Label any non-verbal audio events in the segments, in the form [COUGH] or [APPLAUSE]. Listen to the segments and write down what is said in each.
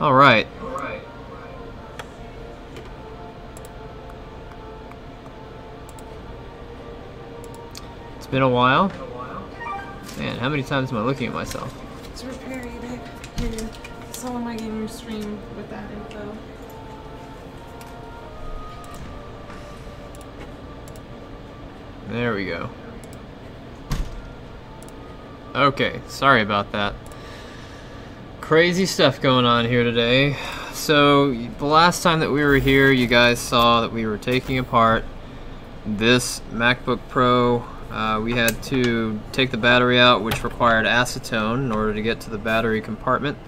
Alright. It's been a while. Man, how many times am I looking at myself? To repair you back here. Someone might gamer stream with that info. There we go. Okay, sorry about that. Crazy stuff going on here today. So, the last time that we were here, you guys saw that we were taking apart this MacBook Pro. Uh, we had to take the battery out, which required acetone in order to get to the battery compartment.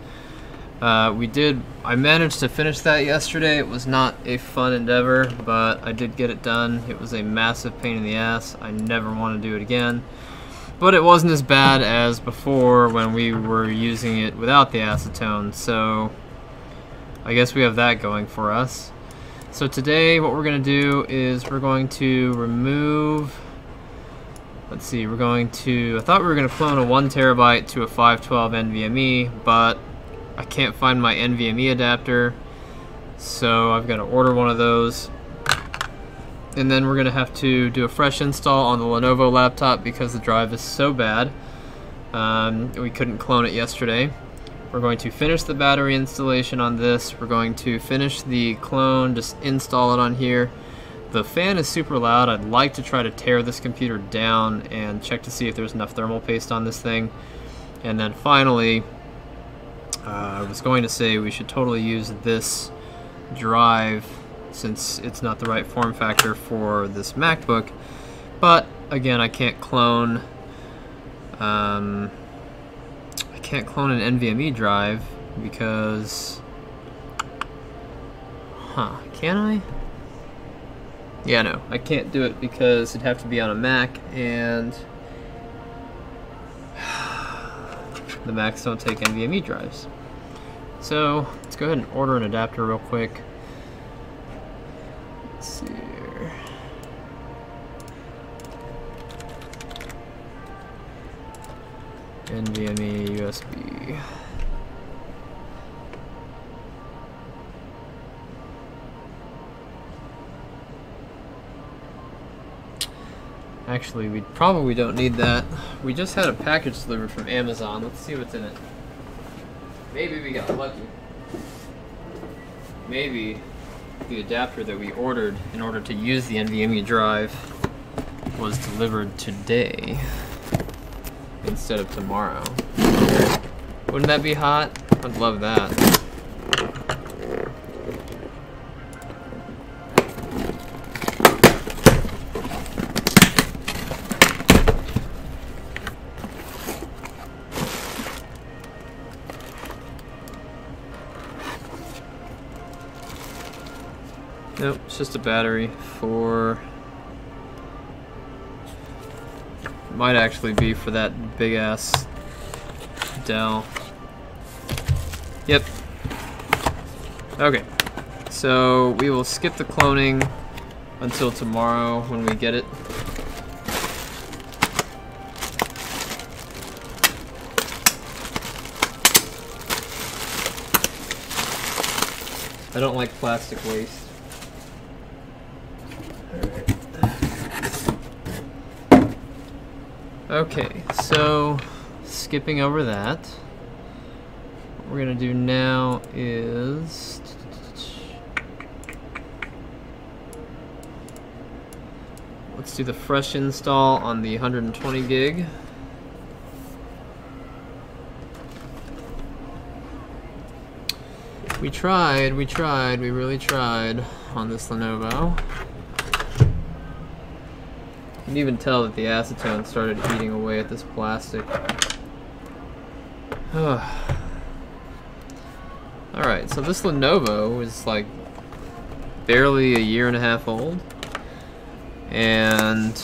Uh, we did, I managed to finish that yesterday. It was not a fun endeavor, but I did get it done. It was a massive pain in the ass. I never want to do it again. But it wasn't as bad as before when we were using it without the acetone, so I guess we have that going for us. So today what we're going to do is we're going to remove, let's see, we're going to, I thought we were going to clone a 1 terabyte to a 512 NVMe, but I can't find my NVMe adapter, so I've got to order one of those. And then we're going to have to do a fresh install on the Lenovo laptop because the drive is so bad. Um, we couldn't clone it yesterday. We're going to finish the battery installation on this. We're going to finish the clone, just install it on here. The fan is super loud. I'd like to try to tear this computer down and check to see if there's enough thermal paste on this thing. And then finally, uh, I was going to say we should totally use this drive since it's not the right form factor for this MacBook. But again, I can't clone. Um, I can't clone an NVMe drive because. Huh? Can I? Yeah, no, I can't do it because it'd have to be on a Mac, and [SIGHS] the Macs don't take NVMe drives. So let's go ahead and order an adapter real quick. Let's see. NVMe USB. Actually, we probably don't need that. We just had a package delivered from Amazon. Let's see what's in it. Maybe we got lucky. Maybe the adapter that we ordered in order to use the NVMe drive was delivered today instead of tomorrow. Wouldn't that be hot? I'd love that. It's just a battery for... Might actually be for that big ass Dell. Yep. Okay. So we will skip the cloning until tomorrow when we get it. I don't like plastic waste. Okay, so skipping over that, what we're gonna do now is let's do the fresh install on the 120 gig. We tried, we tried, we really tried on this Lenovo. Can even tell that the acetone started eating away at this plastic. [SIGHS] Alright, so this Lenovo is like barely a year and a half old. And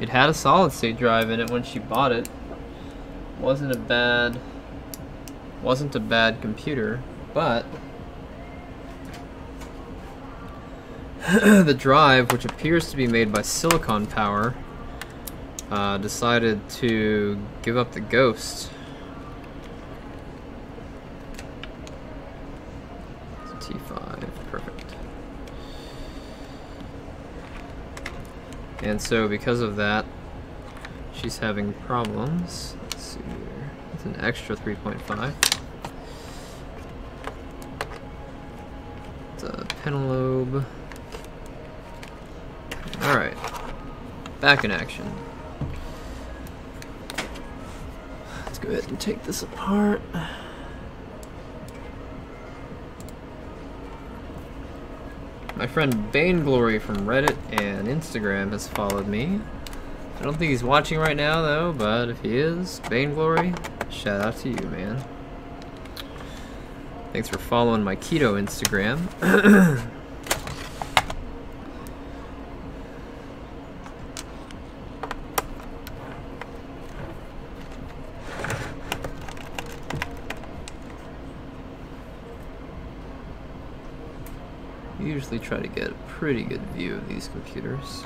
it had a solid state drive in it when she bought it. Wasn't a bad wasn't a bad computer, but [CLEARS THROAT] the drive, which appears to be made by Silicon Power, uh, decided to give up the ghost. T5, perfect. And so because of that, she's having problems. Let's see here. It's an extra 3.5. It's a Pentalobe. Back in action. Let's go ahead and take this apart. My friend Bane Glory from Reddit and Instagram has followed me. I don't think he's watching right now though, but if he is, Bane Glory, shout out to you, man. Thanks for following my keto Instagram. [CLEARS THROAT] usually try to get a pretty good view of these computers.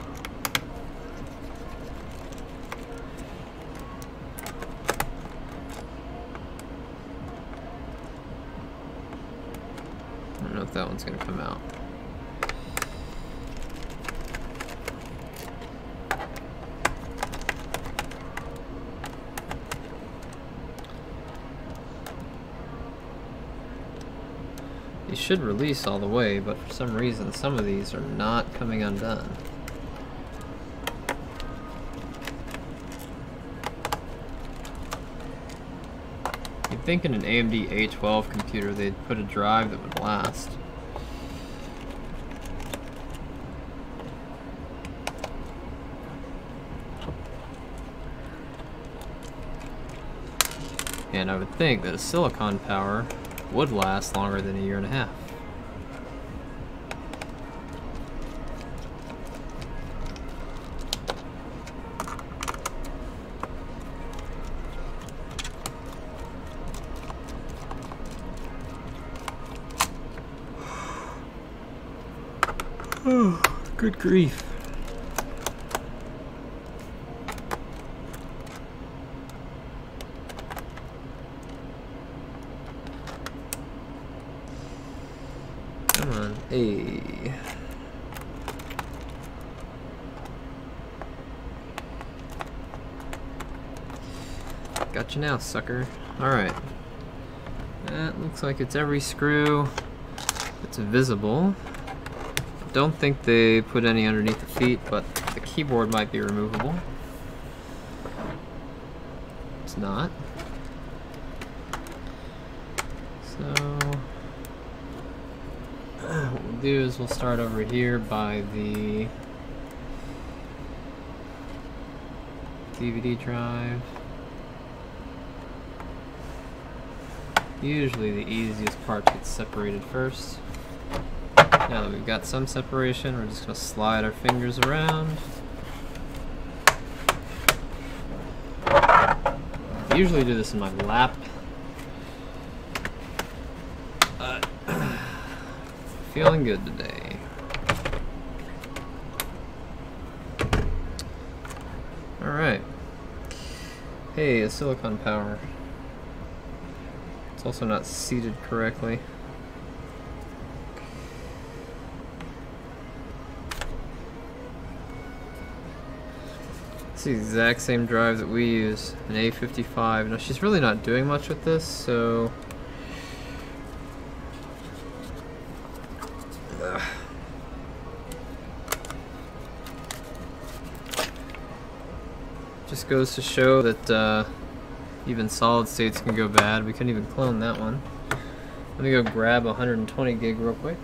I don't know if that one's going to come out. Should release all the way, but for some reason some of these are not coming undone. You'd think in an AMD A12 computer they'd put a drive that would last. And I would think that a silicon power would last longer than a year and a half. Oh, [SIGHS] good grief. Come on. Hey. Now, sucker. Alright. That looks like it's every screw that's visible. Don't think they put any underneath the feet, but the keyboard might be removable. It's not. So [CLEARS THROAT] what we'll do is we'll start over here by the DVD drive. Usually the easiest part gets separated first. Now that we've got some separation, we're just going to slide our fingers around. I usually do this in my lap. [CLEARS THROAT] Feeling good today. Alright. Hey, a silicon power. Also not seated correctly. It's the exact same drive that we use, an A55. Now she's really not doing much with this, so... Just goes to show that uh, even solid states can go bad. We couldn't even clone that one. Let me go grab 120 gig real quick.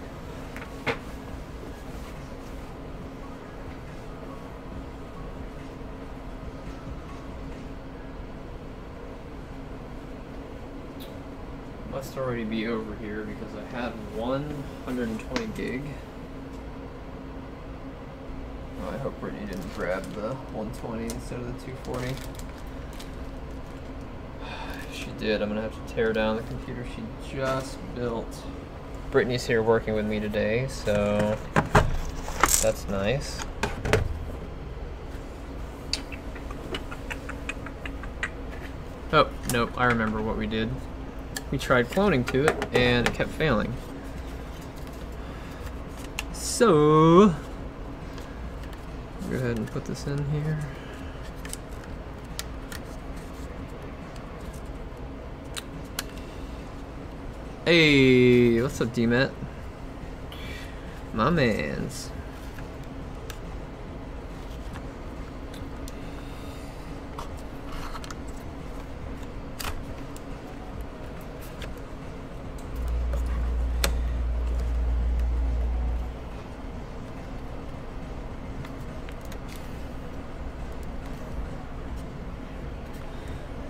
Must already be over here because I had 120 gig. Oh, I hope Brittany didn't grab the 120 instead of the 240. Did, I'm gonna have to tear down the computer she just built. Brittany's here working with me today, so that's nice. Oh, nope, I remember what we did. We tried cloning to it, and it kept failing. So, go ahead and put this in here. Hey, what's up, D-Met? My mans.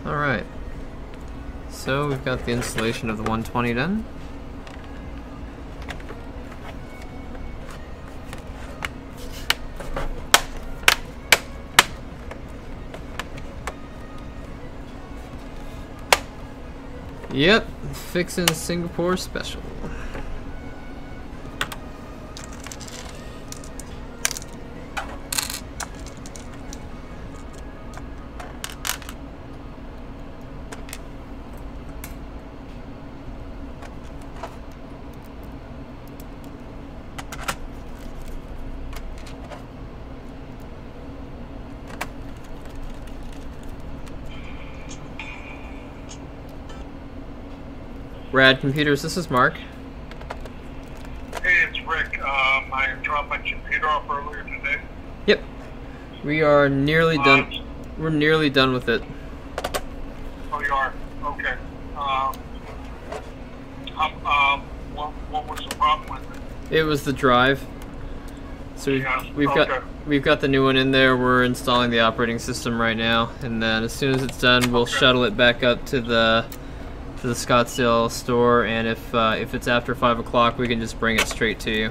Alright. The installation of the 120 done. Yep, fixing Singapore special. Rad Computers, this is Mark. Hey, it's Rick. Um, I dropped my computer off earlier today. Yep. We are nearly Um, done. We're nearly done with it. Oh, you are? Okay. Um, um, um, what, what was the problem with it? It was the drive. So we've, Yeah, we've okay. got we've got the new one in there. We're installing the operating system right now, and then as soon as it's done, we'll Okay. shuttle it back up to the to the Scottsdale store. And if uh, if it's after five o'clock, we can just bring it straight to you.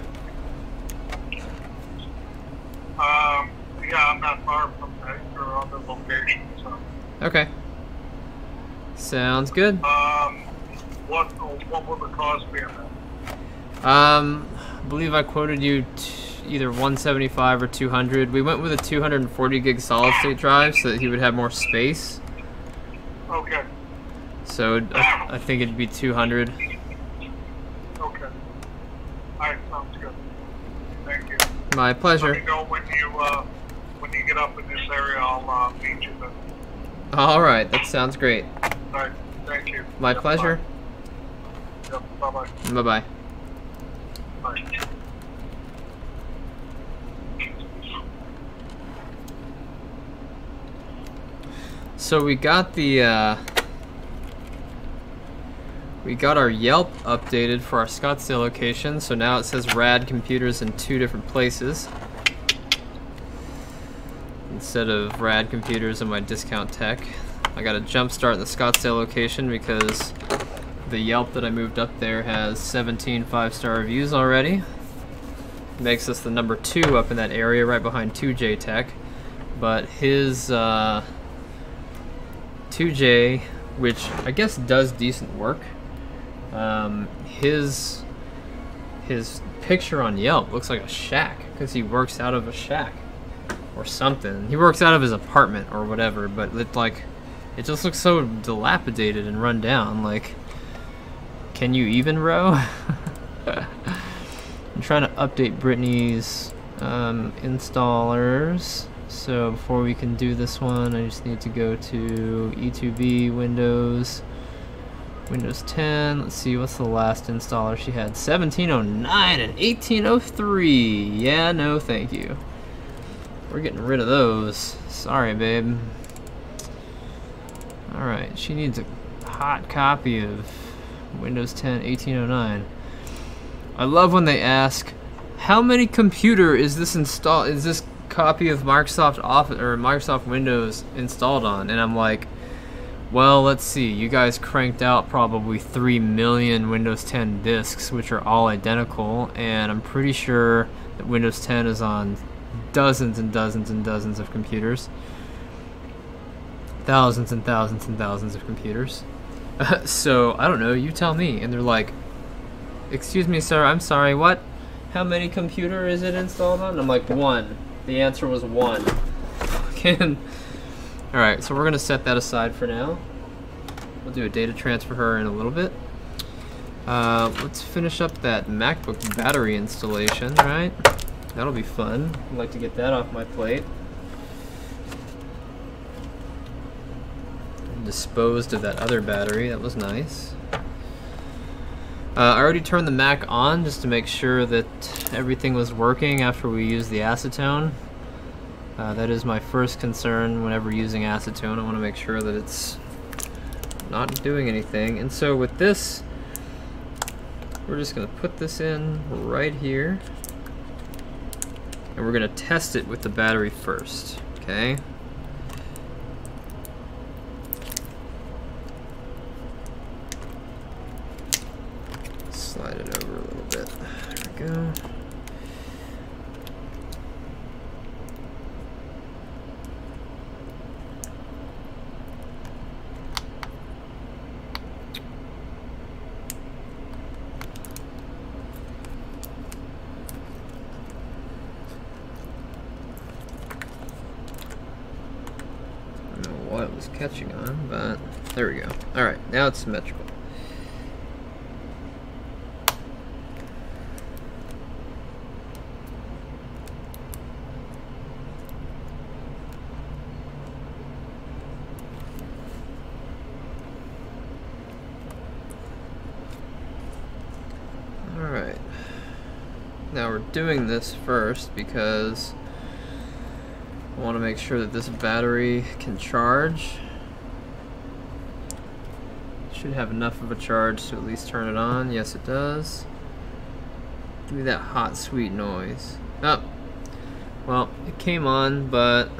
Um, yeah, I'm not far from your other location, so. Okay. Sounds good. Um, what, what will the cost be? Um, I believe I quoted you t- either 175 or 200. We went with a 240 gig solid state drive so that he would have more space. Okay, So I, I think it'd be 200. okay. Alright, sounds good. Thank you. My Let me pleasure. know when you, uh, when you get up in this area, I'll, uh, meet you then. All right, that sounds great. Alright, thank you. My Yep, pleasure. Bye. Yep, bye-bye. Bye bye. Bye. So we got the uh, we got our Yelp updated for our Scottsdale location. So now it says Rad Computers in two different places instead of Rad Computers and my discount tech. I got a jump start in the Scottsdale location because the Yelp that I moved up there has 17 five-star reviews already. Makes us the number two up in that area, right behind 2J Tech. But his uh, 2J, which I guess does decent work. Um, his his picture on Yelp looks like a shack because he works out of a shack or something. He works out of his apartment or whatever, but it like it just looks so dilapidated and run down. Like, can you even row? [LAUGHS] I'm trying to update Brittany's um, installers. So before we can do this one, I just need to go to E2B Windows, Windows 10. Let's see, what's the last installer she had? 1709 and 1803. Yeah, no, thank you. We're getting rid of those. Sorry, babe. Alright, she needs a hot copy of Windows 10 1809. I love when they ask, how many computer is this install is this copy of Microsoft Office or Microsoft Windows installed on? And I'm like, well, let's see. You guys cranked out probably 3 million Windows 10 disks, which are all identical, and I'm pretty sure that Windows 10 is on dozens and dozens and dozens of computers. Thousands and thousands and thousands of computers. [LAUGHS] so, I don't know, you tell me. And they're like, Excuse me, sir, I'm sorry, what? How many computer is it installed on? I'm like, one. The answer was one. [LAUGHS] Fucking. Alright, so we're gonna set that aside for now. We'll do a data transfer her in a little bit. Uh, let's finish up that MacBook battery installation, right? That'll be fun. I'd like to get that off my plate. Disposed of that other battery. That was nice. Uh, I already turned the Mac on just to make sure that everything was working after we used the acetone. Uh, that is my first concern whenever using acetone. I want to make sure that it's not doing anything. And so with this, we're just going to put this in right here. And we're going to test it with the battery first, okay? Slide it over a little bit. There we go. I don't know what it was catching on, but there we go. Alright, now it's symmetrical. Alright. Now we're doing this first because I want to make sure that this battery can charge. Should have enough of a charge to at least turn it on. Yes, it does. Give me that hot, sweet noise. Oh, well, it came on, but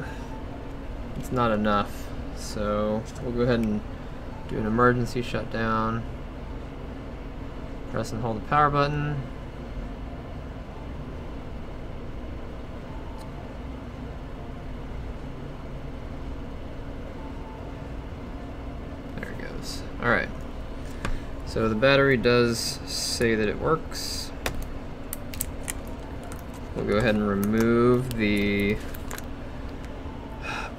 it's not enough. So we'll go ahead and do an emergency shutdown. Press and hold the power button. There it goes. Alright. So the battery does say that it works. We'll go ahead and remove the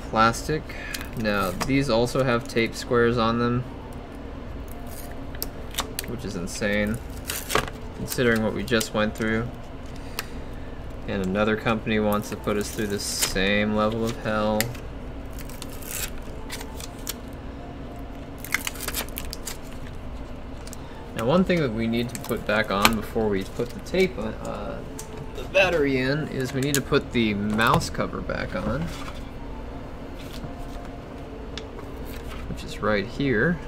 plastic. Now, these also have tape squares on them, which is insane, considering what we just went through. And another company wants to put us through the same level of hell. Now one thing that we need to put back on before we put the tape on, uh, the battery in is we need to put the mouse cover back on. Which is right here.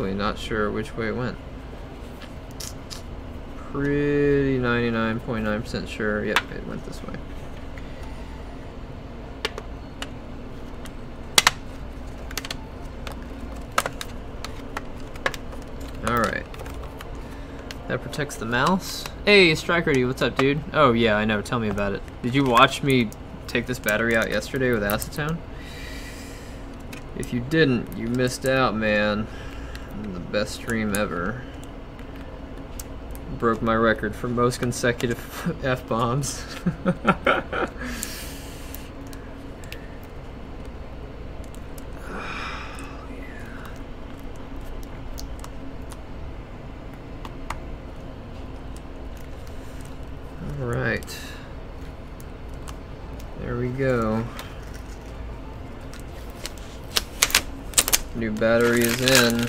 Actually, not sure which way it went. Pretty 99.9% sure. Yep, it went this way. Alright. That protects the mouse. Hey, Strikerdy, what's up, dude? Oh, yeah, I know. Tell me about it. Did you watch me take this battery out yesterday with acetone? If you didn't, you missed out, man. The best stream ever. Broke my record for most consecutive [LAUGHS] F-bombs. [LAUGHS] Alright. There we go. New battery is in.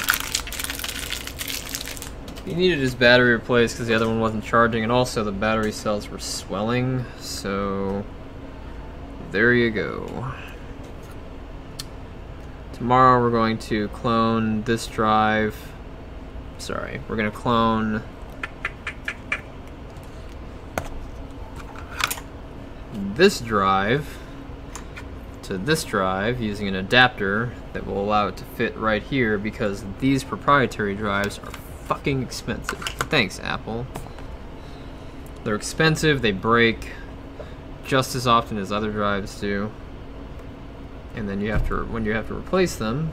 He needed his battery replaced because the other one wasn't charging, and also the battery cells were swelling, so there you go. Tomorrow we're going to clone this drive. Sorry, we're going to clone this drive to this drive using an adapter that will allow it to fit right here because these proprietary drives are fucking expensive. Thanks, Apple. They're expensive, they break just as often as other drives do. And then you have to, when you have to replace them,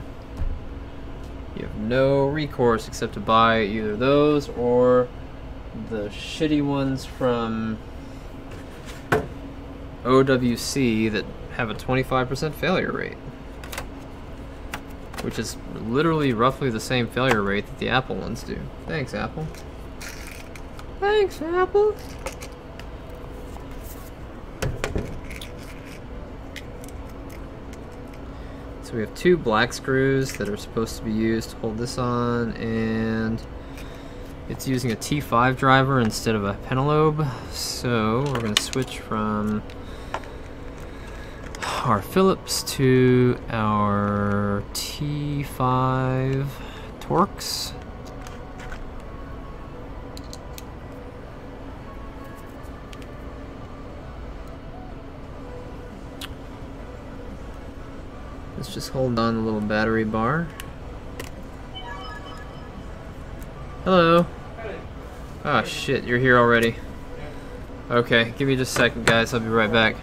you have no recourse except to buy either those or the shitty ones from OWC that have a 25% failure rate. Which is literally roughly the same failure rate that the Apple ones do. Thanks, Apple. Thanks, Apple. So we have two black screws that are supposed to be used to hold this on, and it's using a T5 driver instead of a Pentalobe. So we're going to switch from our Phillips to our T5 Torx. Let's just hold on the little battery bar. Hello. Ah, shit, you're here already. Okay, give me just a second, guys. I'll be right back.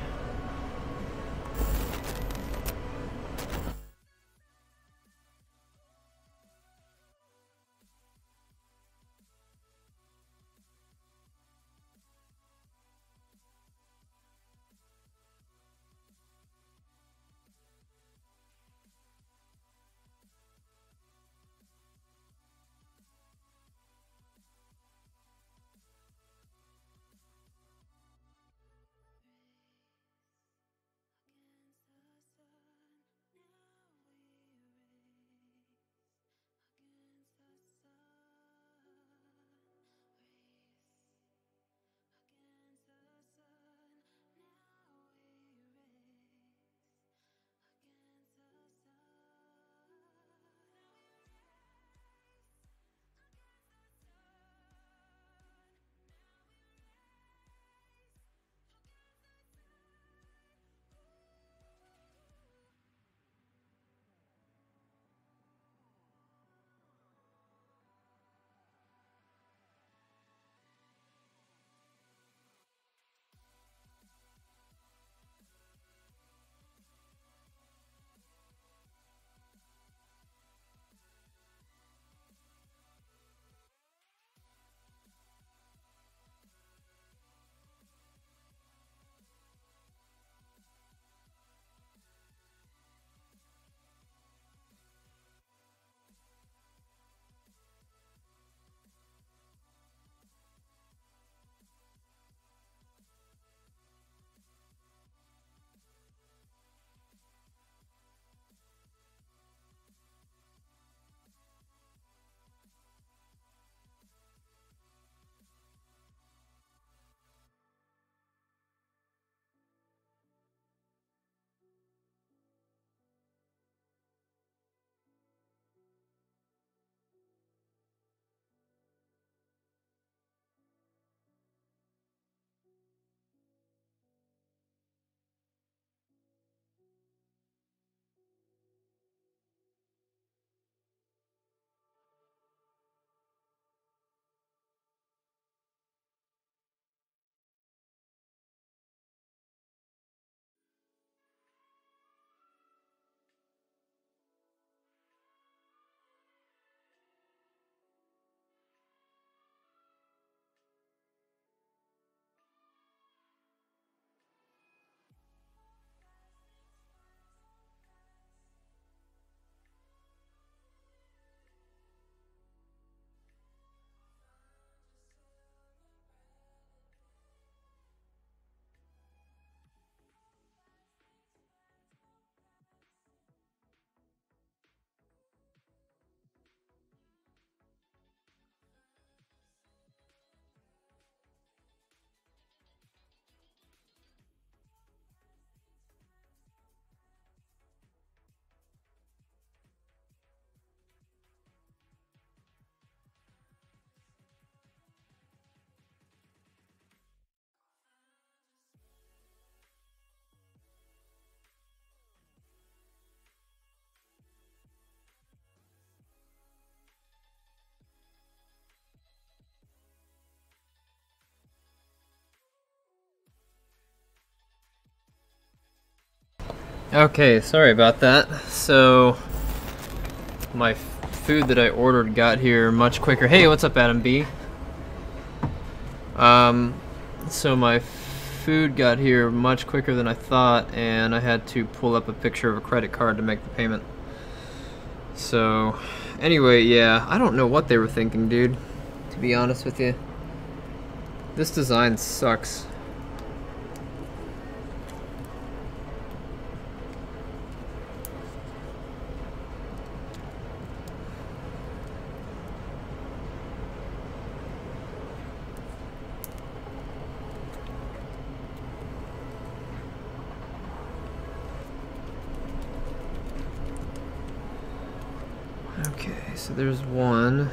Okay, sorry about that. So, my food that I ordered got here much quicker. Hey, what's up, Adam B? Um, so my food got here much quicker than I thought, and I had to pull up a picture of a credit card to make the payment. So, anyway, yeah, I don't know what they were thinking, dude. To be honest with you. This design sucks. Okay, so there's one.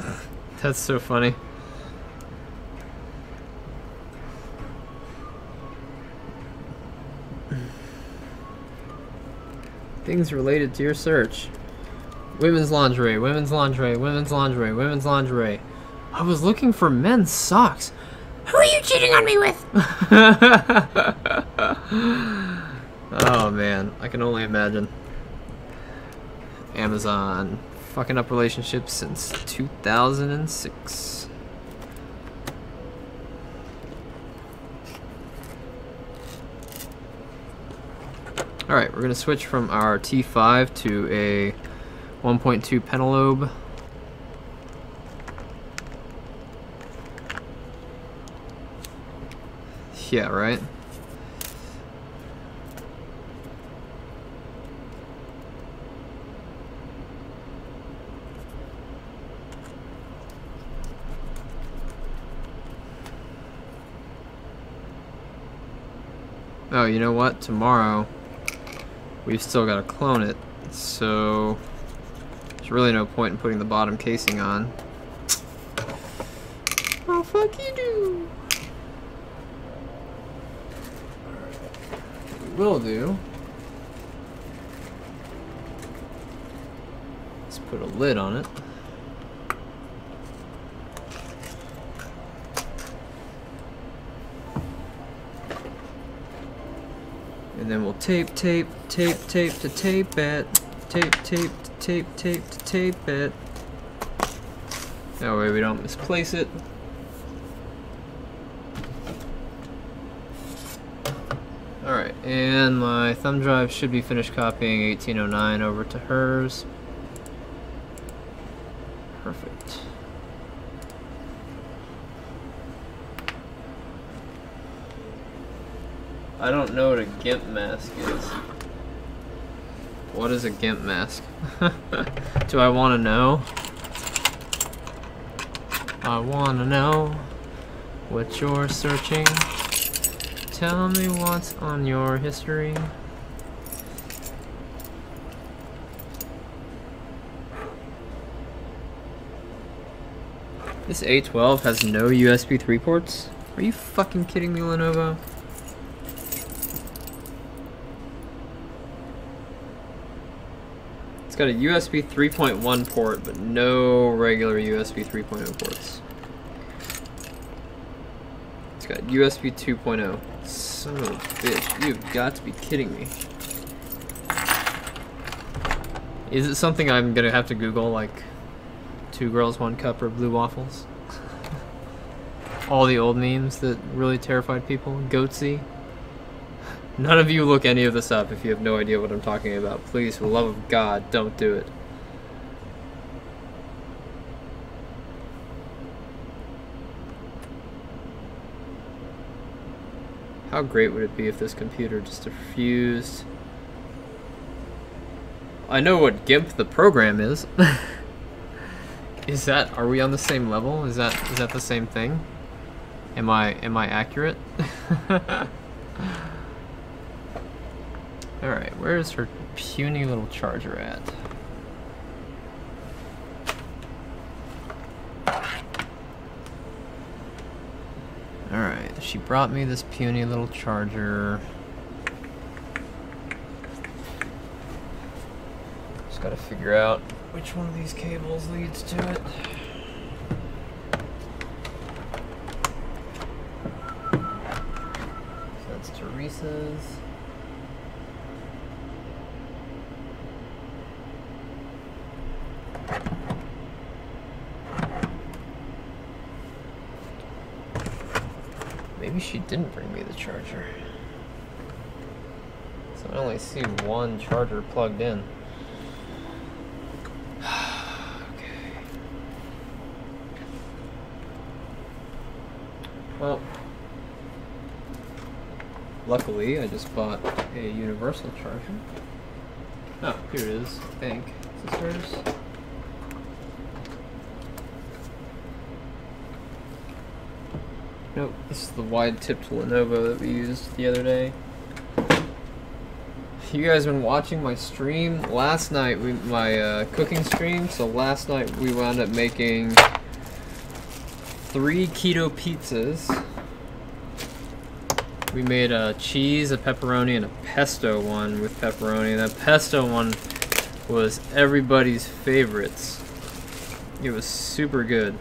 [LAUGHS] That's so funny. Things related to your search. Women's lingerie, women's lingerie, women's lingerie, women's lingerie. I was looking for men's socks. Who are you cheating on me with? [LAUGHS] oh man, I can only imagine. Amazon fucking up relationships since 2006. Alright, we're going to switch from our T5 to a 1.2 Pentalobe. Yeah, right? Oh, you know what? Tomorrow, we've still got to clone it, so there's really no point in putting the bottom casing on. Oh, fuck you do! Will do. Let's put a lid on it. Then we'll tape, tape, tape, tape to tape it. Tape, tape, tape, tape to tape it. That way we don't misplace it. Alright, and my thumb drive should be finished copying 1809 over to hers. Perfect. I don't know what a GIMP mask is. What is a GIMP mask? [LAUGHS] Do I want to know? I want to know what you're searching. Tell me what's on your history. This A12 has no USB 3 ports? Are you fucking kidding me, Lenovo? Got a USB 3.1 port, but no regular USB 3.0 ports. It's got USB 2.0. Son of a bitch, you've got to be kidding me. Is it something I'm gonna have to Google, like two girls, one cup, or blue waffles? [LAUGHS] All the old memes that really terrified people. Goatse. None of you look any of this up if you have no idea what I'm talking about. Please, for the love of God, don't do it. How great would it be if this computer just refused... I know what GIMP the program is. [LAUGHS] is that, are we on the same level? Is that, is that the same thing? Am I, am I accurate? [LAUGHS] Alright, where is her puny little charger at? Alright, she brought me this puny little charger. Just gotta figure out which one of these cables leads to it. So that's Teresa's. Didn't bring me the charger. So I only see one charger plugged in. [SIGHS] okay. Well, luckily I just bought a universal charger. Oh, here it is, I think. Nope, this is the wide-tipped Lenovo that we used the other day. You guys been watching my stream? Last night, we my uh, cooking stream, so last night we wound up making three keto pizzas. We made a cheese, a pepperoni, and a pesto one with pepperoni. That pesto one was everybody's favorites. It was super good.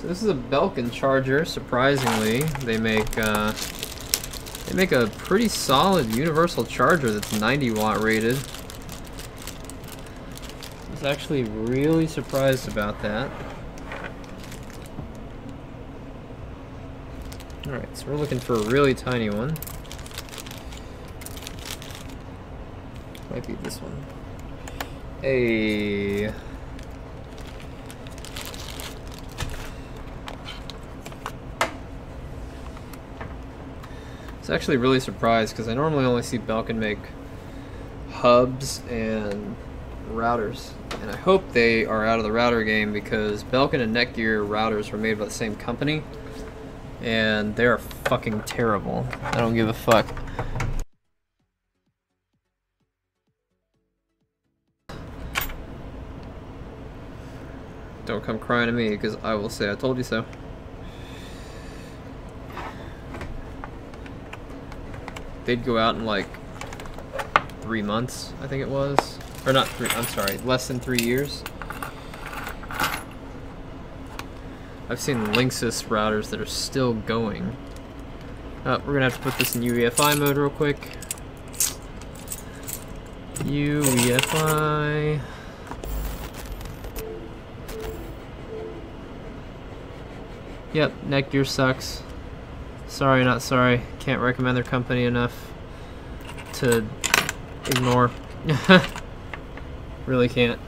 So this is a Belkin charger. Surprisingly, they make uh, they make a pretty solid universal charger that's 90 watt rated. I was actually really surprised about that. Alright, so we're looking for a really tiny one. Might be this one. Hey. Was actually really surprised because I normally only see Belkin make hubs and routers. And I hope they are out of the router game because Belkin and Netgear routers were made by the same company. And they're fucking terrible. I don't give a fuck. Don't come crying to me because I will say I told you so. Go out in like three months, I think it was. Or not three, I'm sorry, less than three years. I've seen Linksys routers that are still going. Uh, we're gonna have to put this in UEFI mode real quick. UEFI. Yep, Netgear sucks. Sorry, not sorry. Can't recommend their company enough to ignore. [LAUGHS] really can't.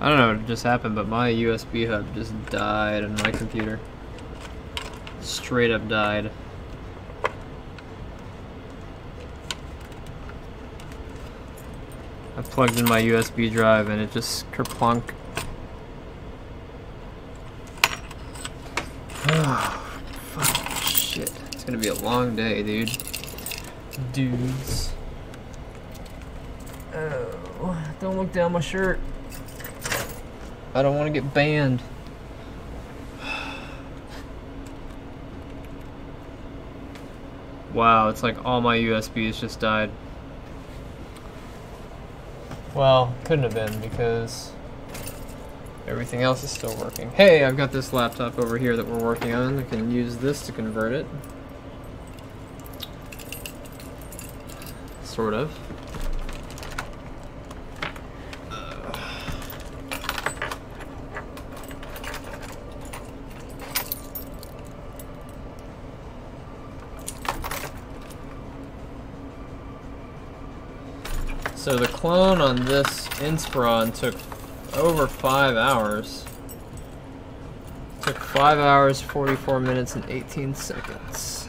I don't know what just happened, but my USB hub just died on my computer. Straight up died. I plugged in my USB drive and it just kerplunk Fuck, shit. It's gonna be a long day, dude. Dudes. Oh, don't look down my shirt. I don't want to get banned. Wow, it's like all my USBs just died. Well, couldn't have been because Everything else is still working. Hey, I've got this laptop over here that we're working on. I can use this to convert it. Sort of. So the clone on this Inspiron took over five hours. Took five hours, 44 minutes, and 18 seconds.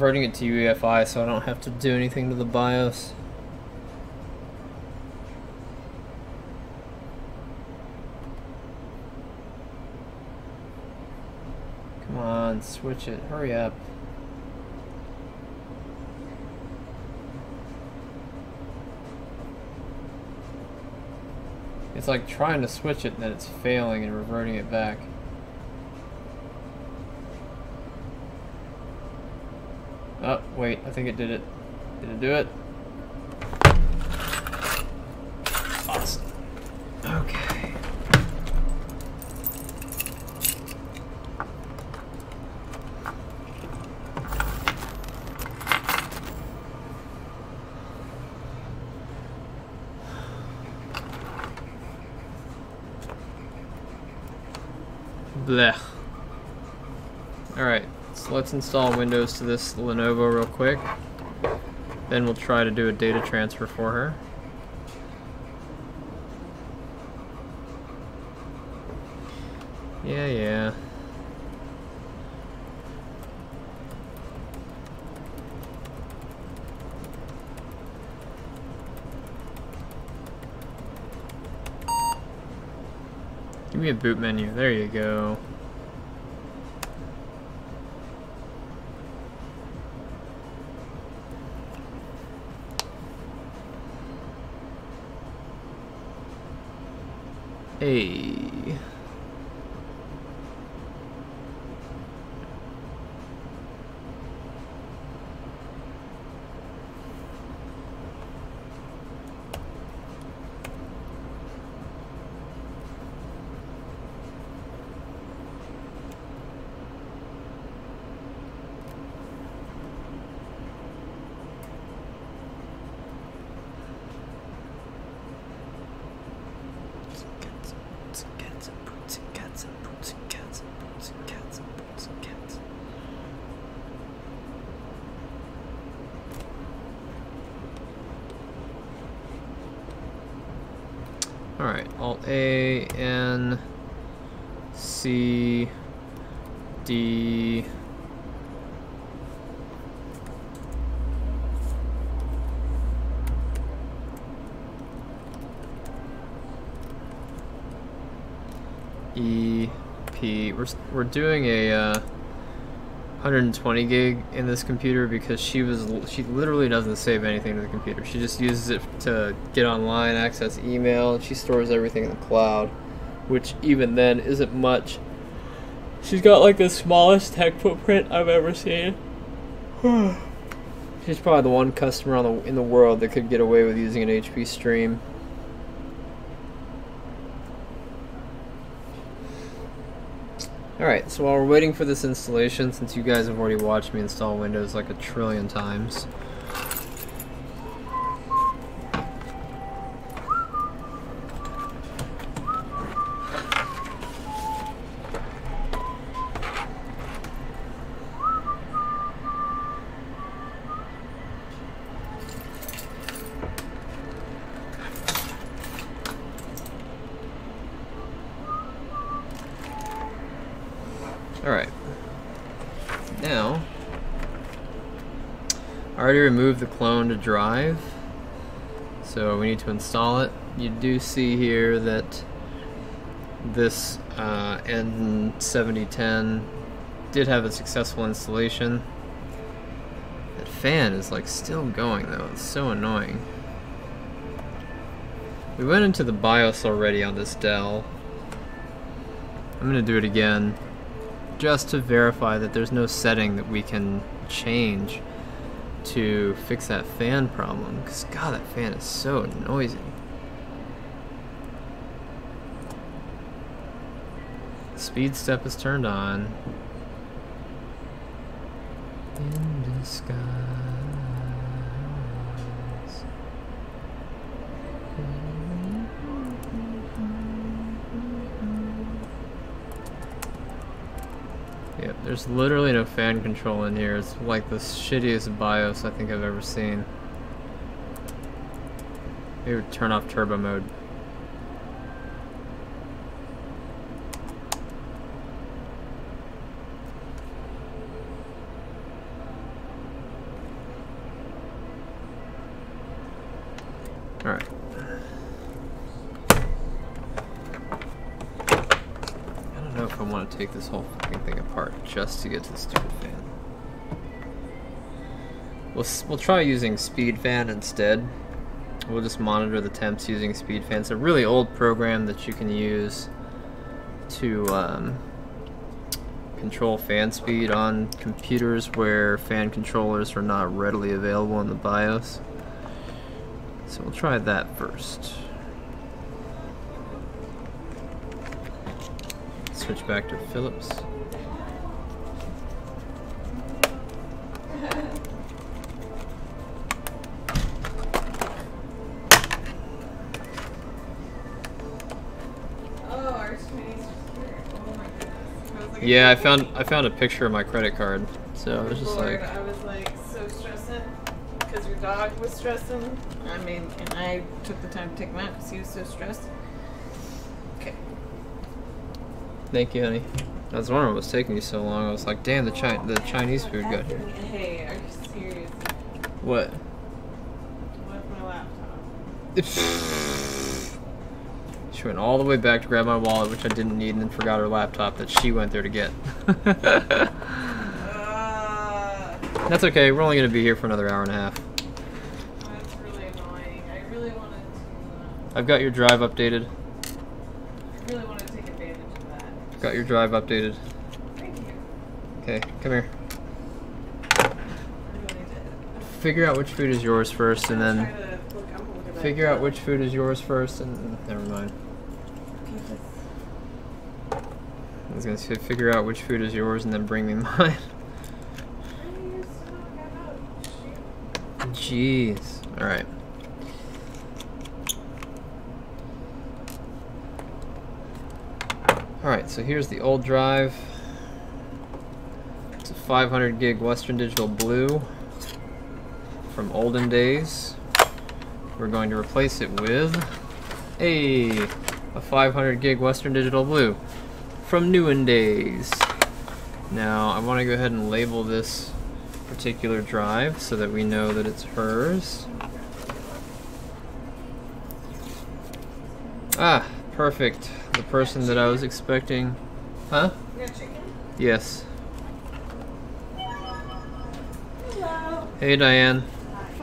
converting it to UEFI so I don't have to do anything to the BIOS. Come on, switch it, hurry up. It's like trying to switch it and then it's failing and reverting it back. Wait, I think it did it. Did it do it? Awesome. Okay. Blech. Alright, so let's install Windows to this Lenovo real quick. Then we'll try to do a data transfer for her. Yeah, yeah. Give me a boot menu. There you go. Hey. Alright, Alt A, N, C, D. E, P. We're, s- we're doing a uh, 120 gig in this computer because she was she literally doesn't save anything to the computer. She just uses it to get online, access email, and she stores everything in the cloud, which even then isn't much. She's got like the smallest tech footprint I've ever seen. [SIGHS] She's probably the one customer on the in the world that could get away with using an HP Stream. Alright, so while we're waiting for this installation, since you guys have already watched me install Windows like a trillion times, Alright. Now, I already removed the clone to drive, so we need to install it. You do see here that this uh, N7010 did have a successful installation. That fan is like still going though, it's so annoying. We went into the BIOS already on this Dell. I'm gonna do it again just to verify that there's no setting that we can change to fix that fan problem. Because, God, that fan is so noisy. SpeedStep is turned on. In the skies. There's literally no fan control in here. It's like the shittiest BIOS I think I've ever seen. Maybe turn off turbo mode. Alright. I don't know if I want to take this whole just to get to the stupid fan. We'll, we'll try using SpeedFan instead. We'll just monitor the temps using SpeedFan. It's a really old program that you can use to um, control fan speed on computers where fan controllers are not readily available in the BIOS. So we'll try that first. Switch back to Philips. Yeah, I found I found a picture of my credit card. So I was just Lord, like, I was like so stressing because your dog was stressing. I mean, and I took the time to take him out because he was so stressed. Okay. "Thank you, honey." I was wondering what was taking you so long. I was like, "Damn, the Chi- the Chinese food got here." Hey, are you serious? What? What's my laptop? [LAUGHS] She went all the way back to grab my wallet, which I didn't need, and then forgot her laptop that she went there to get. Uh, [LAUGHS] That's okay. We're only gonna be here for another hour and a half. that's really annoying. I really wanted to. I've got your drive updated. Uh, I really wanted to take advantage of that. Got your drive updated. Thank you. Okay, come here. I really did. Figure out which food is yours first, and then trying to look- I'm gonna look at that. figure out which food is yours first, and never mind. Was gonna figure out which food is yours, and then bring me [LAUGHS] mine. Jeez. All right. All right. So here's the old drive. It's a 500 gig Western Digital Blue from olden days. We're going to replace it with a a 500 gig Western Digital Blue from newen days. Now I want to go ahead and label this particular drive so that we know that it's hers. Ah, perfect. The person that I was expecting. Huh? Yes. Hello. Hey Diane.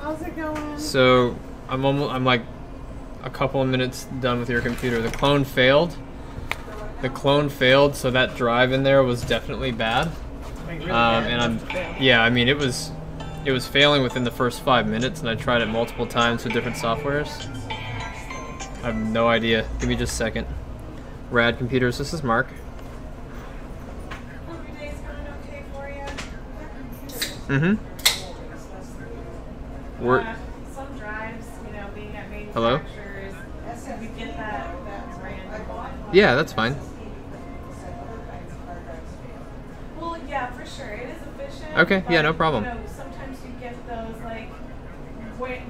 How's it going? So I'm almost I'm like a couple of minutes done with your computer. The clone failed. The clone failed, so that drive in there was definitely bad. Like, really Um, bad. and I'm yeah, I mean it was it was failing within the first five minutes, and I tried it multiple times with different softwares. I have no idea. Give me just a second. Rad Computers. This is Mark. Hope your day's going okay for you. Mm-hmm. We're Uh, some drives, you know, being at Hello? manufacturers, we get that, that yeah, that's fine. Okay, yeah, no problem. You know, sometimes you get those like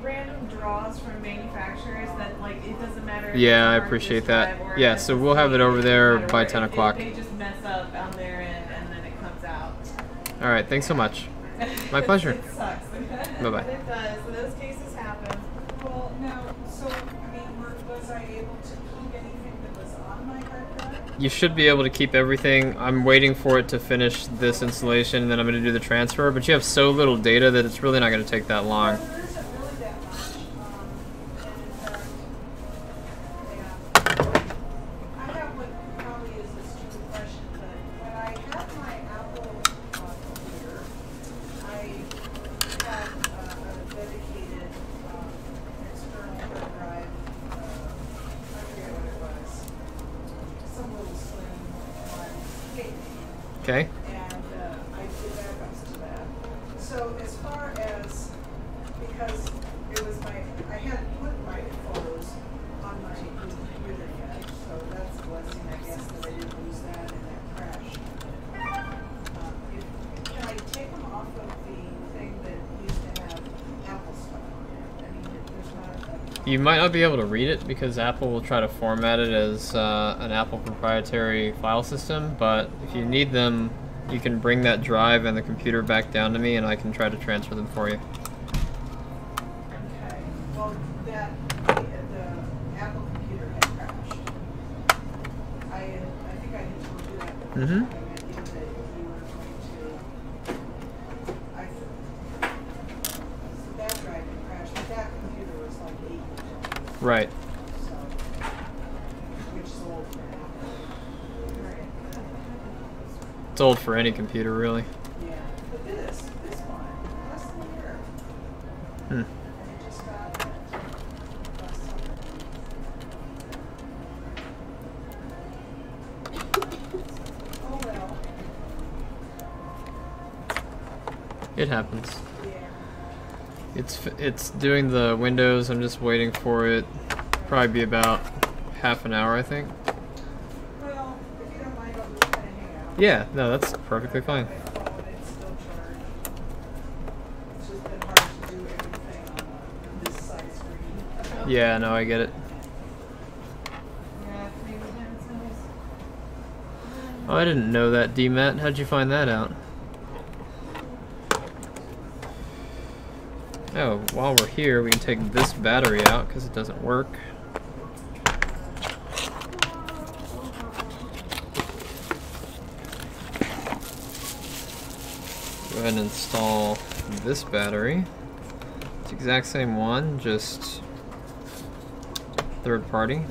random draws from manufacturers that like it doesn't matter. Yeah, I appreciate that. disk drive or Yeah, so we'll have it over there by 10 o'clock. They, just mess up on their end and then it comes out. All right. Thanks so much. [LAUGHS] My pleasure. it sucks. [LAUGHS] Bye-bye. But it does. So those cases happen. Well, now, so, I mean, were, was I able to keep anything that was on my hard drive? You should be able to keep everything. I'm waiting for it to finish this installation, and then I'm going to do the transfer. But you have so little data that it's really not going to take that long. Well, there isn't really that much, um, and in fact, yeah. I have what probably is a stupid question, but when I had my Apple, uh, computer, I had, uh, a dedicated, um, external hard drive, uh, I forget what it was, some little slim one, cake. Okay. and uh, I did backups to that. So as far as, because it was my, I hadn't put my photos on my computer yet, so that's a blessing, I guess, that I didn't lose that and that crashed. Um, if- Can I take them off of the thing that used to have Apple stuff on it? I mean, there's not a. You might not be able to read it because Apple will try to format it as uh, an Apple proprietary file system. But if you need them, you can bring that drive and the computer back down to me, and I can try to transfer them for you. Okay, well, that, the, the Apple computer had crashed. I, I think I had told you that was Mhm. having it in that you were going to, I, the bad drive had crashed, but that computer was like eight years old, Right. so, which is old for Apple. Alright. For any computer, really. Yeah, but this, this one, less than a year, Hmm. it just got it last summer. Oh, It happens. It's f- it's doing the Windows. I'm just waiting for it. Probably be about half an hour, I think. Well, if you don't mind, I'll just kinda hang out. Yeah, no, that's perfectly fine. Yeah, no, I get it. Oh, I didn't know that, DMAT. How'd you find that out? Oh, while we're here, we can take this battery out because it doesn't work. And install this battery. It's exact same one, just third party.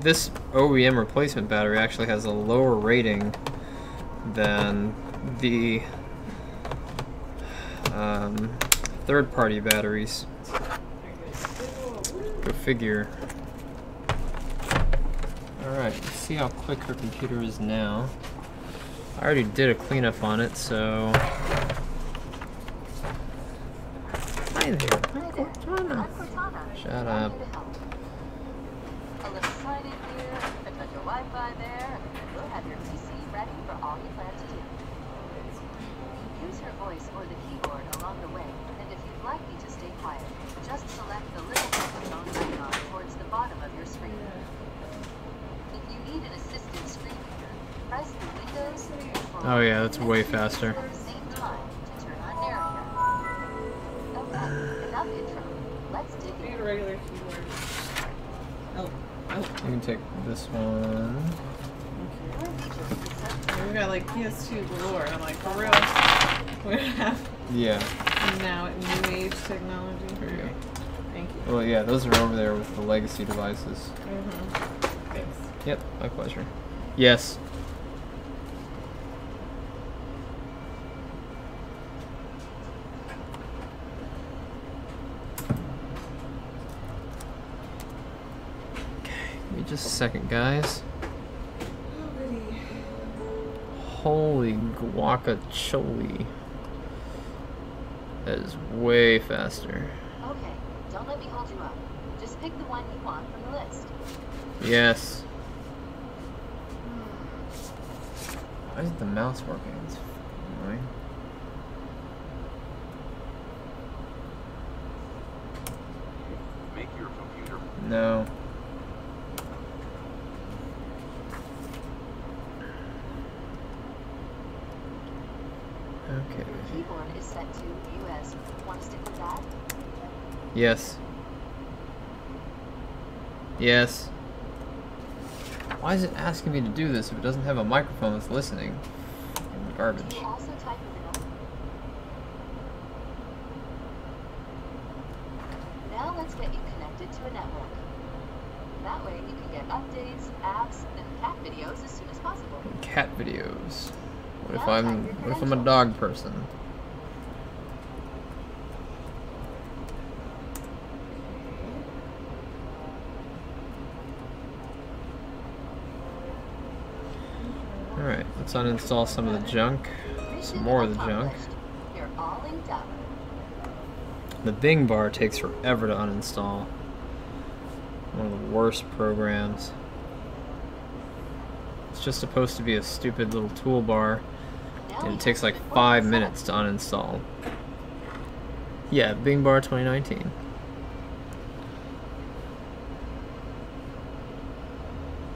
This OEM replacement battery actually has a lower rating than the um, third party batteries. Go figure. Alright, see how quick her computer is now. I already did a cleanup on it, so. Hi there. I'm Cortana. Shut up. A little sign in here, a touch of Wi-Fi there, and you'll have your PC ready for all you plan to do. Use your voice or the keyboard along the way, and if you'd like me to stay quiet, just select the little microphone icon towards the bottom of your screen. If you need an assistant screen reader, press the Windows Control Oh, yeah, that's way Shift faster. At the same time to turn on narrator. Okay, enough intro. Let's dig I in. need a regular keyboard. Oh, oh. You can take this one. Your features is We got like PS2 galore. I'm like, for real? [LAUGHS] We have Yeah. now new age technology. There you go. Thank you. Well, yeah, those are over there with the legacy devices. Mm-hmm. Thanks. Yep, my pleasure. Yes. Okay, give me just a second, guys. Holy guacachole. That is way faster. Okay, don't let me hold you up. Just pick the one you want from the list. Yes. Why isn't the mouse working? It's annoying. Make your computer No. Okay. Your keyboard is set to US. Want to stick with that? Yes. Yes. Why is it asking me to do this if it doesn't have a microphone that's listening? Garbage. Can you also type with an Now let's get you connected to a network. That way you can get updates, apps, and cat videos as soon as possible. Cat videos. What if I'm what if I'm a dog person? Alright, let's uninstall some of the junk. Some more of the junk. The Bing bar takes forever to uninstall. One of the worst programs. It's just supposed to be a stupid little toolbar, and it takes like five minutes to uninstall. Yeah, Bing bar 2019.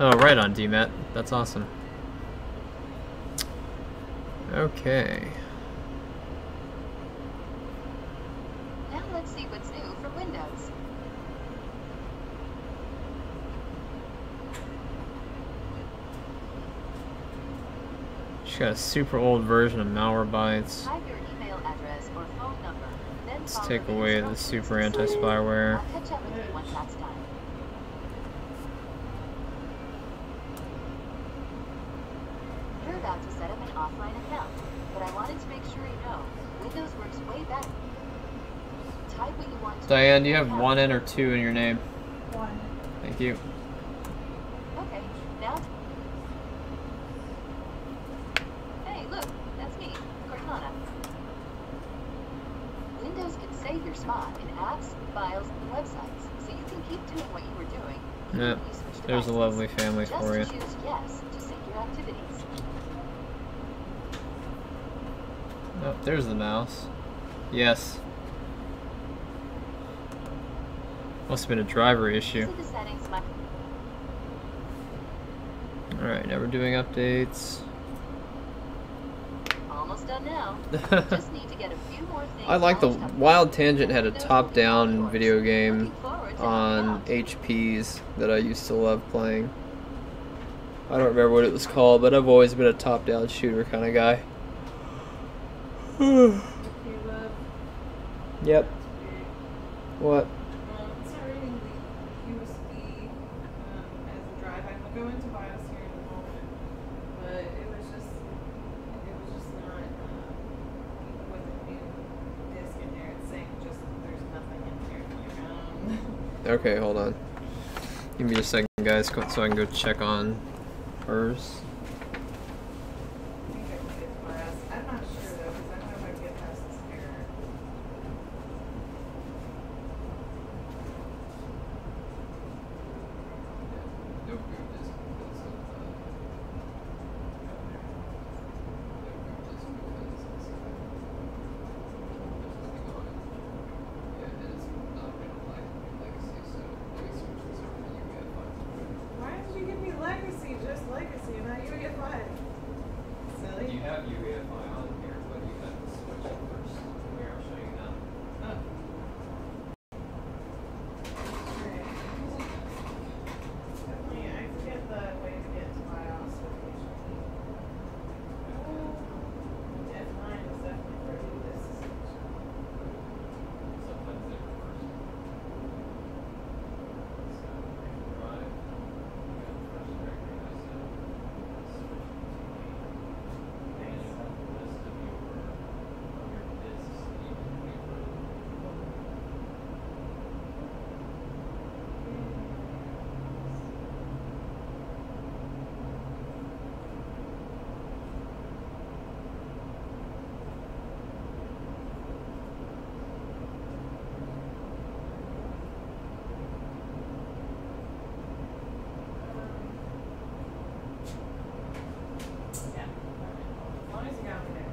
Oh, right on DMAT. That's awesome. Okay. Now let's see what's new for Windows. She's got a super old version of Malwarebytes. Type your email address or phone number, then Let's take away the SUPERAntiSpyware. I'll catch up with you once that's done. You're about to set up an offline account, but I wanted to make sure you know Windows works way better. Type what you want to Diane, do you have one N or two in your name? One. Thank you. Okay, now. Hey, look, that's me, Cortana. Windows can save your spot in apps, files, and websites, so you can keep doing what you were doing. Yep, when There's a lovely family Just for you. choose yes to sync your activities. Oh, there's the mouse. Yes. Must have been a driver issue. Exit the settings my Alright, now we're doing updates. almost done now. [LAUGHS] Just need to get a few more things. I like the. Wild Tangent had a top-down video game Looking forward to helping on. HPs that I used to love playing. I don't remember what it was called, but I've always been a top-down shooter kind of guy. [SIGHS] Yep. What? Um, it's not reading the USB um, as a drive. I'm gonna go into BIOS here in a moment, but it was just, it was just not, um, even with a new disk in there, it's saying just there's nothing in there. I'm like, um, Okay, hold on. Give me a second, guys, so I can go check on hers. I think I can get to BIOS. I'm not sure though, because I don't know if I can get past this error. Why did you give me legacy, just legacy, and not UEFI? Silly. have UEFI on here, but you have to switch it first. Here, I'll show you now. Oh. Alright. Definitely, I forget the way to get to BIOS with HP. F9 is definitely where I do this. Sometimes they reverse. So, drive, you got the first directory I said, switch between, and you have the list of your, of your disks that you can read Yeah. As long as you got me there.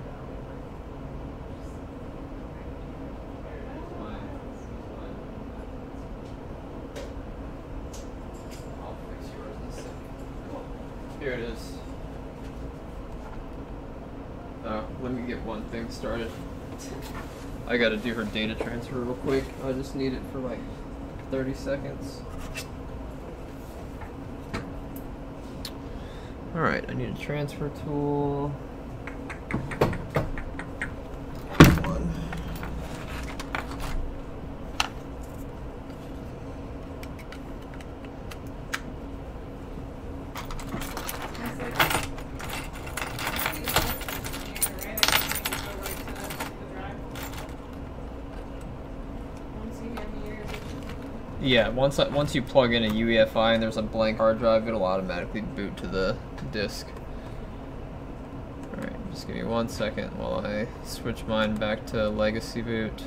I'll fix yours in a second. Here it is. Oh, let me started. I gotta do her data transfer real quick. I just need it for like 30 seconds. Alright, I need a transfer tool. Yeah, once uh, once you plug in a UEFI and there's a blank hard drive, it'll automatically boot to the disk. Alright, just give me one second while I switch mine back to legacy boot.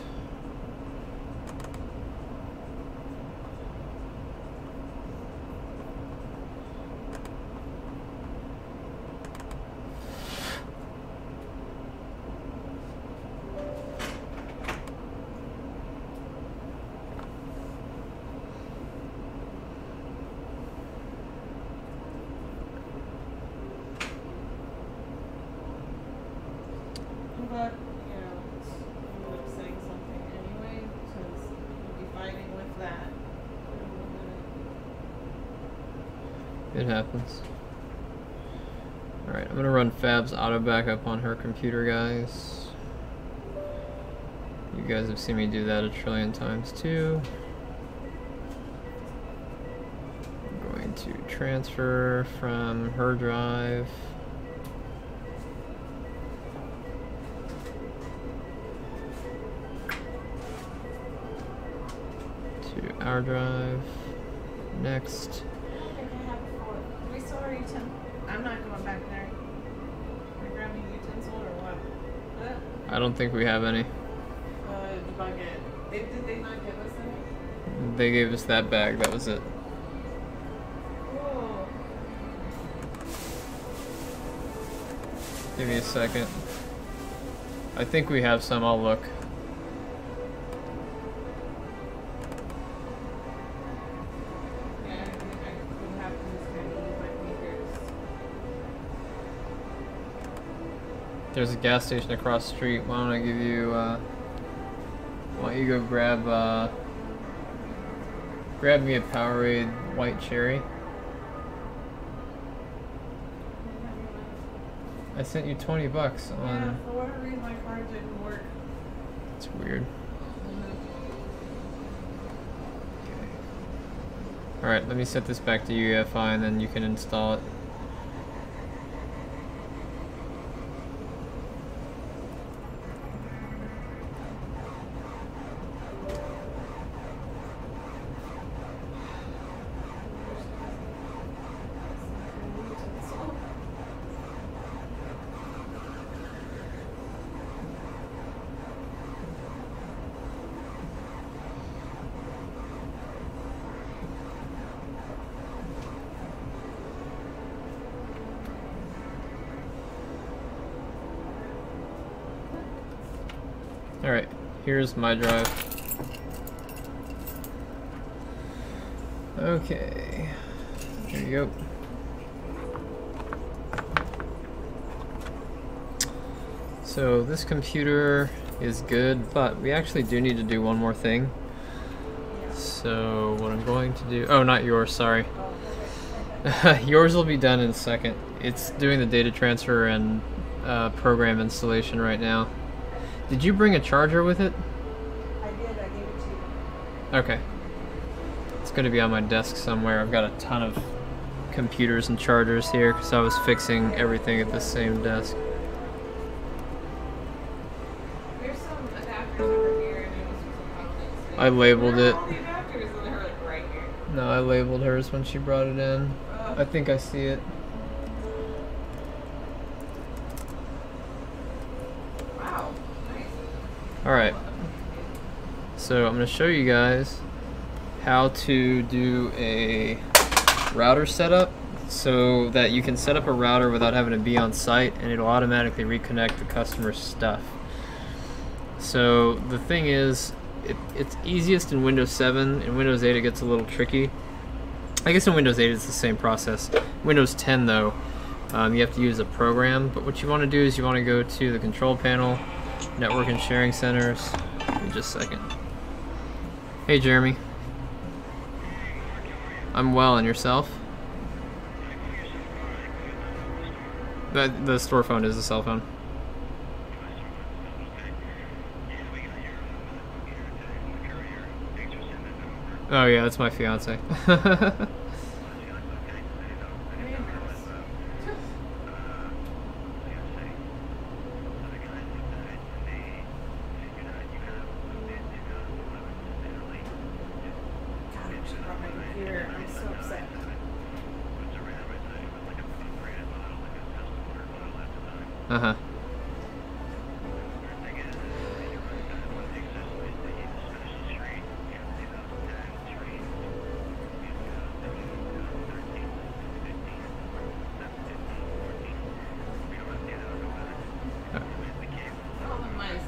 But, you know, you end up saying something anyway, because you'll be fighting with that. It happens. Alright, I'm gonna run Fab's auto backup on her computer, guys. You guys have seen me do that a trillion times too. I'm going to transfer from her drive. To our drive. Don't think we have any. Uh. They, did they not give us any? They gave us that bag, that was it. Give me a second. I think we have some, I'll look. There's a gas station across the street. Why don't I give you, uh, why don't you go grab, uh, grab me a Powerade white cherry. I sent you 20 bucks Yeah, on, for whatever reason my card didn't work. it's weird. Okay. Alright, let me set this back to UEFI and then you can install it. Here's my drive. Okay, here you go. So this computer is good, but we actually do need to do one more thing. So what I'm going to do, oh not yours, sorry. [LAUGHS] yours will be done in a second. It's doing the data transfer and uh, program installation right now. Did you bring a charger with it? Okay. It's going to be on my desk somewhere. I've got a ton of computers and chargers here because I was fixing everything at the same desk. There's some adapters over here, and it was just a problem. I labeled it. are all the adapters? And they're like right here. No, I labeled hers when she brought it in. I think I see it. Wow. Nice. Alright. So I'm going to show you guys how to do a router setup so that you can set up a router without having to be on site and it'll automatically reconnect the customer's stuff. So the thing is, it, it's easiest in Windows 7. In Windows 8 it gets a little tricky. I guess in Windows 8 it's the same process. Windows 10 though, um, you have to use a program. But what you want to do is you want to go to the control panel, network and sharing centers. Me just a second. Hey Jeremy. I'm well, and yourself? The, the store phone is a cell phone. Oh yeah, that's my fiance. [LAUGHS] God, I should brought my computer. I'm so upset. uh huh. Oh, the minus thing. Yeah. Yes, it is. Ugh. Yeah, that's what I'm guessing. Everywhere. Help, help, help. Give me a mouse, give me a mouse. Mouse, mouse,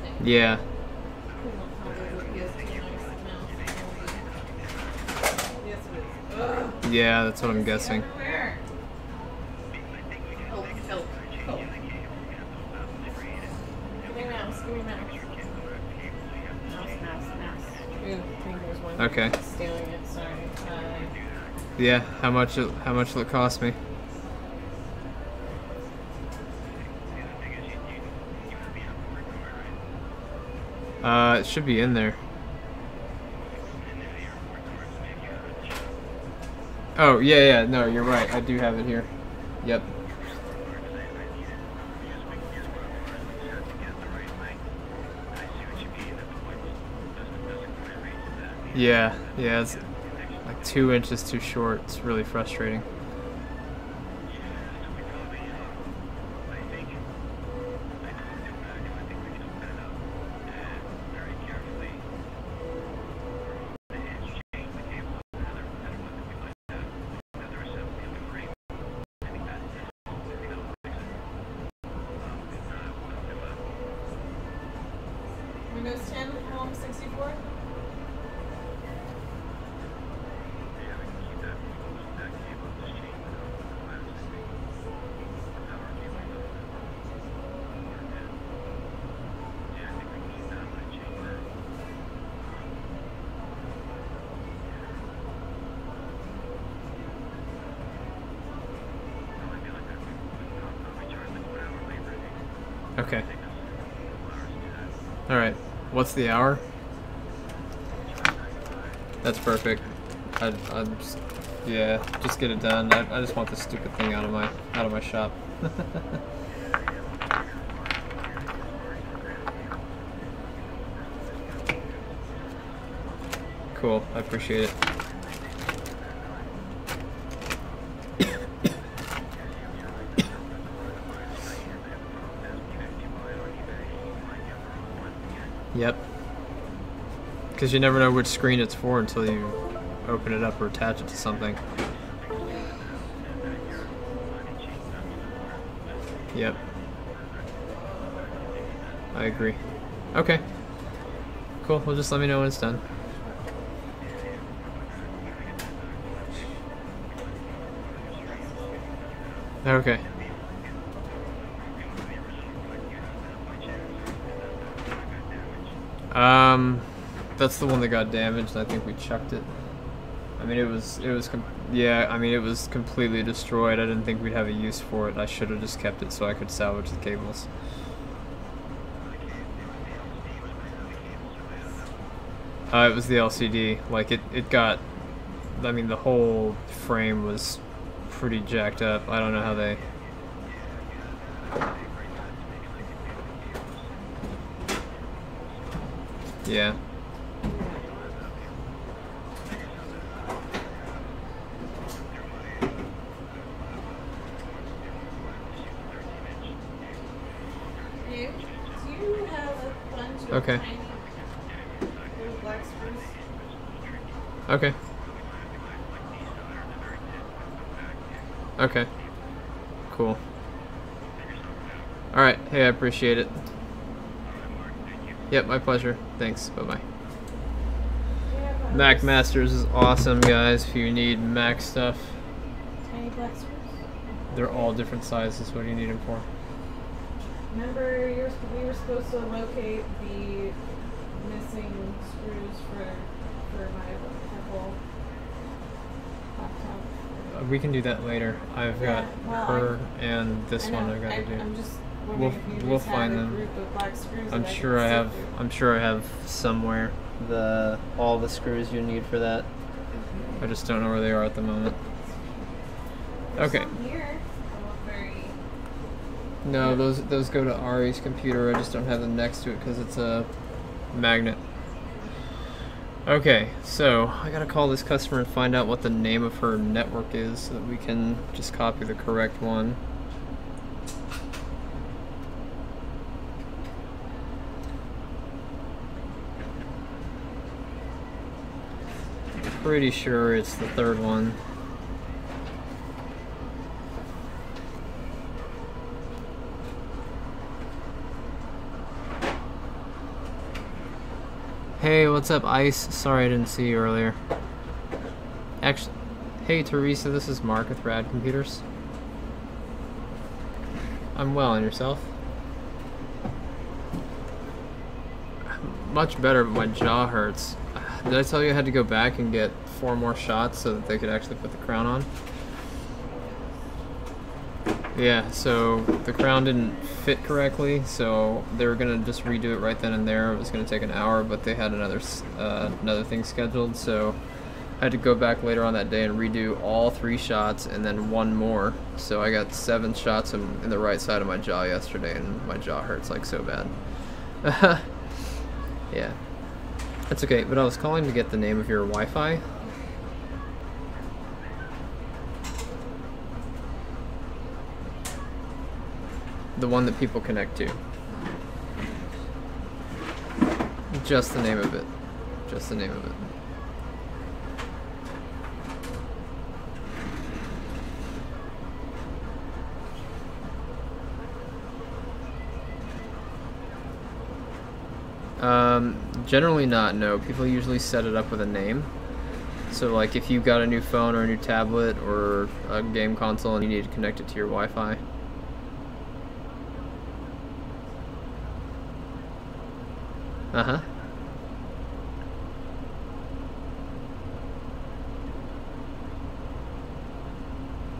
mouse. Ooh, I think there's one. Okay. Stealing it, sorry. Uh, Yeah. How much? It, how much will it cost me? Should be in there. Oh, yeah, yeah, no, you're right. I do have it here. Yep. Yeah, yeah, it's like two inches too short. It's really frustrating. What's the hour? That's perfect. I, I'm just, yeah, just get it done. I, I just want this stupid thing out of my out of my shop. [LAUGHS] cool. I appreciate it. Yep. Because you never know which screen it's for until you open it up or attach it to something. Yep. I agree. Okay. Cool. Well, just let me know when it's done. Okay. Um, that's the one that got damaged. I think we chucked it. I mean, it was it was yeah. I mean, it was completely destroyed. I didn't think we'd have a use for it. I should have just kept it so I could salvage the cables. Uh, it was the LCD. Like it, it got. I mean, the whole frame was pretty jacked up. I don't know how they. Yeah. You, do you have a bunch of Okay. tiny little black screws? Okay. Okay. Cool. Alright, hey, I appreciate it. Yep, my pleasure. Thanks. Bye bye. Do you have, uh, Mac Masters is awesome, guys. If you need Mac stuff, Tiny black screws? they're all different sizes. What do you need them for? Remember, you were, we were supposed to locate the missing screws for for my Apple laptop. Uh, we can do that later. I've Yeah, got well, her and this one I've got I, to do. I'm just We'll- we'll find them. group of black screws. I'm sure I have. through. I'm sure I have somewhere the all the screws you need for that. I just don't know where they are at the moment. Okay. here. They look very. No, those those go to Ari's computer. I just don't have them next to it because it's a magnet. Okay, so I gotta call this customer and find out what the name of her network is so that we can just copy the correct one. Pretty sure it's the third one. Hey, what's up, Ice? Sorry I didn't see you earlier. Actually, hey Teresa, this is Mark with Rad Computers. I'm well, and yourself? Much better, but my jaw hurts. Did I tell you I had to go back and get four more shots so that they could actually put the crown on? Yeah, so the crown didn't fit correctly, so they were gonna just redo it right then and there. It was gonna take an hour, but they had another uh, another thing scheduled, so I had to go back later on that day and redo all three shots and then one more. So I got seven shots in, in the right side of my jaw yesterday, and my jaw hurts like so bad. [LAUGHS] yeah, that's okay. But I was calling to get the name of your Wi-Fi. The one that people connect to. Just the name of it. Just the name of it. Um, generally not, no. People usually set it up with a name. So like if you've got a new phone or a new tablet or a game console and you need to connect it to your Wi-Fi. Uh-huh.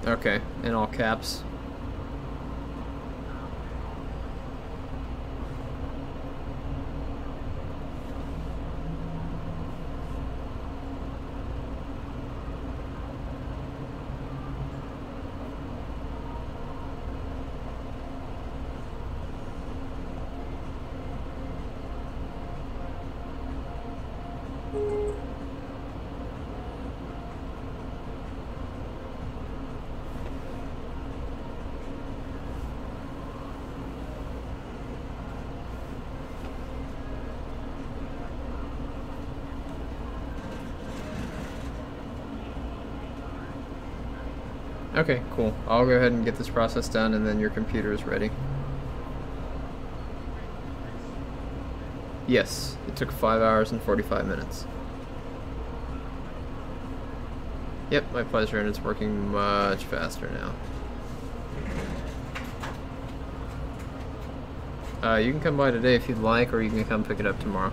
Okay, in all caps. Okay, cool. I'll go ahead and get this process done and then your computer is ready. Yes, it took 5 hours and 45 minutes. Yep, my pleasure, and it's working much faster now. Uh, you can come by today if you'd like, or you can come pick it up tomorrow.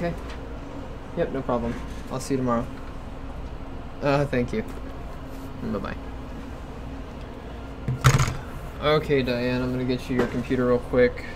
Okay. Yep, no problem. I'll see you tomorrow. Uh, thank you. Bye-bye. Okay, Diane, I'm gonna get you your computer real quick.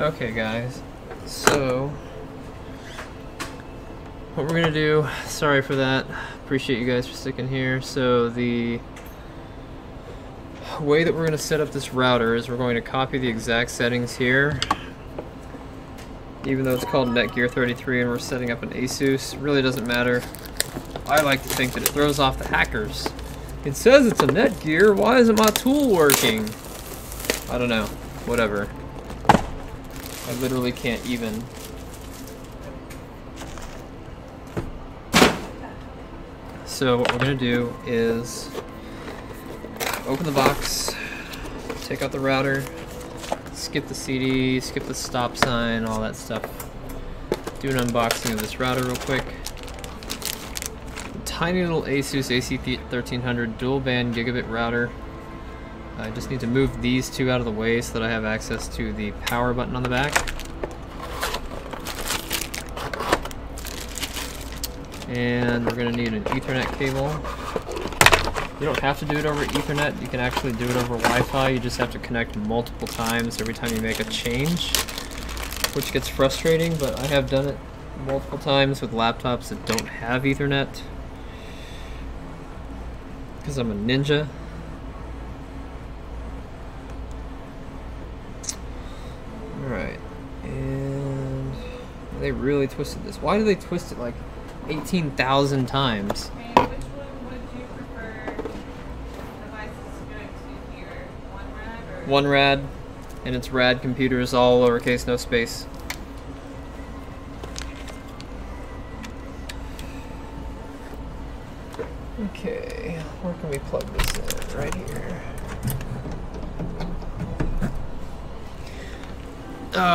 Okay, guys. So, what we're gonna do, sorry for that. Appreciate you guys for sticking here. So, the way that we're gonna set up this router is we're going to copy the exact settings here. Even though it's called Netgear 33 and we're setting up an Asus, really doesn't matter. I like to think that it throws off the hackers. It says it's a Netgear, why isn't my tool working? I don't know. Whatever. Literally can't even. So what we're gonna do is open the box, take out the router, skip the CD, skip the stop sign, all that stuff. Do an unboxing of this router real quick. Tiny little Asus AC1300 dual band gigabit router. I just need to move these two out of the way so that I have access to the power button on the back. And we're gonna need an ethernet cable. You don't have to do it over ethernet, you can actually do it over Wi-Fi, you just have to connect multiple times every time you make a change, which gets frustrating, but I have done it multiple times with laptops that don't have ethernet, because I'm a ninja. Alright, and they really twisted this. Why do they twist it like 18,000 times? Okay, which one would you prefer to go to here? One rad One rad, and it's rad computers, all lowercase, no space.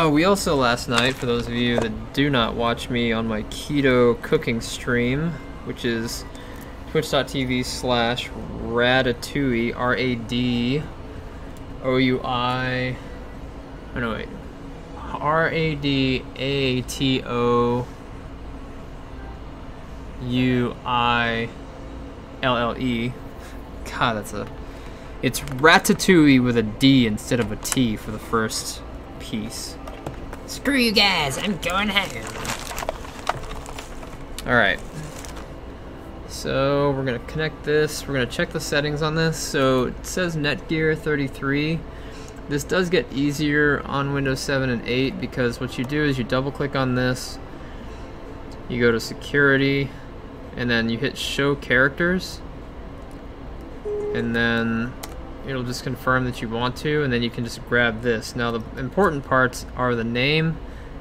Oh, we also last night, for those of you that do not watch me on my keto cooking stream, which is twitch.tv slash radatouille, R A D O U I. Oh no, wait. R A D A T O U I L L E. God, that's a. It's ratatouille with a D instead of a T for the first piece. Screw you guys, I'm going home. Alright. So we're gonna connect this. We're gonna check the settings on this. So it says Netgear 33. This does get easier on Windows 7 and 8 because what you do is you double click on this, you go to security, and then you hit show characters, and then it'll just confirm that you want to, and then you can just grab this. Now the important parts are the name.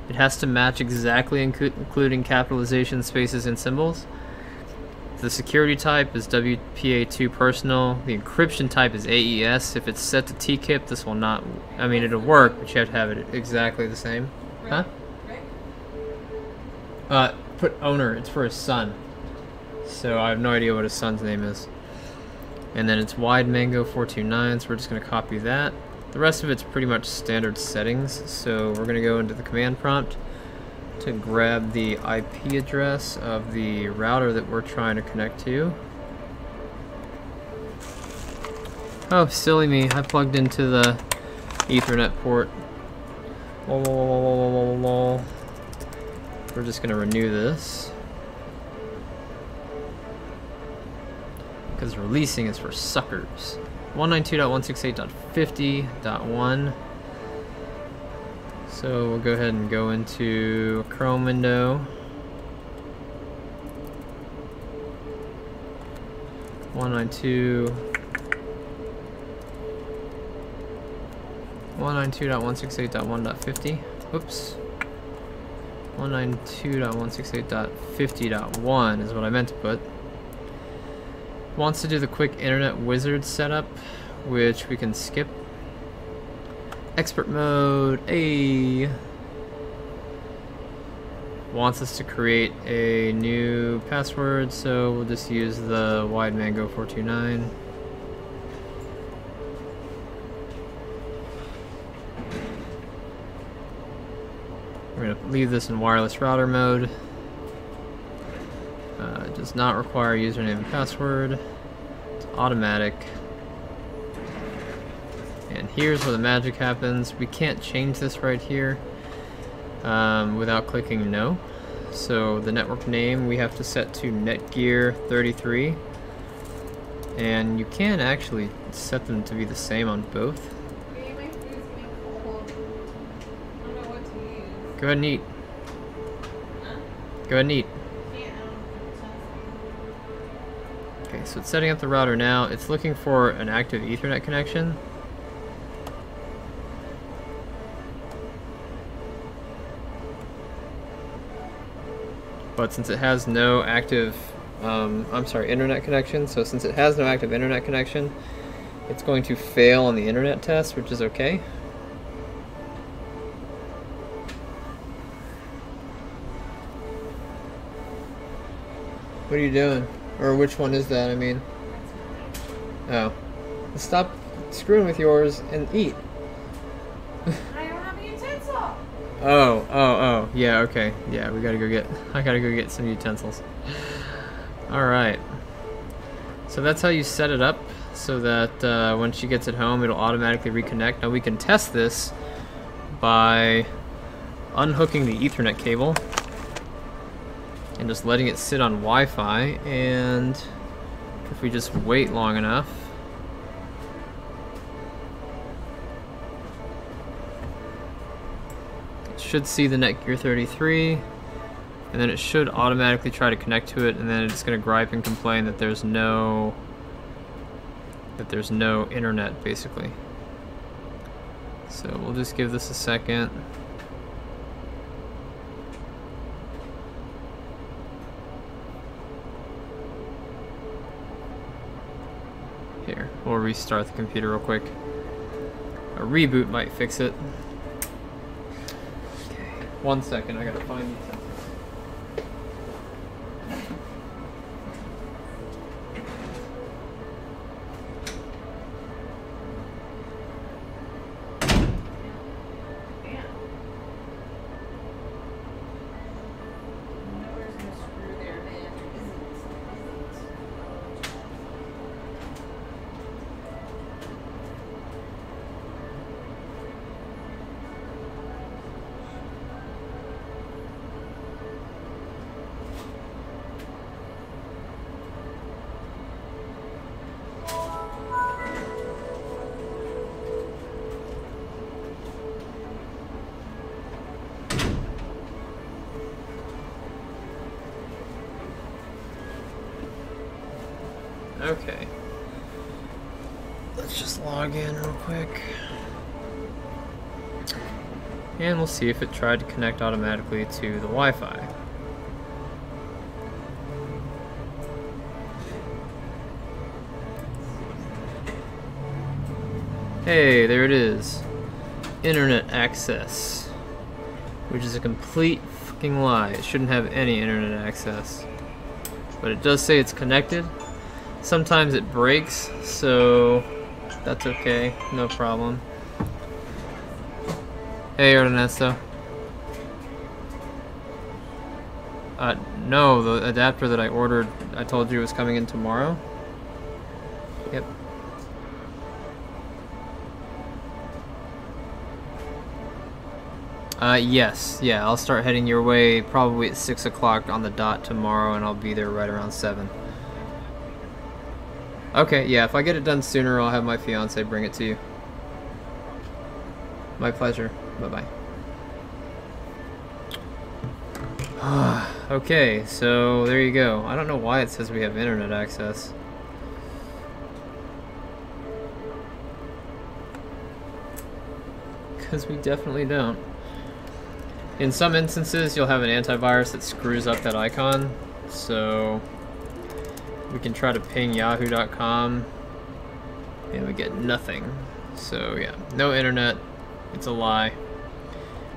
It has to match exactly, inclu- including capitalization, spaces, and symbols. The security type is WPA2 personal. The encryption type is AES. If it's set to TKIP, this will not. I mean, it'll work, but you have to have it exactly the same. Huh? Uh, put owner. It's for his son. So I have no idea what his son's name is. And then it's wide mango 429, so we're just going to copy that. The rest of it's pretty much standard settings, so we're going to go into the command prompt to grab the IP address of the router that we're trying to connect to. Oh, silly me, I plugged into the Ethernet port. We're just gonna renew this. Because releasing is for suckers. 192.168.50.1. So we'll go ahead and go into Chrome window. One nine two one nine two dot one six eight dot one dot fifty. Oops. 192.168.50.1 is what I meant to put. Wants to do the quick internet wizard setup, which we can skip. Expert mode, A. Wants us to create a new password, so we'll just use the wide mango 429. We're to leave this in wireless router mode. Does not require username and password. It's automatic. And here's where the magic happens. We can't change this right here um, without clicking no. So the network name we have to set to Netgear 33. And you can actually set them to be the same on both. Go ahead and eat. Go ahead and eat. So it's setting up the router now. It's looking for an active Ethernet connection. But since it has no active, um, I'm sorry, internet connection, so since it has no active internet connection, it's going to fail on the internet test, which is okay. What are you doing? Or which one is that, I mean? Oh. Stop screwing with yours and eat. I don't have a utensil. Oh, oh, oh. Yeah, okay. Yeah, we gotta go get... [LAUGHS] I gotta go get some utensils. Alright. So that's how you set it up, so that uh, when she gets it home, it'll automatically reconnect. Now we can test this by unhooking the Ethernet cable and just letting it sit on Wi-Fi, and if we just wait long enough, it should see the Netgear 33, and then it should automatically try to connect to it, and then it's going to gripe and complain that there's no that there's no internet, basically. So we'll just give this a second. Here, we'll restart the computer real quick. A reboot might fix it. Okay, one second, I gotta find these. See if it tried to connect automatically to the Wi-Fi. Hey, there it is. Internet access. Which is a complete fucking lie. It shouldn't have any internet access. But it does say it's connected. Sometimes it breaks, so that's okay. No problem. Hey, Ernesto. Uh, no, the adapter that I ordered, I told you was coming in tomorrow. Yep. Uh, yes, yeah, I'll start heading your way probably at 6 o'clock on the dot tomorrow, and I'll be there right around 7. Okay, yeah, if I get it done sooner, I'll have my fiance bring it to you. My pleasure. Bye bye. [SIGHS] okay, so there you go. I don't know why it says we have internet access. [LAUGHS] Because we definitely don't. In some instances, you'll have an antivirus that screws up that icon, so we can try to ping yahoo.com and we get nothing. So yeah, no internet, it's a lie.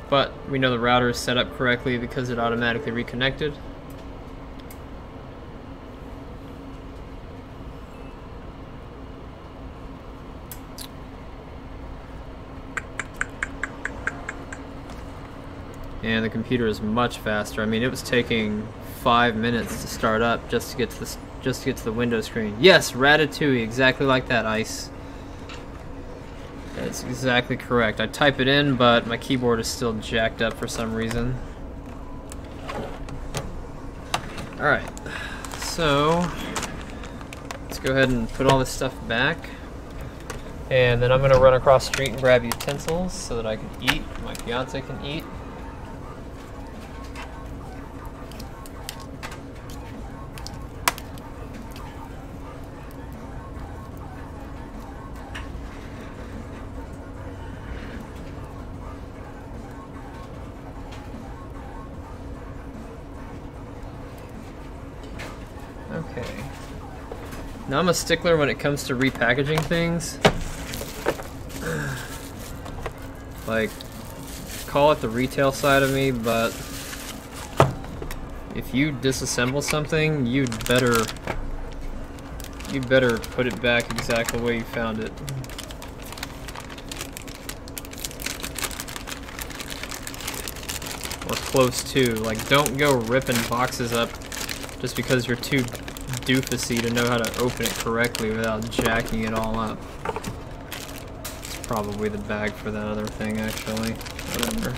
But we know the router is set up correctly because it automatically reconnected. And the computer is much faster. I mean, it was taking five minutes to start up just to get to the just to get to the window screen. Yes, radatouille, exactly like that, Ice. That's exactly correct. I type it in, but my keyboard is still jacked up for some reason. Alright, so let's go ahead and put all this stuff back. And then I'm going to run across the street and grab utensils so that I can eat, my fiance can eat. Now I'm a stickler when it comes to repackaging things. [SIGHS] Like, call it the retail side of me, but if you disassemble something, you'd better you'd better put it back exactly where you found it. Or close to. Like, don't go ripping boxes up just because you're too doofusy to know how to open it correctly without jacking it all up. It's probably the bag for that other thing, actually. Whatever.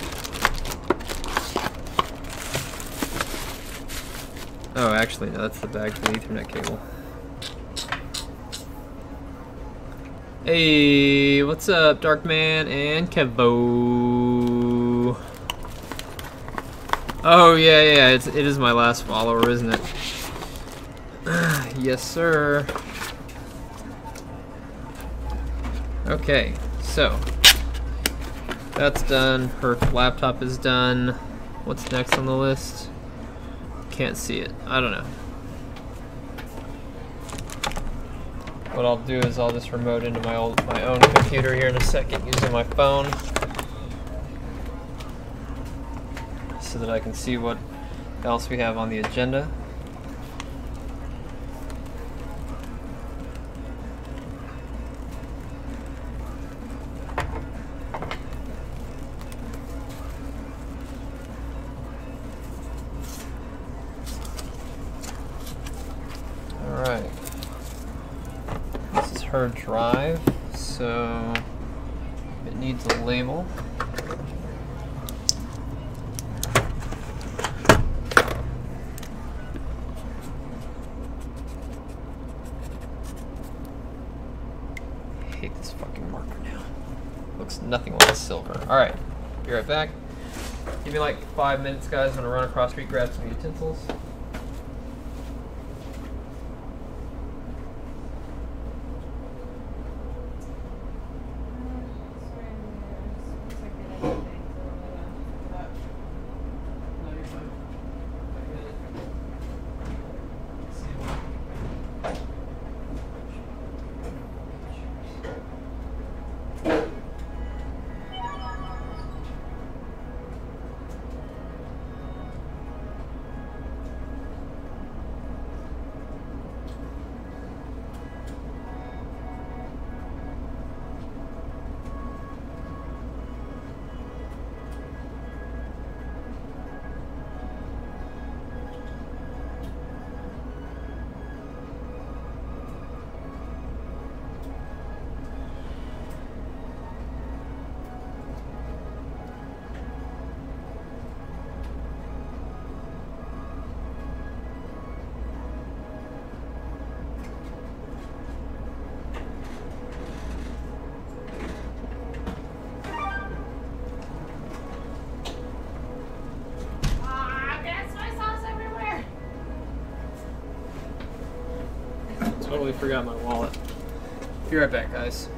Oh, actually, no, that's the bag for the Ethernet cable. Hey, what's up, Darkman and Kevo? Oh yeah, yeah, it's, it is my last follower, isn't it? Yes, sir. Okay, so that's done. Her laptop is done. What's next on the list? Can't see it. I don't know. What I'll do is I'll just remote into my old my own computer here in a second using my phone. so that I can see what else we have on the agenda. Alright. This is her drive, so it needs a label. hate this fucking marker now. Looks nothing like silver. Alright, be right back. Give me like five minutes, guys. I'm gonna run across the street, grab some utensils. Forgot my wallet. Be right back, guys.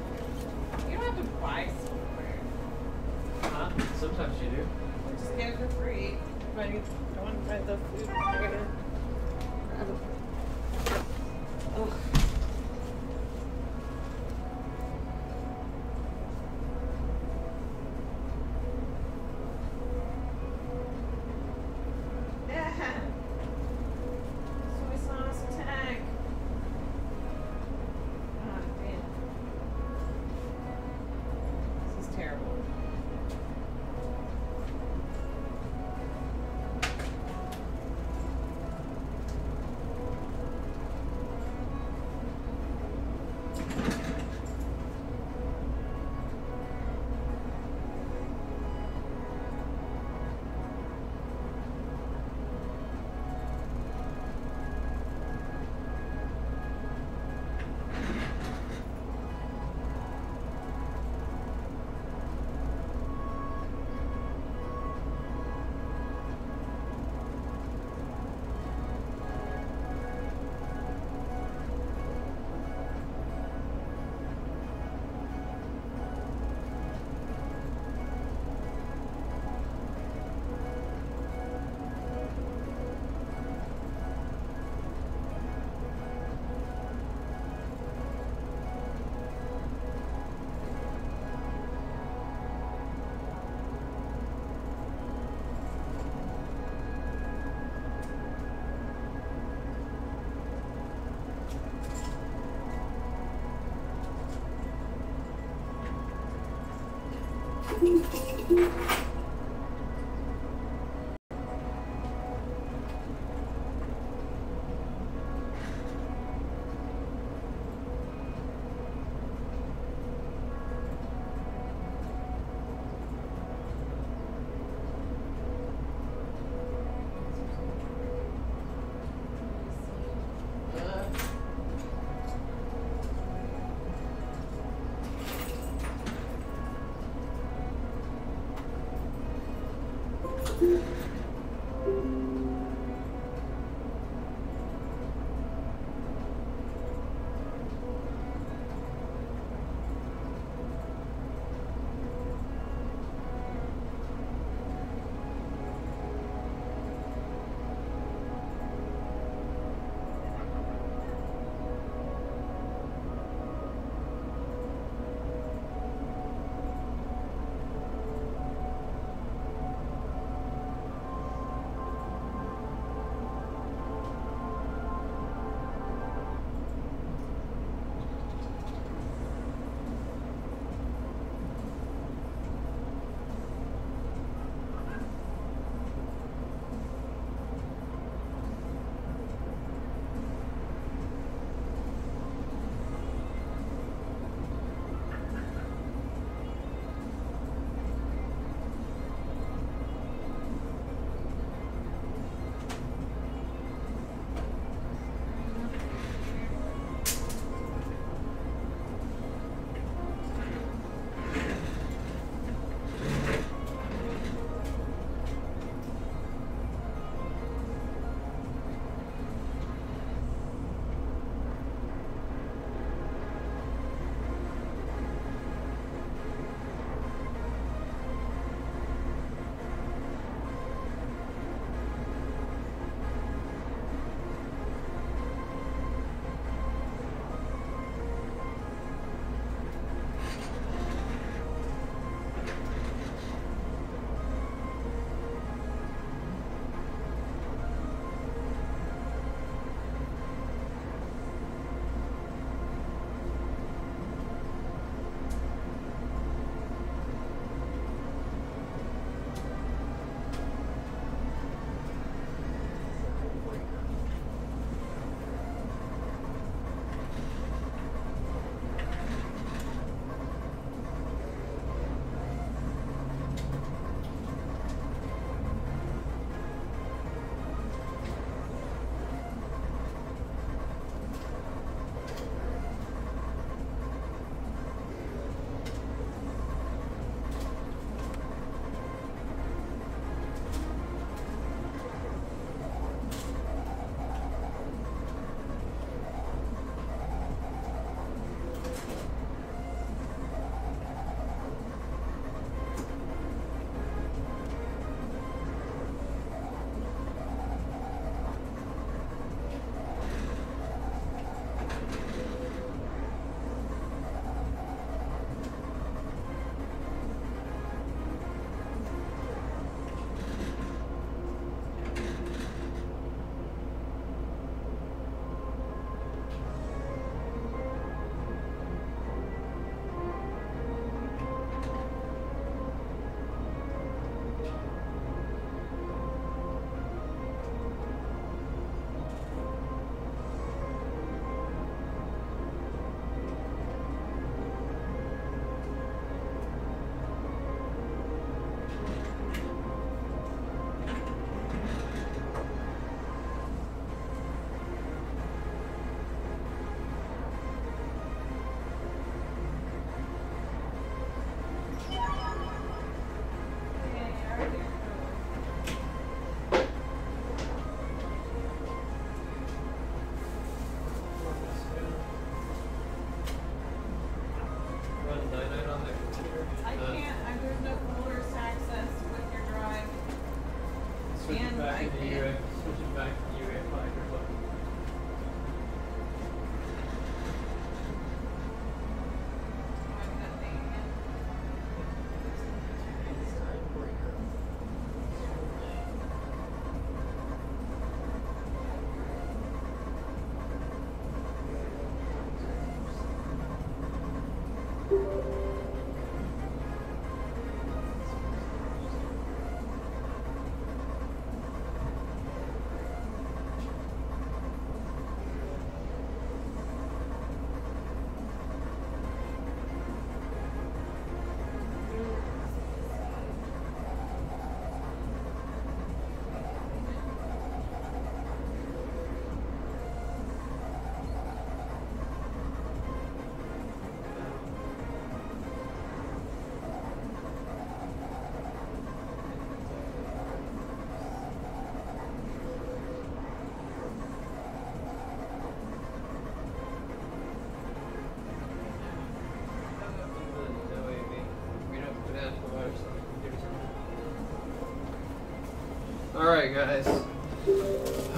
Guys.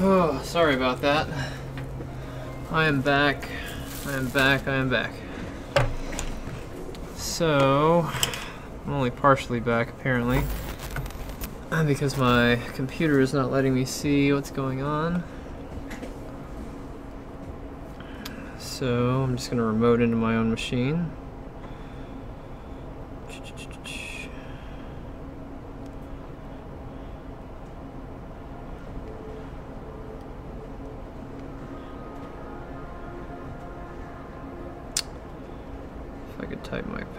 Oh, sorry about that. I am back. I am back. I am back. So, I'm only partially back apparently. uh, Because my computer is not letting me see what's going on. So, I'm just going to remote into my own machine.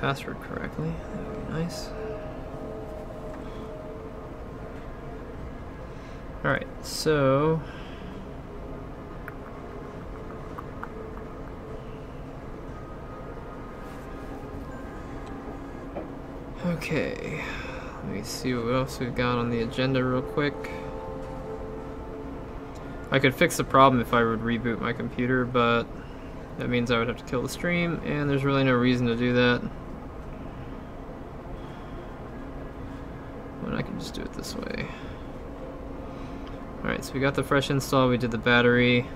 Password correctly, that would be nice. Alright, so. Okay, let me see what else we've got on the agenda real quick. I could fix the problem if I would reboot my computer, but that means I would have to kill the stream, and there's really no reason to do that. Just do it this way. Alright, so we got the fresh install, we did the battery,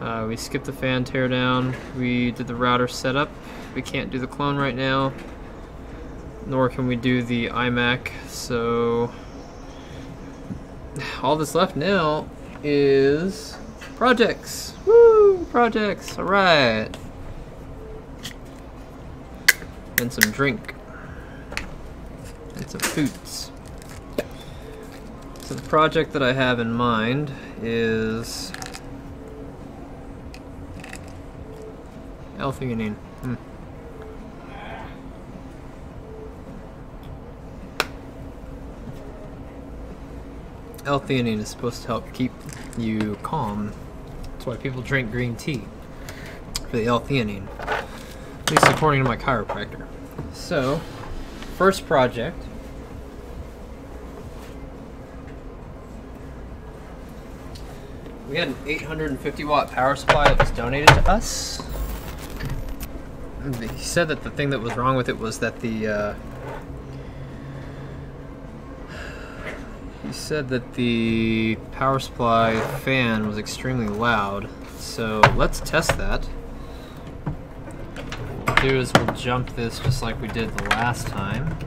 uh, we skipped the fan teardown, we did the router setup. We can't do the clone right now, nor can we do the iMac, so [SIGHS] all that's left now is projects. Woo! Projects. All right. And some drink. And some foods. So the project that I have in mind is L-theanine. Hmm. L-theanine is supposed to help keep you calm. That's why people drink green tea for the L-theanine. At least according to my chiropractor. So, first project. We had an 850 watt power supply that was donated to us. He said that the thing that was wrong with it was that the uh, He said that the power supply fan was extremely loud, so let's test that. What we'll do is we'll jump this just like we did the last time.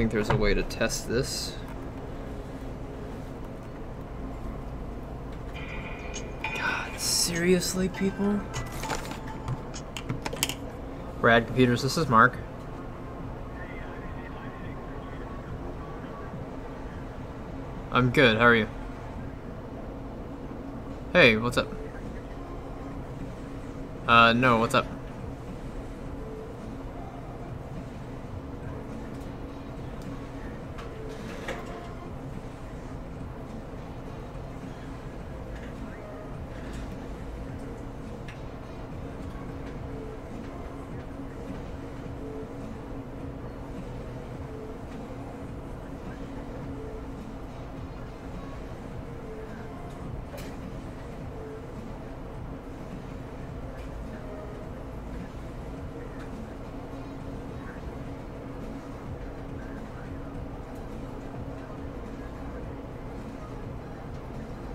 Think there's a way to test this. God, seriously, people? RAD Computers, this is Mark. I'm good, how are you? Hey, what's up? Uh, no, what's up?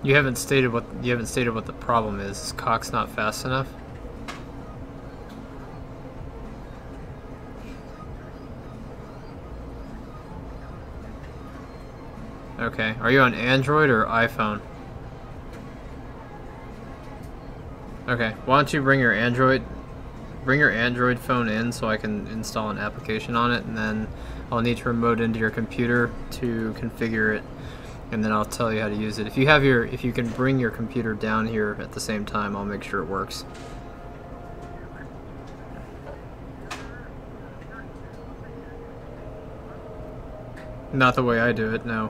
You haven't stated what you haven't stated what the problem is. Is Cox not fast enough? Okay. Are you on Android or iPhone? Okay. Why don't you bring your Android bring your Android phone in so I can install an application on it and then I'll need to remote into your computer to configure it and then I'll tell you how to use it. If you have your if you can bring your computer down here at the same time, I'll make sure it works. Not the way I do it, no.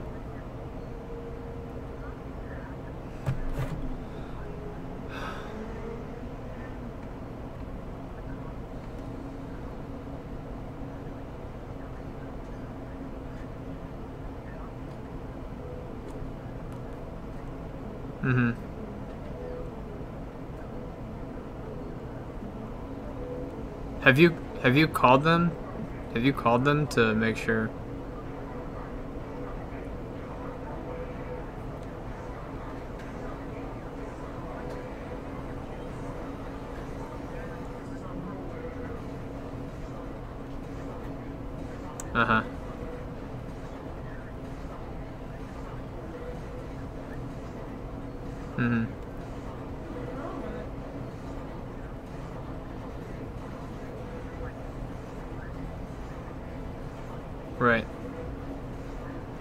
Mm-hmm. Have you have you called them? Have you called them to make sure? Uh-huh. Mm-hmm. Right.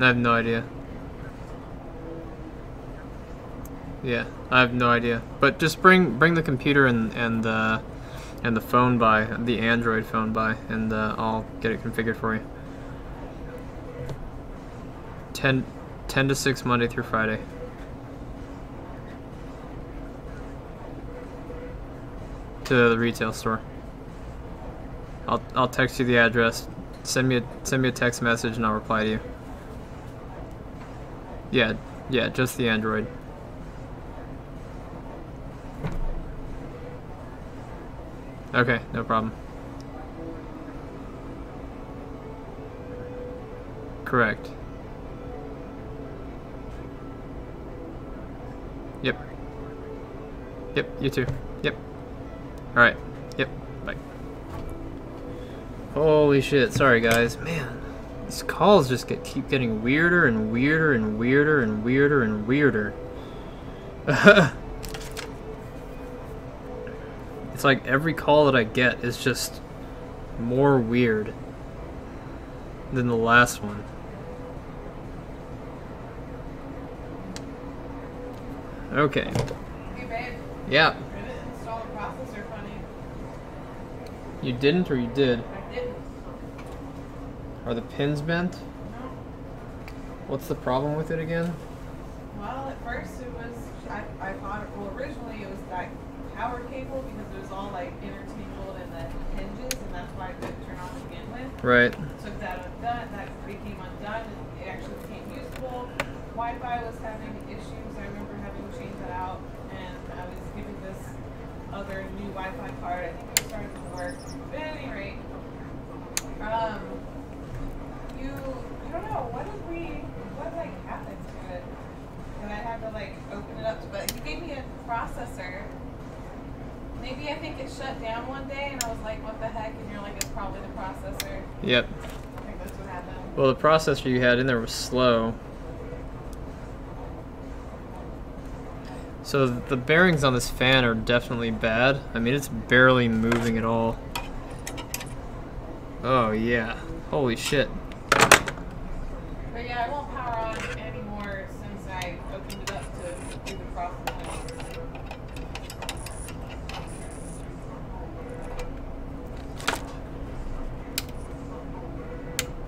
I have no idea. Yeah, I have no idea. But just bring bring the computer and and uh, and the phone by the Android phone by, and uh, I'll get it configured for you. 10, 10 to six Monday through Friday. To the retail store. I'll I'll text you the address. Send me a send me a text message and I'll reply to you. Yeah, yeah, just the Android. Okay, no problem. Correct. Yep. Yep, you too. Yep. Alright. Yep. Bye. Holy shit. Sorry, guys. Man, these calls just get keep getting weirder and weirder and weirder and weirder and weirder. [LAUGHS] it's like every call that I get is just more weird than the last one. Okay. Hey Yeah. Install a processor funny. You didn't or you did? Are the pins bent? No. What's the problem with it again? Well, at first it was, I, I thought, well, originally it was that power cable because it was all like intertangled in the hinges, and that's why it didn't turn on to begin with. Right. Took that undone, that became undone, and it actually became usable. Wi-Fi was having issues. I remember having to change that out, and I was given this other new Wi-Fi card. I think it was starting to work. But at any rate, um, you, I don't know, what did we, what like happened to it? And I had to like open it up, to, but he gave me a processor. Maybe I think it shut down one day, and I was like, what the heck? And you're like, it's probably the processor. Yep. I think that's what happened. Well, the processor you had in there was slow. So the bearings on this fan are definitely bad. I mean, it's barely moving at all. Oh yeah. Holy shit. But yeah, it won't power on anymore since I opened it up to do the processing.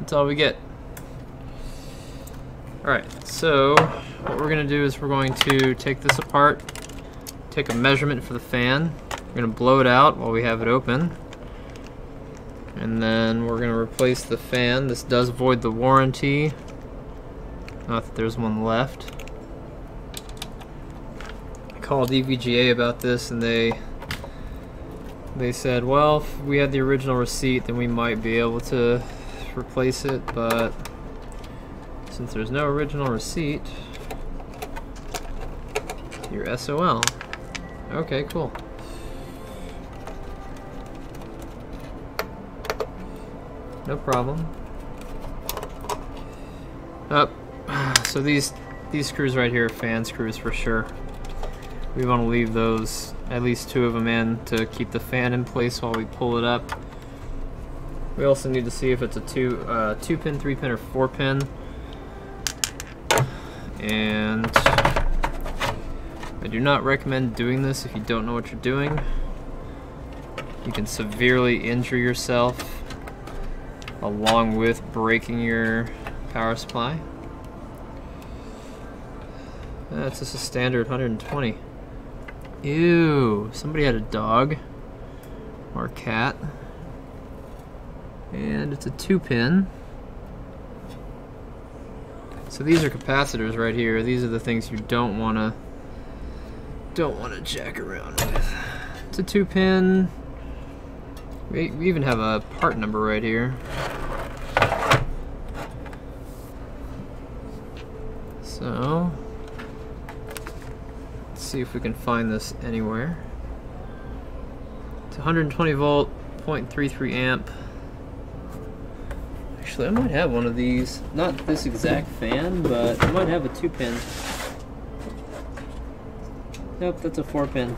That's all we get. Alright, so what we're going to do is we're going to take this apart, take a measurement for the fan. We're going to blow it out while we have it open. And then we're going to replace the fan. This does void the warranty. Not that there's one left. I called EVGA about this and they they said, well, if we had the original receipt, then we might be able to replace it, but since there's no original receipt, Your SOL. Okay, cool. No problem. Up. [SIGHS] so these these screws right here are fan screws for sure. We want to leave those, at least two of them in, to keep the fan in place while we pull it up. We also need to see if it's a two, uh, two pin, three pin, or four pin. And I do not recommend doing this if you don't know what you're doing. You can severely injure yourself along with breaking your power supply. That's just a standard 120. Ew, somebody had a dog or a cat. And it's a two pin. So these are capacitors right here. These are the things you don't want to don't want to jack around with. It's a two pin. We, we even have a part number right here. So let's see if we can find this anywhere. It's 120 volt, 0.33 amp. Actually, I might have one of these. Not this exact fan, but I might have a two pin. Nope, that's a four pin.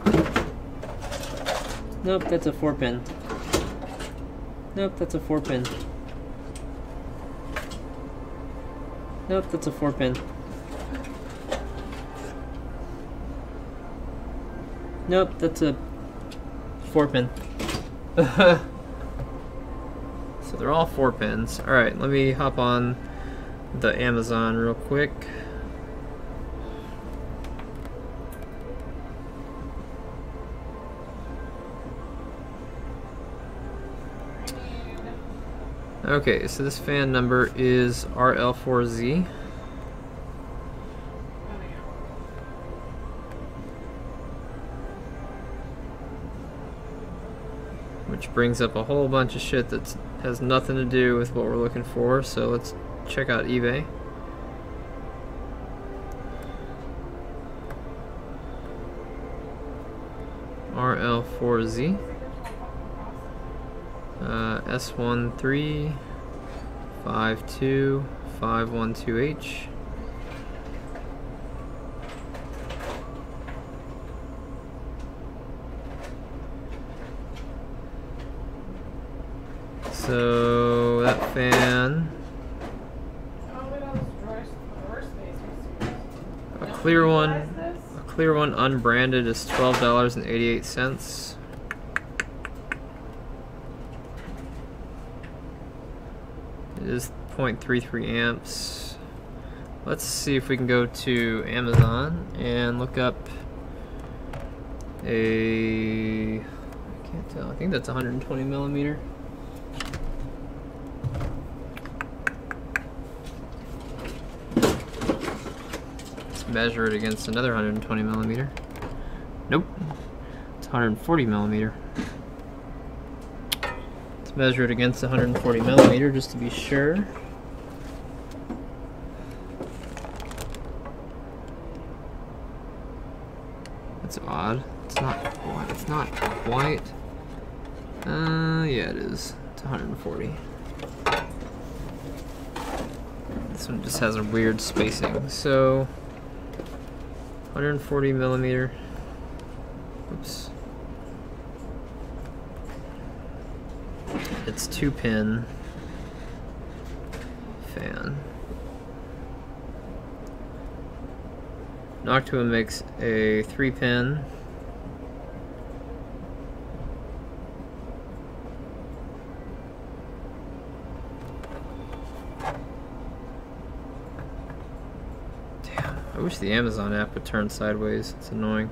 Nope, that's a four pin. Nope, that's a four pin. Nope, that's a four pin. Nope, that's a four pin. [LAUGHS] they're all four pins. Alright, let me hop on the Amazon real quick. Okay, so this fan number is RL4Z. Which brings up a whole bunch of shit that has nothing to do with what we're looking for, so let's check out eBay. RL4Z uh, S1352512H. So that fan, a clear one, a clear one unbranded is twelve dollars and eighty eight cents. It is 0.33 amps. Let's see if we can go to Amazon and look up a. I can't tell. I think that's 120 millimeter. Measure it against another 120 millimeter. Nope. It's 140 millimeter. Let's measure it against 140 millimeter just to be sure. That's odd. It's not quite. It's not quite. Uh, yeah, it is. It's 140. This one just has a weird spacing. So, 140 millimeter. Oops. It's two pin fan. Noctua makes a three pin. Damn, I the Amazon app would turn sideways. It's annoying.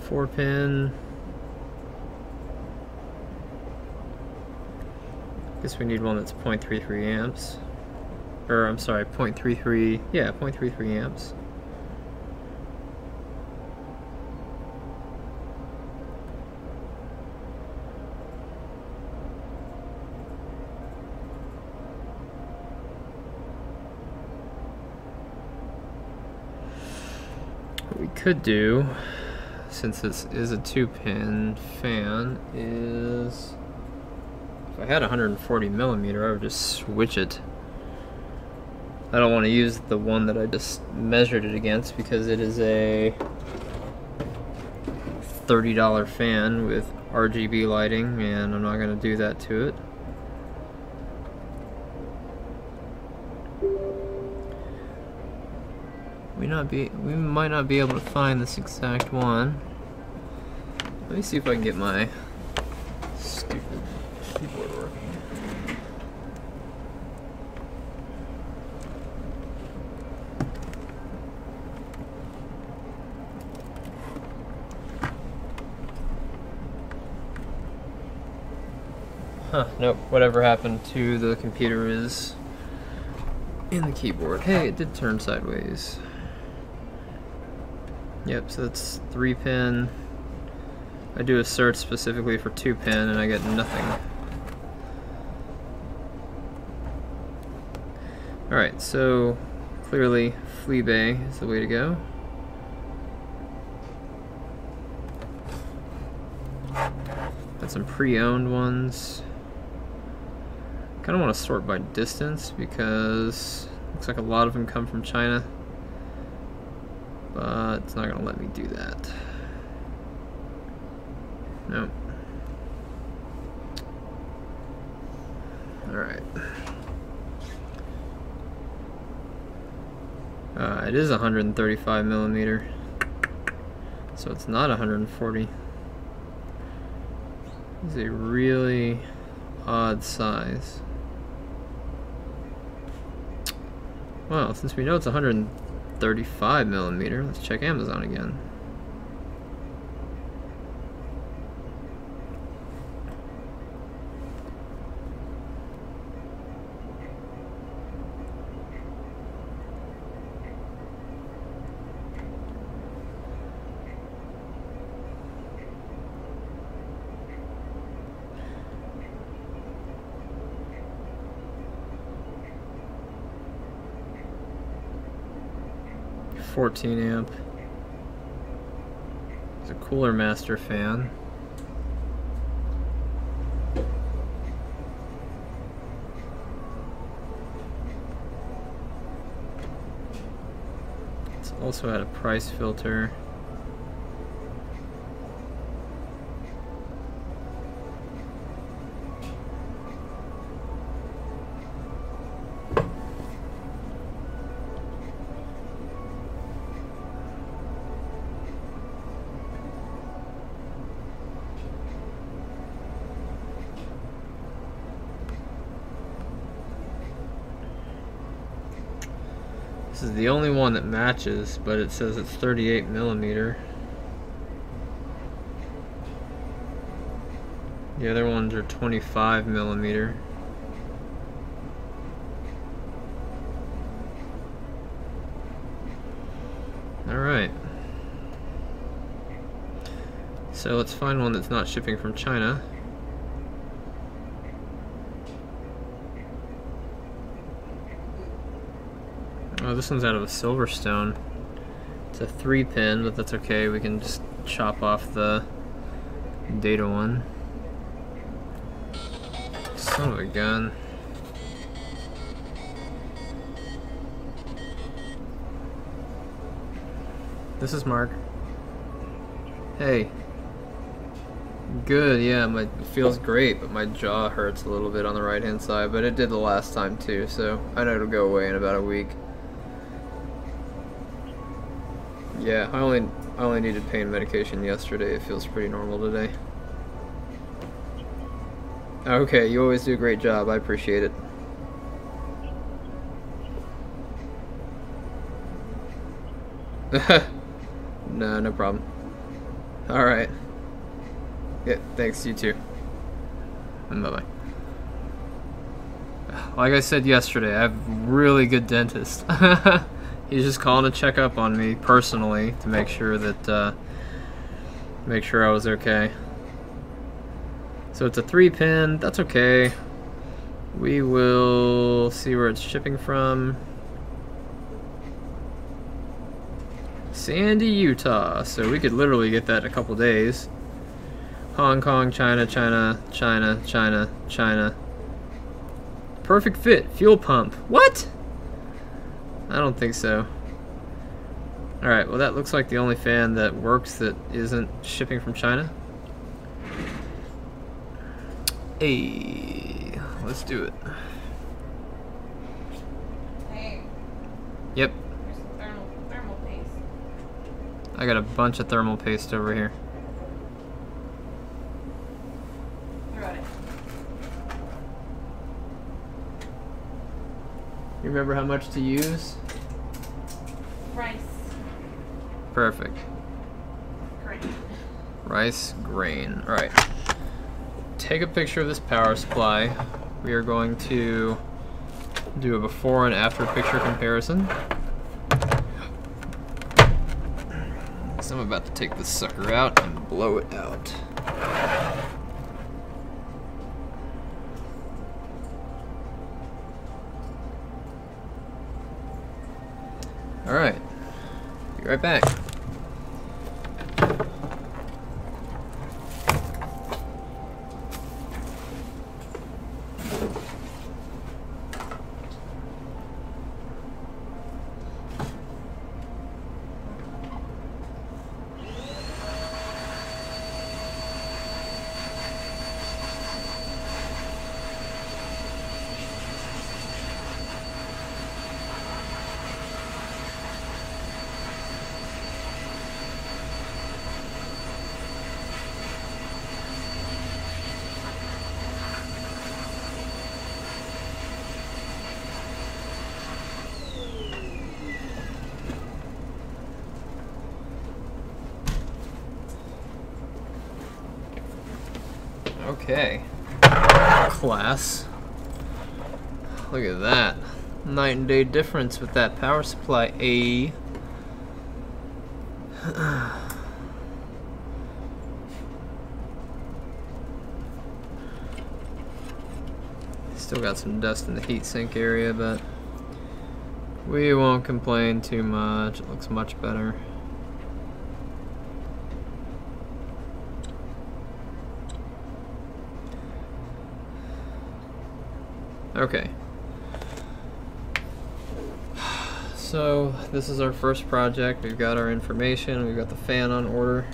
Four pin. Guess we need one that's 0.33 amps. Or, I'm sorry, 0.33, yeah, 0.33 amps. What we could do, since this is a two pin fan, is if I had 140 millimeter, I would just switch it. I don't want to use the one that I just measured it against because it is a $30 fan with RGB lighting and I'm not going to do that to it. We not be we might not be able to find this exact one. Let me see if I can get my stupid keyboard working. Huh, nope, whatever happened to the computer is in the keyboard. Hey, it did turn sideways. Yep, so that's three pin. I do a search specifically for two pin and I get nothing. Alright, so clearly Fleabay is the way to go. Got some pre-owned ones. Kind of want to sort by distance because looks like a lot of them come from China. But it's not going to let me do that. Nope. Alright. Uh, it is 135 millimeter. So it's not 140. It's a really odd size. Well, since we know it's 135 millimeter, let's check Amazon again. Fourteen amp. It's a Cooler Master fan. It's also had a price filter. Matches, but it says it's 38 millimeter. The other ones are 25 millimeter. Alright. So let's find one that's not shipping from China. Oh, this one's out of a Silverstone. It's a three pin, but that's okay. We can just chop off the data one. Son of a gun. This is Mark. Hey. Good, yeah, my it feels great, but my jaw hurts a little bit on the right hand side, but it did the last time too, so I know it'll go away in about a week. Yeah, I only I only needed pain medication yesterday. It feels pretty normal today. Okay, you always do a great job. I appreciate it. [LAUGHS] no, no problem. All right. Yeah, thanks. You too. Mm, and bye bye. like I said yesterday, I have really good dentist. [LAUGHS] He's just calling to check up on me personally to make sure that, uh, make sure I was okay. So it's a three pin, that's okay. We will see where it's shipping from. Sandy, Utah. So we could literally get that in a couple days. Hong Kong, China, China, China, China, China. Perfect fit. Fuel pump. What? I don't think so. Alright, well that looks like the only fan that works that isn't shipping from China. Hey, let's do it. Hey, Yep, there's some thermal, thermal paste. I got a bunch of thermal paste over here. Throw it. You remember how much to use? Rice. Perfect. Great. Rice grain. Alright. Take a picture of this power supply. We are going to do a before and after picture comparison. So I'm about to take this sucker out and blow it out. Alright. Be right back. Okay. Class. Look at that. Night and day difference with that power supply A. [SIGHS] Still got some dust in the heatsink area, but we won't complain too much. It looks much better. Okay. [SIGHS] So, this is our first project. We've got our information, we've got the fan on order.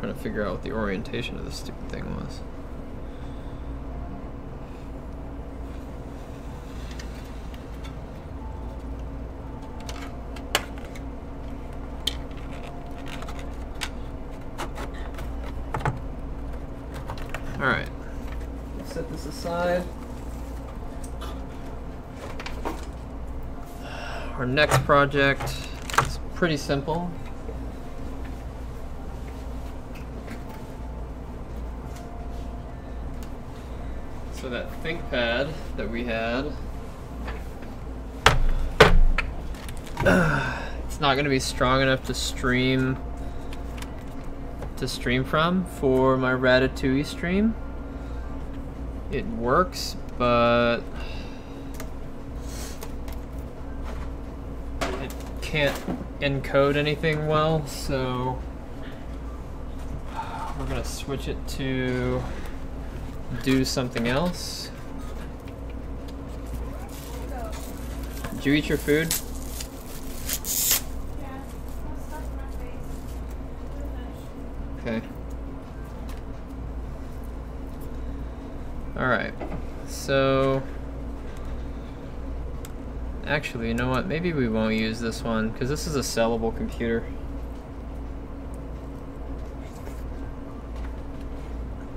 Trying to figure out what the orientation of this stupid thing was. Alright. Set this aside. Our next project is pretty simple. So that ThinkPad that we had, it's not going to be strong enough to stream to stream from for my radatouille stream. It works, but it can't encode anything well, so we're gonna switch it to do something else. Did you eat your food? Yeah, no stuff in my face. Okay. Alright. So. Actually, you know what? Maybe we won't use this one, because this is a sellable computer.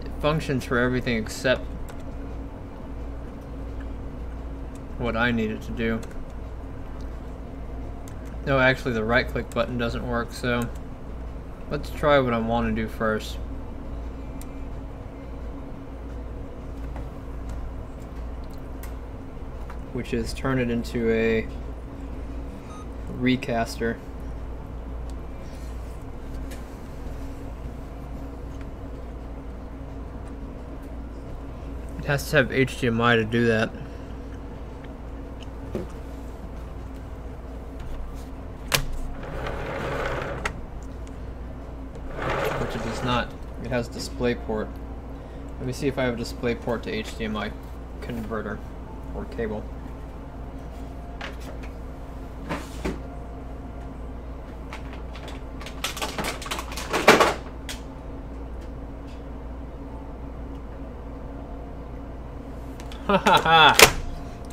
It functions for everything except what I need it to do. No, actually the right click button doesn't work, so let's try what I want to do first. Which is turn it into a recaster. It has to have HDMI to do that. Which it does not. It has DisplayPort. Let me see if I have a DisplayPort to HDMI converter or cable.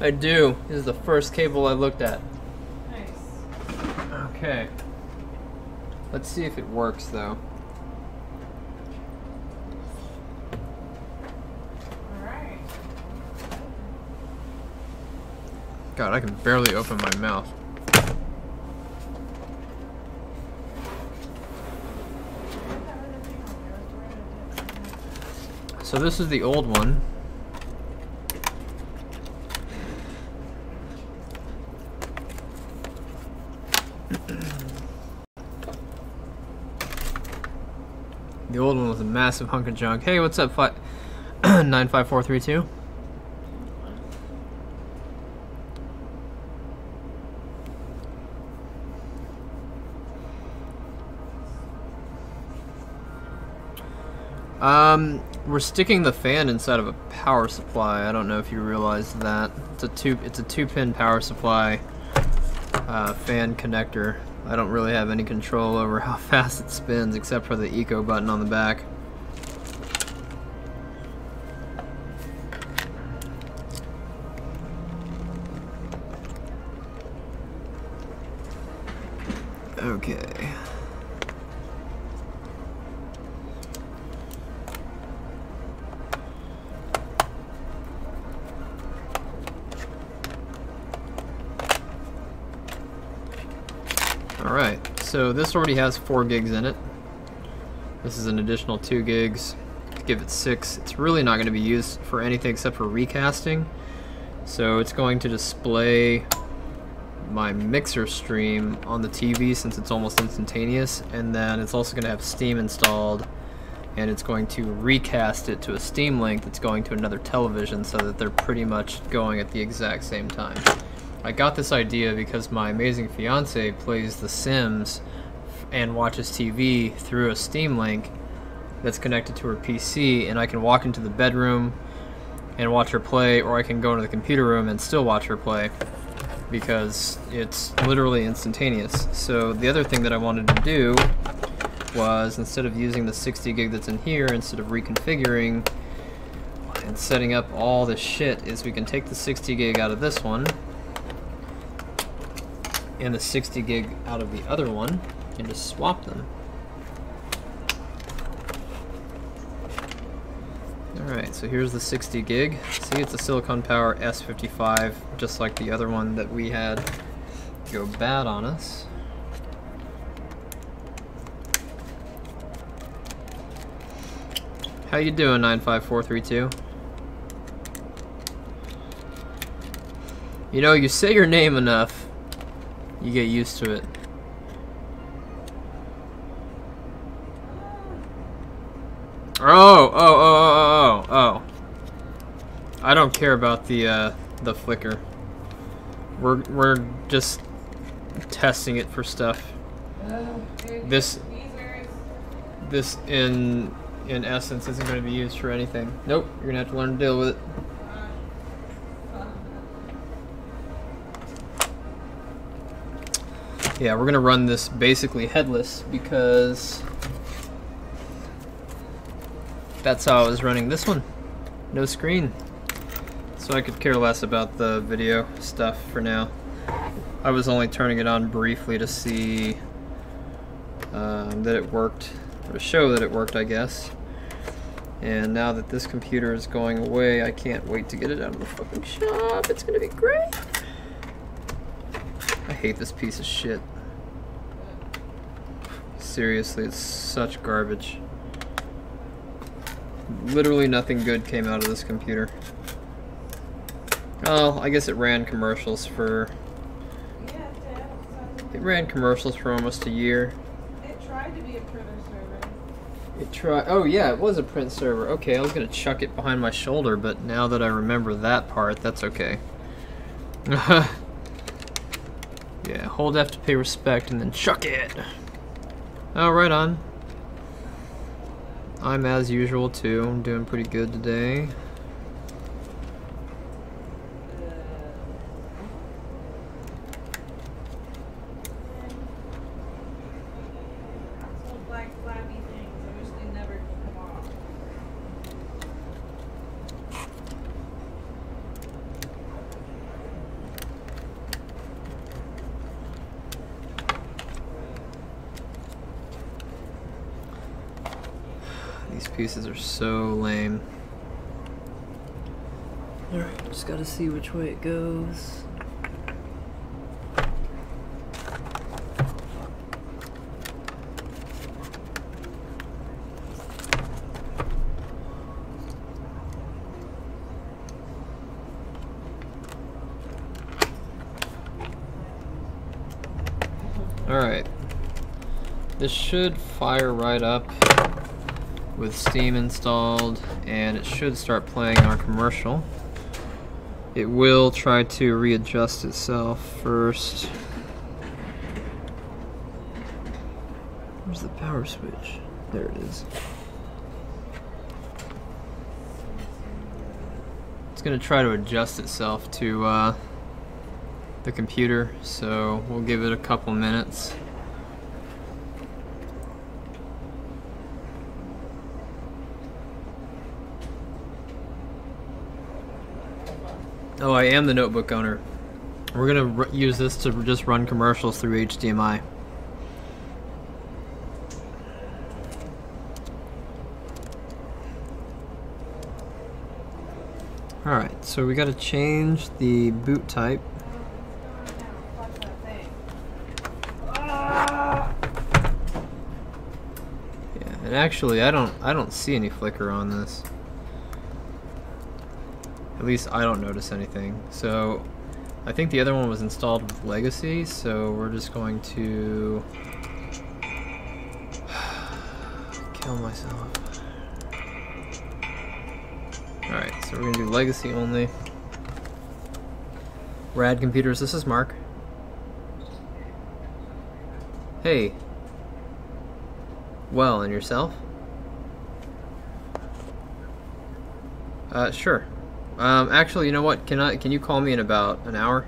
I do. This is the first cable I looked at. Nice. Okay. Let's see if it works though. God, I can barely open my mouth. So this is the old one. The old one was a massive hunk of junk. Hey, what's up, fi- [CLEARS THROAT] 95432? Um, we're sticking the fan inside of a power supply. I don't know if you realize that. It's a two. It's a two-pin power supply uh, fan connector. I don't really have any control over [LAUGHS] how fast it spins, except for the eco button on the back. This already has 4 gigs in it. This is an additional 2 gigs. To give it 6. It's really not going to be used for anything except for recasting. So it's going to display my mixer stream on the TV since it's almost instantaneous. And then it's also going to have Steam installed. And it's going to recast it to a Steam link that's going to another television so that they're pretty much going at the exact same time. I got this idea because my amazing fiance plays The Sims and watches TV through a Steam link that's connected to her PC, and I can walk into the bedroom and watch her play, or I can go into the computer room and still watch her play because it's literally instantaneous. So the other thing that I wanted to do was instead of using the 60 gig that's in here, instead of reconfiguring and setting up all this shit, is we can take the 60 gig out of this one and the 60 gig out of the other one and just swap them. Alright, so here's the 60 gig. See, it's a Silicon Power S55, just like the other one that we had go bad on us. How you doing, 95432? You know, you say your name enough, you get used to it. Oh, oh, oh, oh, oh, oh. I don't care about the uh, the flicker. We're we're just testing it for stuff. This this in in essence isn't going to be used for anything. Nope, you're gonna have to learn to deal with it. Yeah, we're gonna run this basically headless because that's how I was running this one. No screen. So I could care less about the video stuff for now. I was only turning it on briefly to see um, that it worked, or to show that it worked, I guess. And now that this computer is going away, I can't wait to get it out of the fucking shop. It's gonna be great. I hate this piece of shit. Seriously, it's such garbage. Literally nothing good came out of this computer. Oh, I guess it ran commercials for... It ran commercials for almost a year. It tried to be a printer server. It tried... Oh yeah, it was a print server. Okay, I was gonna chuck it behind my shoulder, but now that I remember that part, that's okay. [LAUGHS] yeah, hold F to pay respect, and then chuck it. Oh, right on. I'm as usual too. I'm doing pretty good today. Those little black flabby things. I wish they never come off. These pieces are so lame. Alright, just gotta see which way it goes. Alright. This should fire right up with Steam installed and it should start playing our commercial. It will try to readjust itself first. Where's the power switch? There it is. It's gonna try to adjust itself to uh, the computer, so we'll give it a couple minutes. Oh, I am the notebook owner. We're gonna r- use this to just run commercials through HDMI. Alright, so we gotta change the boot type. Yeah, and actually I don't I don't see any flicker on this. At least I don't notice anything. So I think the other one was installed with Legacy, so we're just going to [SIGHS] kill myself. Alright, so we're gonna do Legacy only. RAD Computers, this is Mark. Hey. Well, and yourself? Uh, sure. Um, actually, you know what? Can I? Can you call me in about an hour?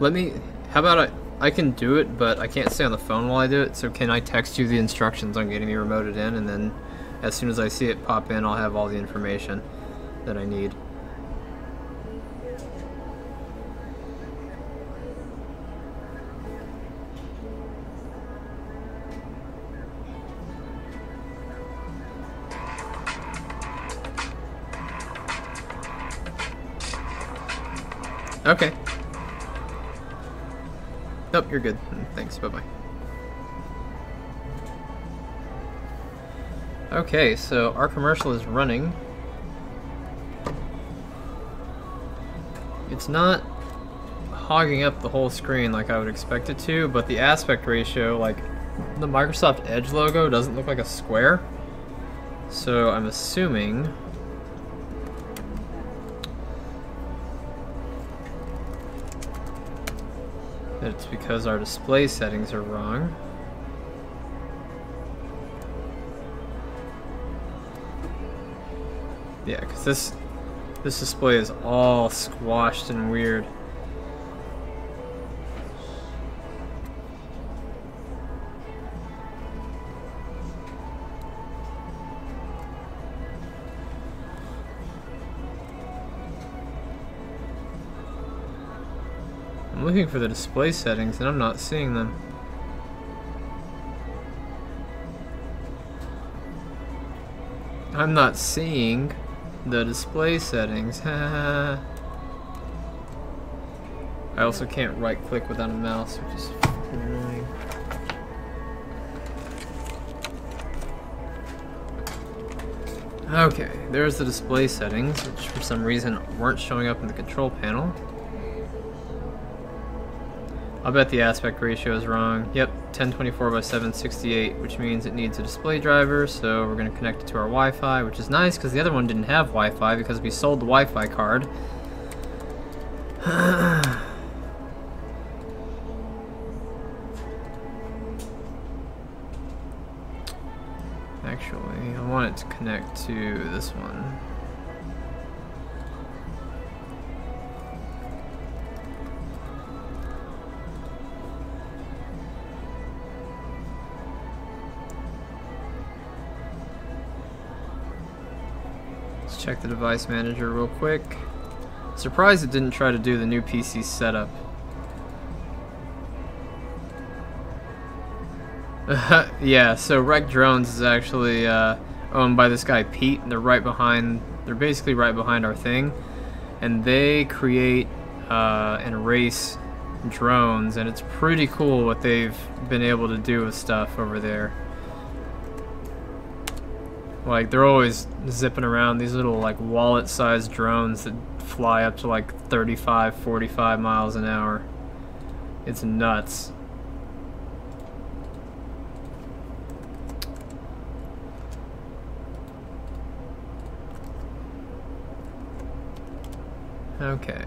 Let me. How about I? I can do it, but I can't stay on the phone while I do it. So can I text you the instructions on getting me remoted in, and then as soon as I see it pop in, I'll have all the information that I need. Okay. Nope, you're good. Mm, thanks. Bye bye. Okay, so our commercial is running. It's not hogging up the whole screen like I would expect it to, but the aspect ratio, like the Microsoft Edge logo, doesn't look like a square. So I'm assuming because our display settings are wrong. Yeah, because this this display is all squashed and weird. Looking for the display settings and I'm not seeing them. I'm not seeing the display settings. [LAUGHS] I also can't right click without a mouse, which is annoying. Okay, there's the display settings, which for some reason weren't showing up in the control panel. I'll bet the aspect ratio is wrong. Yep, 1024 by 768, which means it needs a display driver, so we're to connect it to our Wi-Fi, which is nice because the other one didn't have Wi-Fi because we sold the Wi-Fi card. [SIGHS] Actually, I want it to connect to this one. Check the device manager real quick. Surprised it didn't try to do the new PC setup. [LAUGHS] yeah, so Wreck Drones is actually uh, owned by this guy Pete. And they're right behind. They're basically right behind our thing, and they create uh, and race drones, and it's pretty cool what they've been able to do with stuff over there. Like they're always zipping around these little like wallet-sized drones that fly up to like 35, 45 miles an hour. It's nuts. Okay.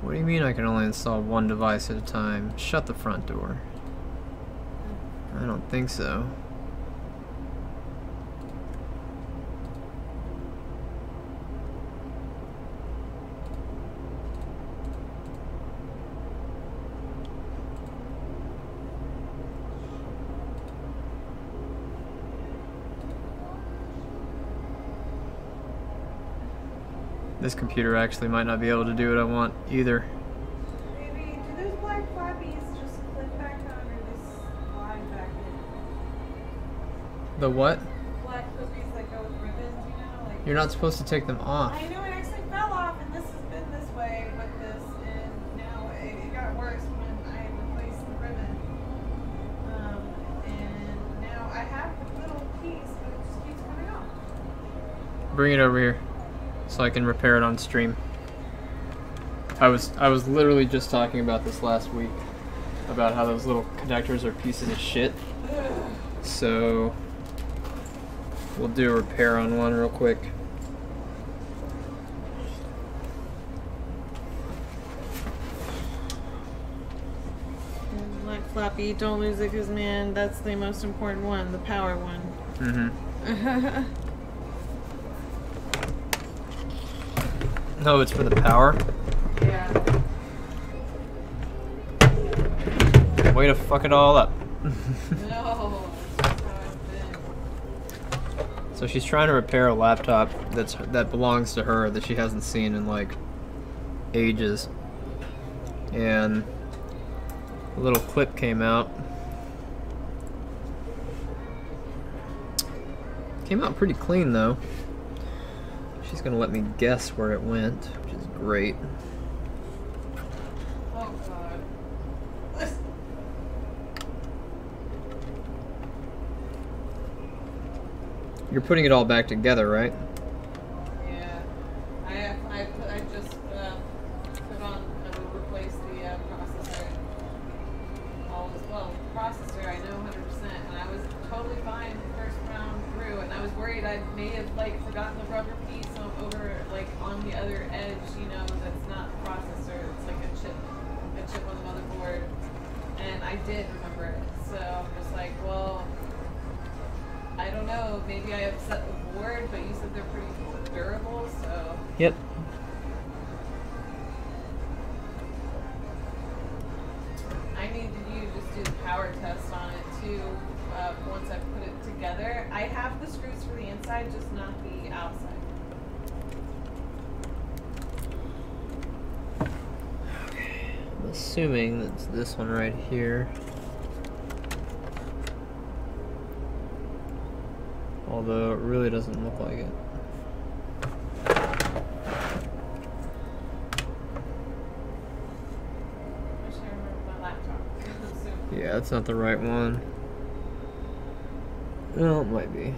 What do you mean I can only install one device at a time? Shut the front door. I don't think so. This computer actually might not be able to do what I want either. The what? Black flippies that go with ribbons, you know? Like, You're not supposed to take them off. I know it actually fell off, and this has been this way with this, and now it, it got worse when I replaced the ribbon. Um, and now I have the little piece, but it just keeps coming off. Bring it over here so I can repair it on stream. I was I was literally just talking about this last week about how those little connectors are pieces of shit. So we'll do a repair on one real quick. Black floppy, don't lose it, cause man, that's the most important one, the power one. Mm-hmm. [LAUGHS] No, it's for the power. yeah. Way to fuck it all up. [LAUGHS] No. that's how it's been. So she's trying to repair a laptop that's that belongs to her that she hasn't seen in like ages. And a little clip came out. Came out pretty clean though. She's gonna let me guess where it went, which is great. Oh god. You're putting it all back together, right? Yeah, I I put, I just uh, put on uh, replace the uh, processor. All as well. Processor, I know 100, percent and I was totally fine the first round through, and I was worried I may have like forgotten the rubber piece on, over like on the other edge. You know, that's not the processor. It's like a chip, a chip on the motherboard, and I did remember it. So I'm just like, well. I don't know. Maybe I upset the board, but you said they're pretty durable, so Yep. I need you to just do the power test on it too. Uh, once I put it together, I have the screws for the inside, just not the outside. assuming that's this one right here. Although it really doesn't look like it. I should remember my laptop. so, Yeah, that's not the right one. Well, it might be. it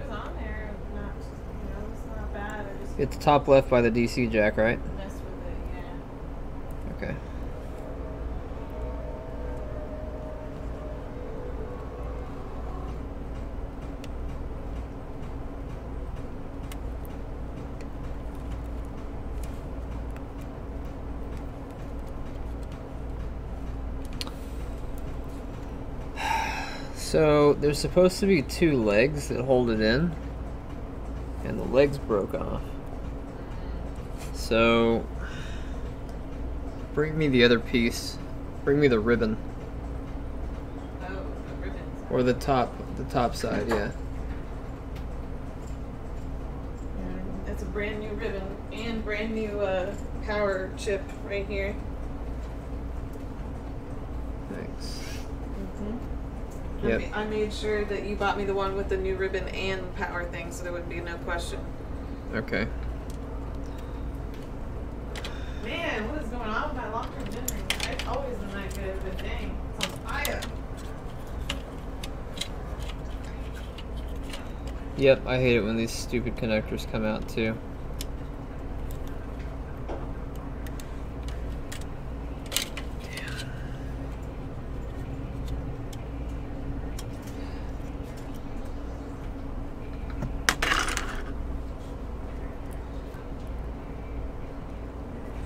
was on there. Not, you know, it's not bad. It's top left by the DC jack, right? messed with it. Yeah. Okay. So there's supposed to be two legs that hold it in, and the legs broke off. So bring me the other piece. Bring me the ribbon Oh, the or the top, the top side. Yeah. That's a brand new ribbon and brand new uh, power chip right here. Thanks. Mm-hmm. Yep. I, I made sure that you bought me the one with the new ribbon and power thing, so there would be no question. Okay. Man, what is going on with my long-term memory? I've always been that good, but dang, it's on fire. Yep, I hate it when these stupid connectors come out too.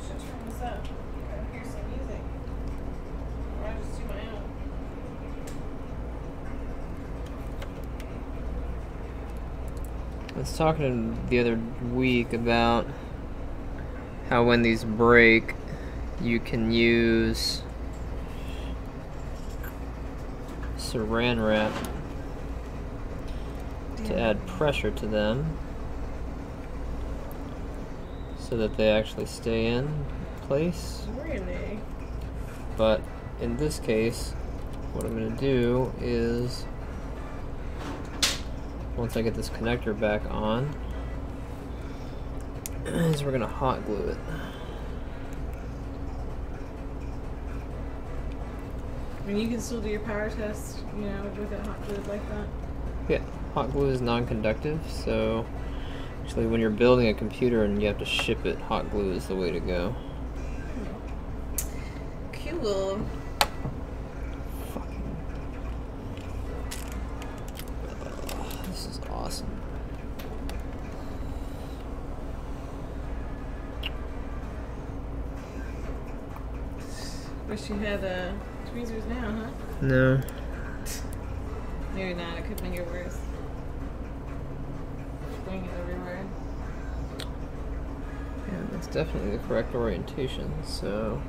Should turn this up. I hear some music. Or I just do my own. I was talking the other week about how when these break, you can use saran wrap to add pressure to them so that they actually stay in place. Really? But in this case, what I'm going to do is once I get this connector back on, is we're going to hot glue it. I mean, you can still do your power test, you know, with it hot glued like that. Yeah, hot glue is non-conductive, so actually when you're building a computer and you have to ship it, hot glue is the way to go. Cool. Fucking. Ugh, this is awesome. Wish you had uh, tweezers now, huh? No. Maybe not. It could make it worse. Bring it everywhere. Yeah, that's definitely the correct orientation, so.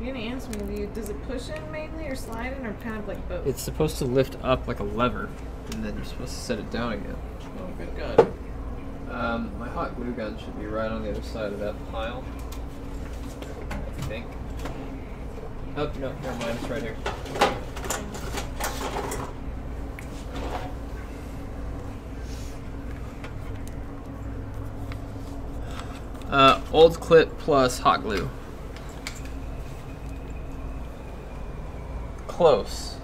You didn't answer me. Do you, does it push in mainly or slide in or kind of like both? It's supposed to lift up like a lever, and then you're supposed to set it down again. oh, good God. Hot glue gun should be right on the other side of that pile. I think. Oh, no, never mind, it's right here. Uh, old clip plus hot glue. Close.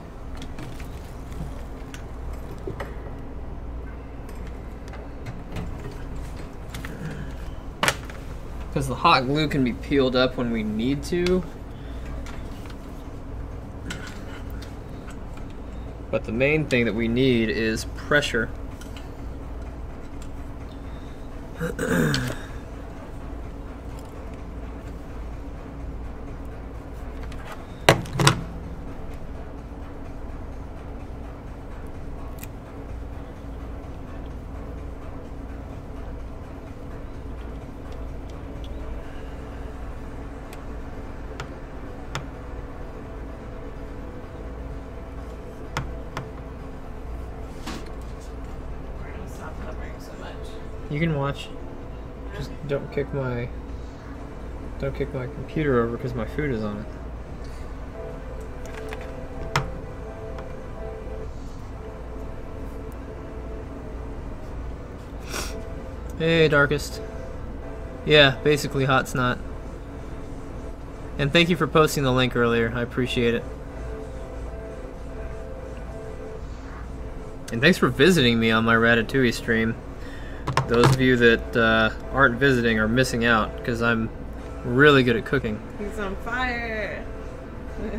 Because the hot glue can be peeled up when we need to. But the main thing that we need is pressure. [CLEARS THROAT] You can watch. Just don't kick my don't kick my computer over because my food is on it. Hey, Darkest. Yeah, basically hot snot. And thank you for posting the link earlier. I appreciate it. And thanks for visiting me on my Radatouille stream. Those of you that uh, aren't visiting are missing out because I'm really good at cooking. He's on fire. [LAUGHS]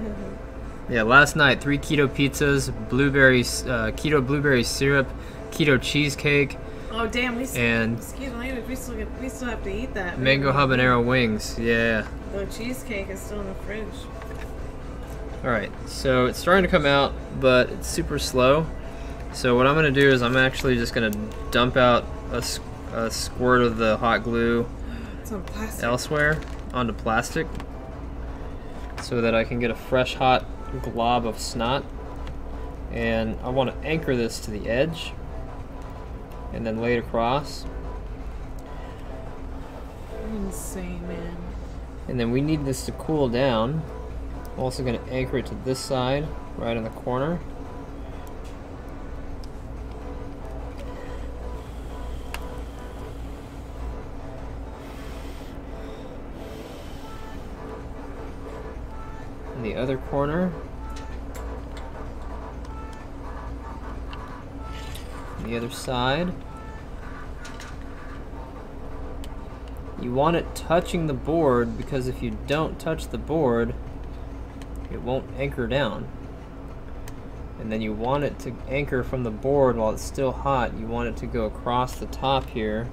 Yeah, last night three keto pizzas, blueberry uh, keto blueberry syrup, keto cheesecake, oh damn, we. s- and Excuse my language. We still get, we still have to eat that. mango habanero wings. Yeah. The cheesecake is still in the fridge. All right, so it's starting to come out, but it's super slow. So what I'm gonna do is I'm actually just gonna dump out a, a squirt of the hot glue on elsewhere onto plastic so that I can get a fresh hot glob of snot. And I want to anchor this to the edge and then lay it across. Insane, man. And then we need this to cool down. I'm also going to anchor it to this side, right in the corner. Corner. The other side. You want it touching the board because if you don't touch the board, it won't anchor down. And then you want it to anchor from the board while it's still hot. You want it to go across the top here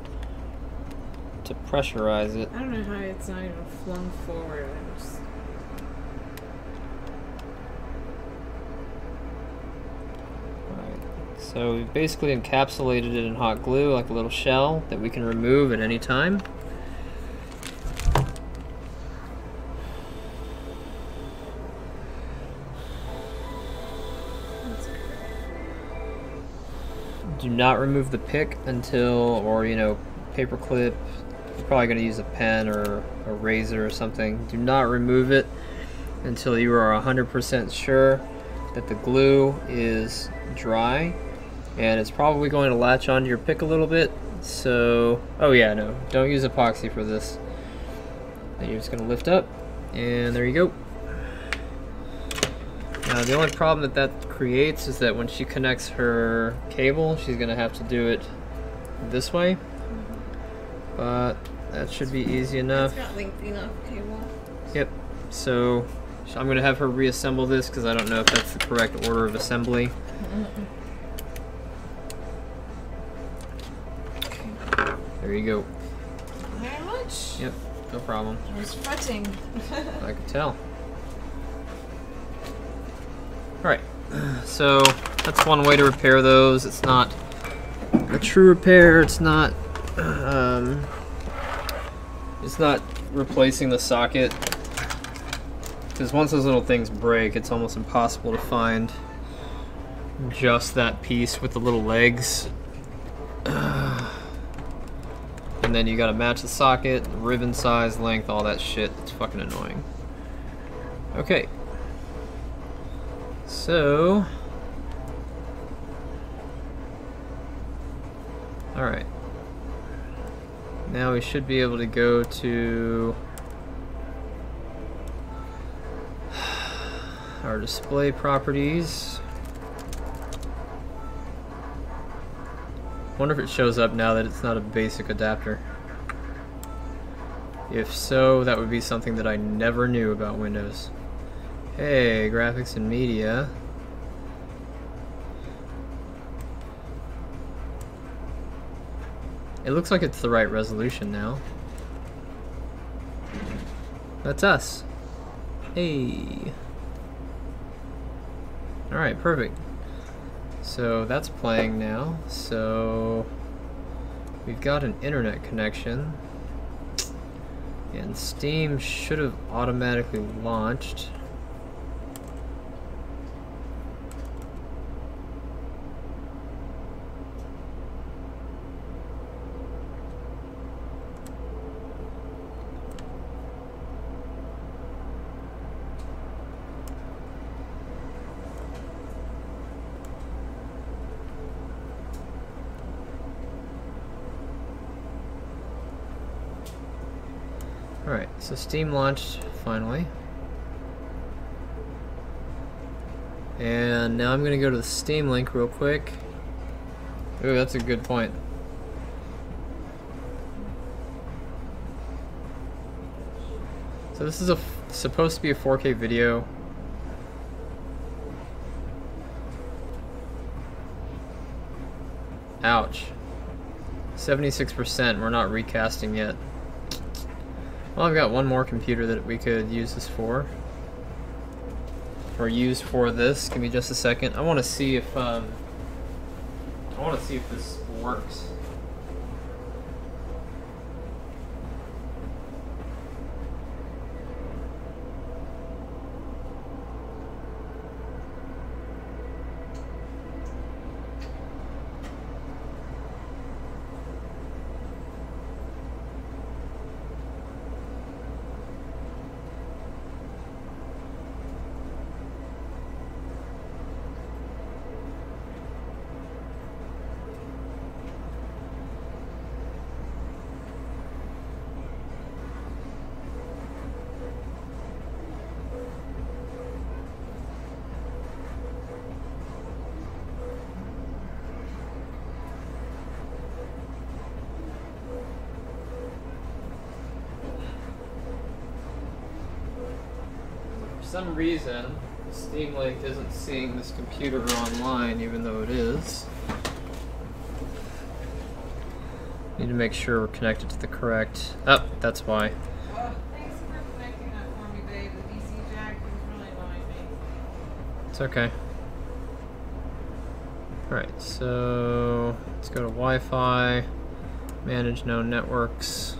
to pressurize it. I don't know how it's not even flung forward. I just, So we've basically encapsulated it in hot glue like a little shell that we can remove at any time. Do not remove the pick until, or you know, paper clip. You're probably going to use a pen or a razor or something. Do not remove it until you are 100% sure that the glue is dry. And it's probably going to latch onto your pick a little bit. So, oh yeah, no, don't use epoxy for this. Then you're just going to lift up, and there you go. Now the only problem that that creates is that when she connects her cable, she's gonna have to do it this way. But that should be easy enough. It's got length enough cable. Yep. So so I'm gonna have her reassemble this because I don't know if that's the correct order of assembly. There you go. Very much. Yep. No problem. I was fretting. [LAUGHS] I can tell. Alright, [CLEARS THROAT] so that's one way to repair those. It's not a true repair, it's not [CLEARS THROAT] um, it's not replacing the socket. Because once those little things break, it's almost impossible to find just that piece with the little legs. [CLEARS THROAT] And then you gotta match the socket, ribbon size, length, all that shit. It's fucking annoying. Okay. So. Alright. Now we should be able to go to [SIGHS] our display properties. Wonder if it shows up now that it's not a basic adapter. If so, that would be something that I never knew about Windows. Hey, graphics and media. It looks like it's the right resolution now. That's us. Hey. Alright, perfect. So that's playing now. So we've got an internet connection. And Steam should have automatically launched. Alright, so Steam launched finally. And now I'm gonna go to the Steam link real quick. Ooh, that's a good point. So this is a supposed to be a 4K video. Ouch. 76%, we're not recasting yet. Well, I've got one more computer that we could use this for. Or use for this. Give me just a second. I want to see if, um, I want to see if this works. For some reason, Steam Link isn't seeing this computer online, even though it is. Need to make sure we're connected to the correct. Oh, that's why. Well, thanks for connecting that for me, babe. The DC jack was really annoying me. It's okay. Alright, so let's go to Wi Fi, manage known networks.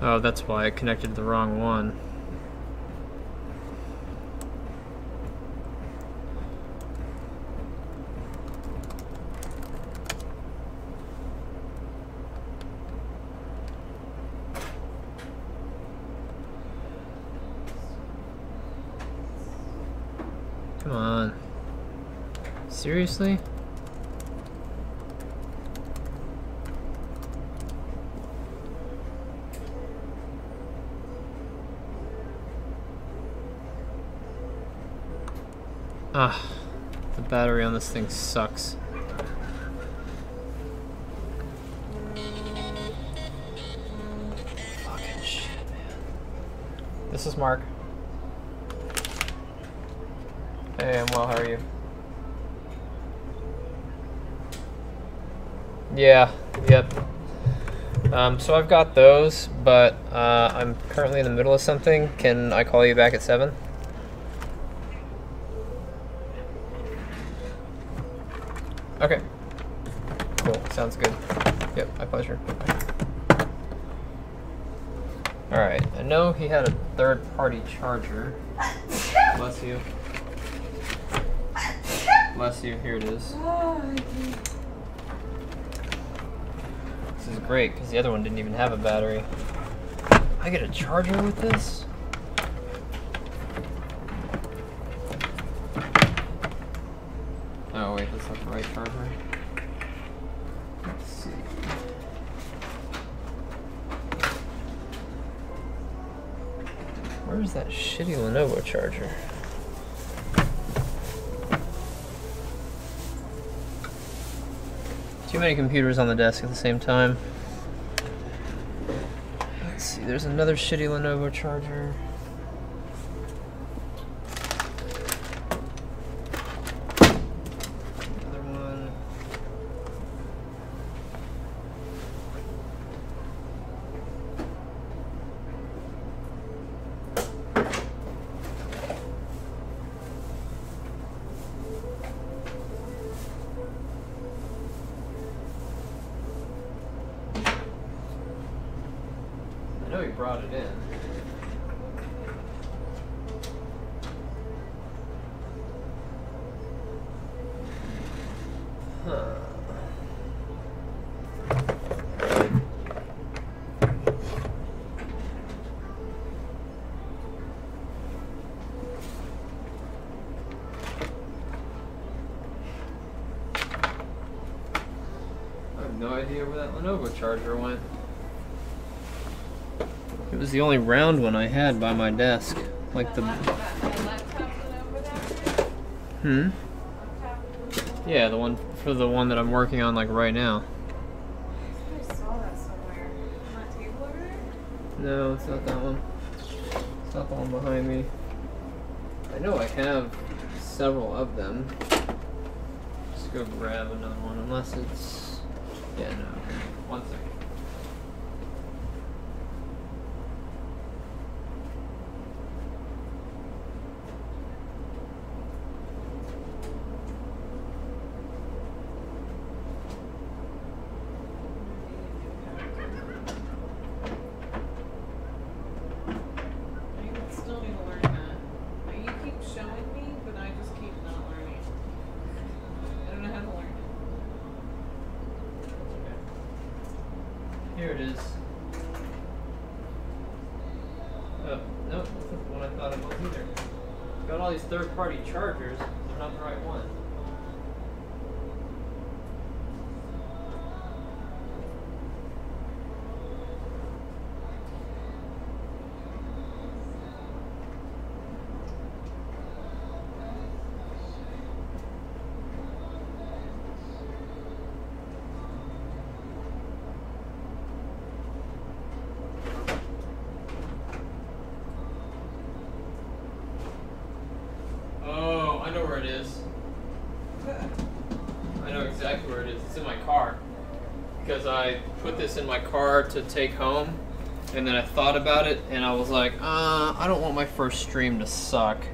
Oh, that's why I connected to the wrong one. Come on. Seriously? Ah, the battery on this thing sucks. Fucking shit, man. This is Mark. Hey, I'm well. How are you? Yeah. Yep. Um, so I've got those, but uh, I'm currently in the middle of something. Can I call you back at seven? Okay. Cool. Sounds good. Yep. My pleasure. All right. I know he had a third-party charger. Bless you. Bless you. Here it is. Great because the other one didn't even have a battery. I get a charger with this? Oh wait, that's not the right charger. Let's see. Where's that shitty Lenovo charger? Too many computers on the desk at the same time. There's another shitty Lenovo charger. Another one. I know he brought it in. Huh. I have no idea where that Lenovo charger went. It was the only round one I had by my desk. Like the. lap- that- that laptop went over there? Hmm? Yeah, the one for the one that I'm working on like right now. I saw that somewhere. On that table over there? No, it's not that one. It's not the one behind me. I know I have several of them. Just go grab another one, unless it's. Yeah, no. One second. I still need to learn that. Like, You keep showing me, but I just keep not learning. I don't know how to learn it. Here it is. Oh, no, that's not the one I thought it was either. Got all these third party chargers, they're not the right one. Oh, I know where it is. I know exactly where it is. It's in my car. Because I put this in my car to take home, and then I thought about it, and I was like, uh, I don't want my first stream to suck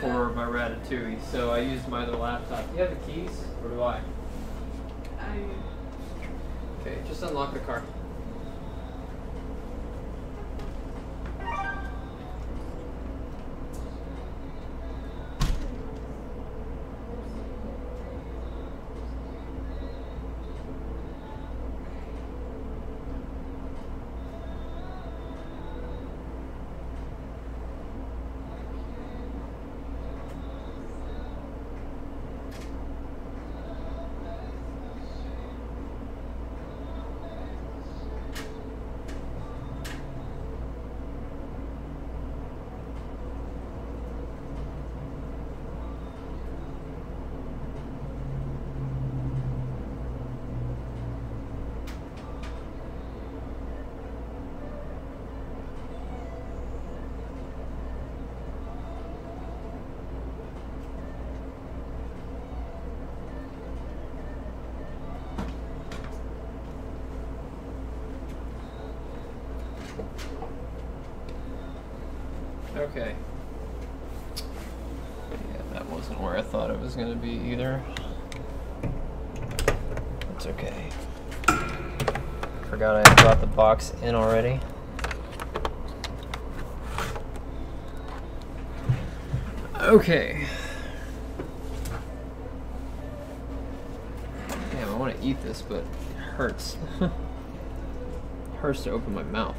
for my Radatouille, so I used my other laptop. Do you have the keys, or do I? I Okay, just unlock the car. Okay. Yeah, that wasn't where I going to be either. It's okay. Forgot I brought the box in already. Okay. Damn, I want to eat this, but it hurts. [LAUGHS] hurts to open my mouth.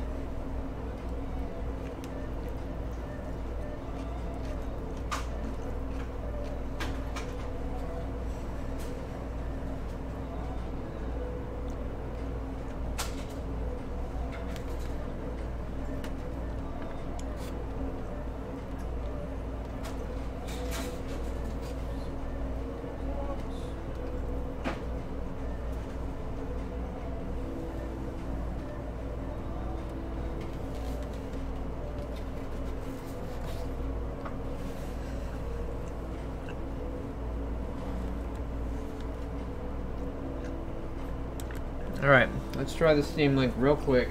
Alright, let's try the Steam Link real quick.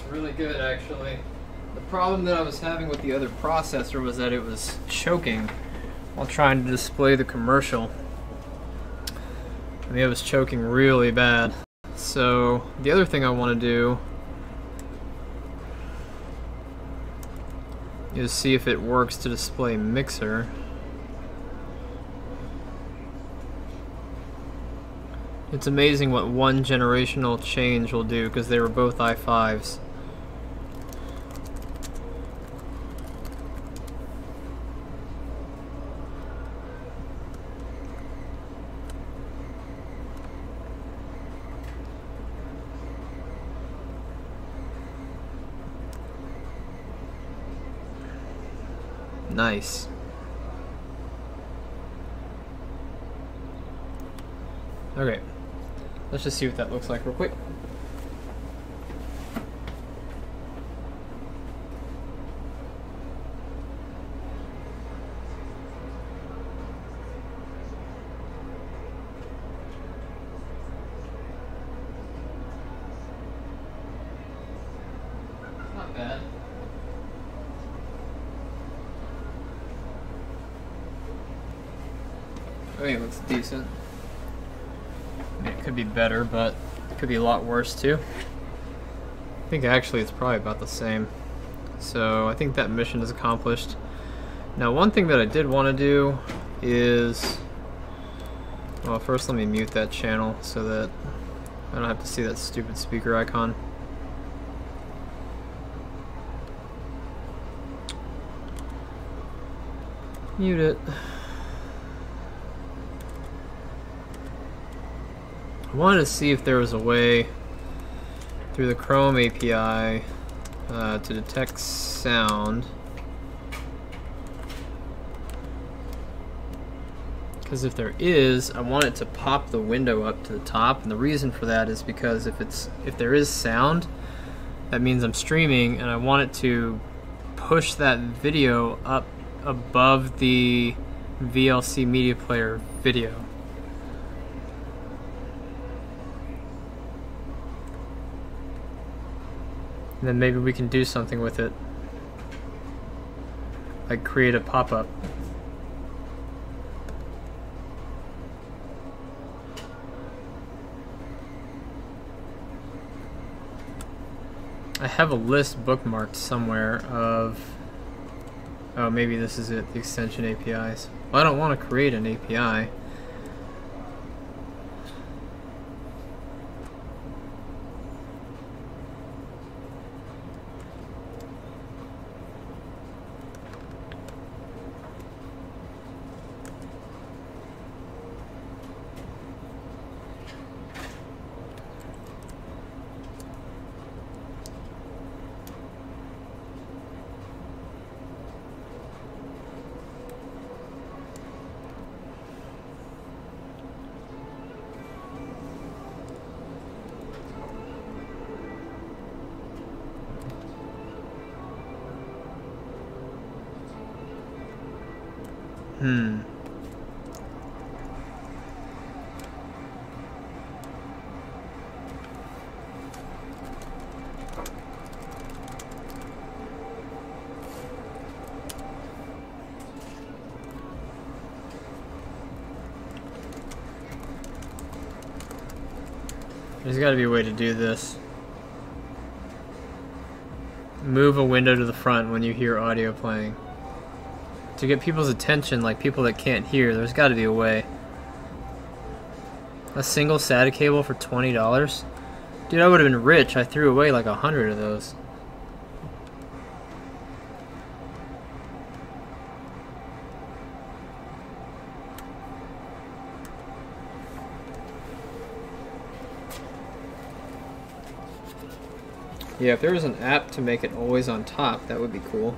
Looks really good actually. The problem that I was having with the other processor was that it was choking while trying to display the commercial. I mean, it was choking really bad. So, the other thing I want to do is see if it works to display mixer. It's amazing what one generational change will do because they were both i5s. Nice. Okay. Let's just see what that looks like real quick. Not bad. I mean, it looks decent. I mean, it could be better, but it could be a lot worse too. I think actually it's probably about the same. So I think that mission is accomplished. Now one thing that I did want to do is, well first let me mute that channel so that I don't have to see that stupid speaker icon. Mute it. I wanted to see if there was a way through the Chrome API uh, to detect sound. Because if there is, I want it to pop the window up to the top, and the reason for that is because if it's if there is sound, that means I'm streaming, and I want it to push that video up above the VLC media player video. And then maybe we can do something with it. Like create a pop-up. I have a list bookmarked somewhere of oh maybe this is it the extension APIs well, I don't want to create an API There's got to be a way to do this. Move a window to the front when you hear audio playing to get people's attention, like people that can't hear, there's got to be a way. A single SATA cable for $20? Dude, I would have been rich. I threw away like a hundred of those. Yeah, if there was an app to make it always on top, that would be cool.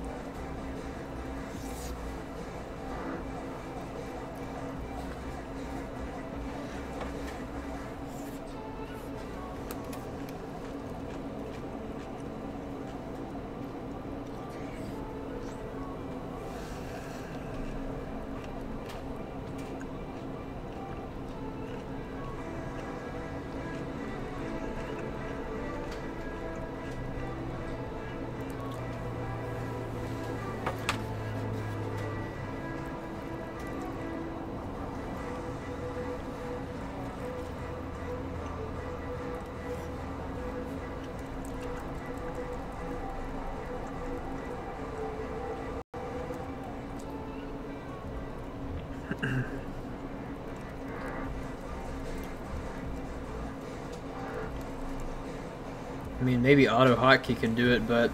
Maybe auto hotkey can do it, but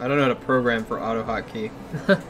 I don't know how to program for auto hotkey. [LAUGHS]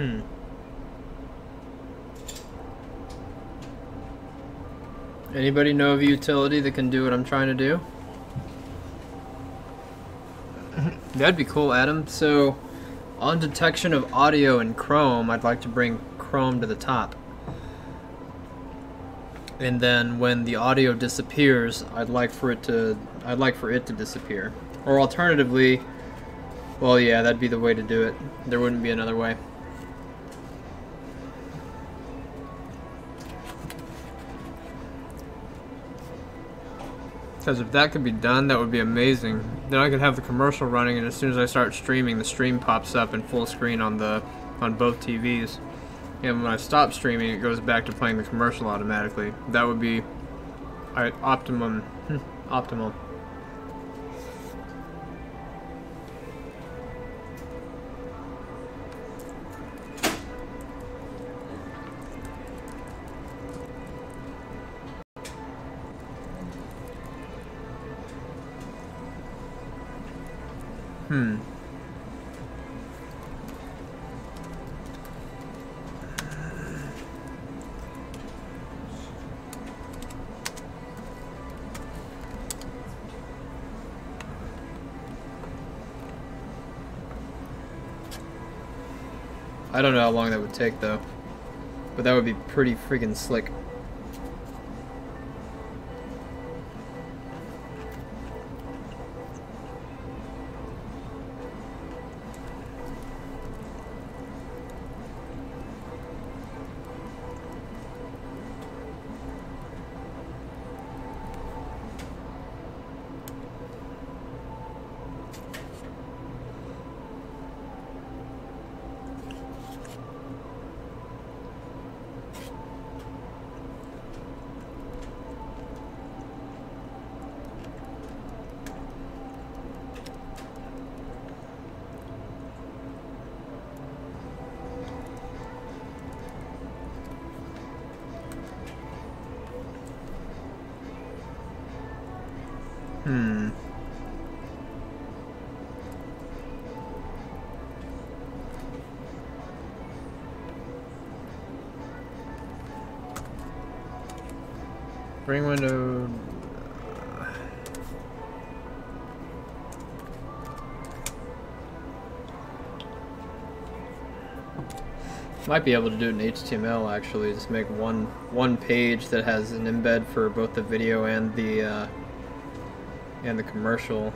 Hmm. Anybody know of a utility that can do what I'm trying to do? That'd be cool, Adam. So, on detection of audio in Chrome, I'd like to bring Chrome to the top. And then when the audio disappears, I'd like for it to I'd like for it to disappear. Or alternatively, well, yeah, that'd be the way to do it. There wouldn't be another way. Because if that could be done, that would be amazing. Then I could have the commercial running, and as soon as I start streaming, the stream pops up in full screen on the on both TVs. And when I stop streaming, it goes back to playing the commercial automatically. That would be I, optimum. Hmm, optimal. How long that would take though. But that would be pretty freaking slick. Might be able to do it in HTML actually. Just make one one page that has an embed for both the video and the uh, and the commercial,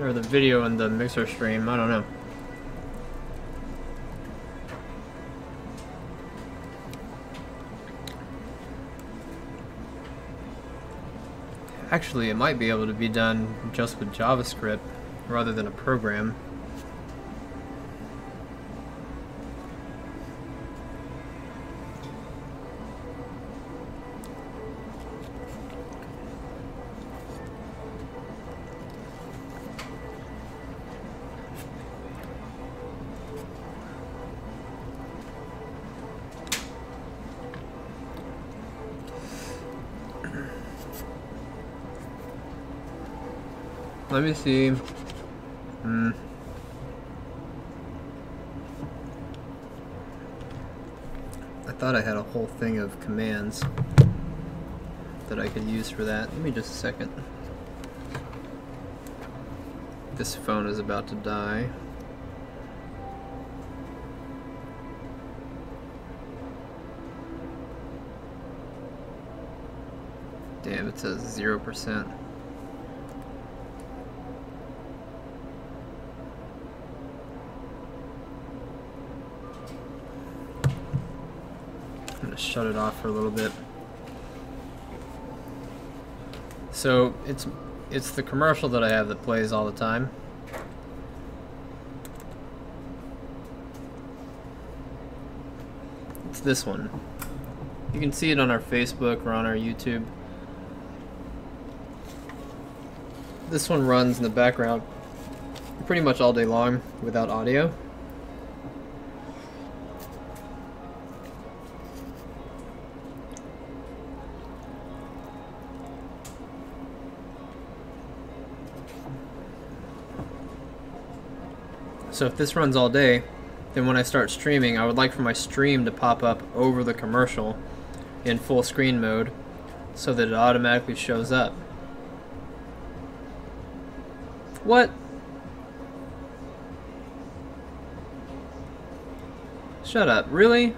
or the video and the mixer stream. I don't know. Actually, it might be able to be done just with JavaScript rather than a program. Let me see. Hmm. I thought I had a whole thing of commands that I could use for that. Give me just a second. This phone is about to die. Damn, it says 0%. Shut it off for a little bit. So it's it's the commercial that I have that plays all the time. It's this one. You can see it on our Facebook or on our YouTube. This one runs in the background pretty much all day long without audio. So if this runs all day, then when I start streaming, I would like for my stream to pop up over the commercial in full screen mode so that it automatically shows up. What? Shut up, really?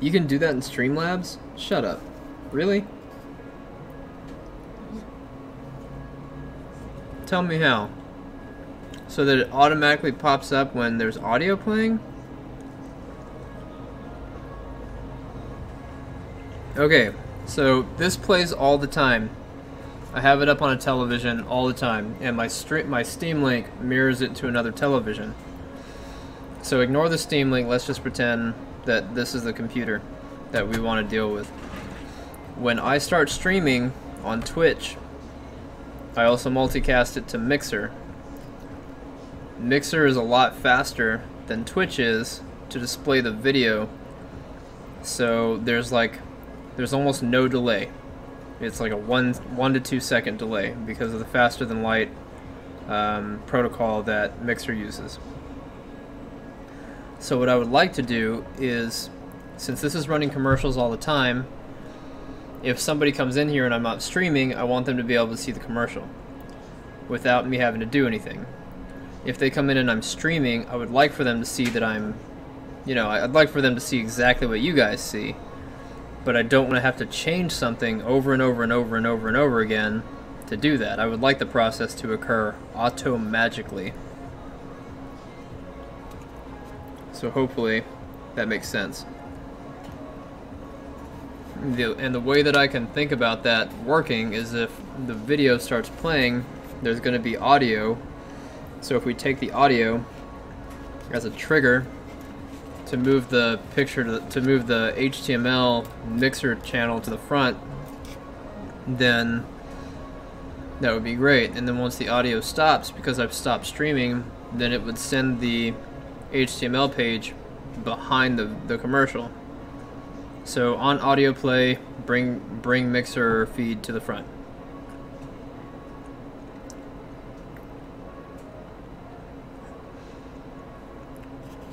You can do that in Streamlabs? Shut up. Really? Tell me how. So that it automatically pops up when there's audio playing? Okay, so this plays all the time. I have it up on a television all the time, and my my Steam Link mirrors it to another television. So ignore the Steam Link, let's just pretend that this is the computer that we want to deal with. When I start streaming on Twitch, I also multicast it to Mixer. Mixer is a lot faster than Twitch is to display the video. So there's like there's almost no delay. It's like a one one to two second delay because of the faster than light um, protocol that Mixer uses. So what I would like to do is, since this is running commercials all the time, if somebody comes in here and I'm not streaming, I want them to be able to see the commercial without me having to do anything. If they come in and I'm streaming, I would like for them to see that I'm, you know, I'd like for them to see exactly what you guys see, but I don't want to have to change something over and over and over and over and over again to do that. I would like the process to occur auto-magically. So hopefully that makes sense. And the way that I can think about that working is if the video starts playing, there's going to be audio. So if we take the audio as a trigger to move the picture to, to move the HTML mixer channel to the front, then that would be great. And then once the audio stops, because I've stopped streaming, then it would send the HTML page behind the, the commercial. So on audio play, bring bring mixer feed to the front.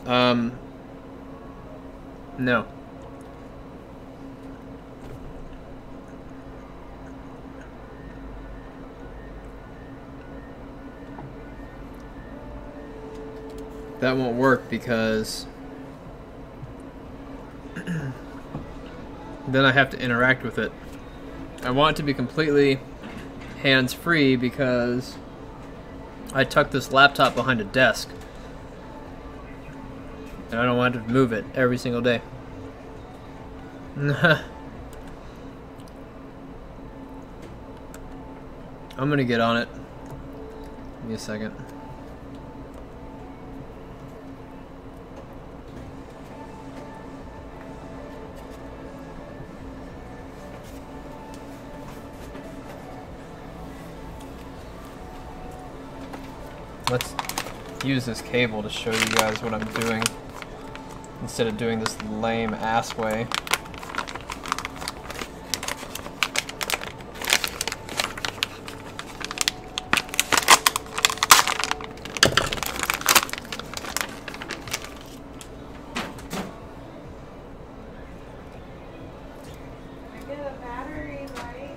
Um, no. That won't work because [CLEARS THROAT] then I have to interact with it. I want it to be completely hands-free because I tucked this laptop behind a desk. And I don't want to move it every single day. [LAUGHS] I'm gonna get on it. Give me a second. Let's use this cable to show you guys what I'm doing instead of doing this lame ass way. I get a battery light.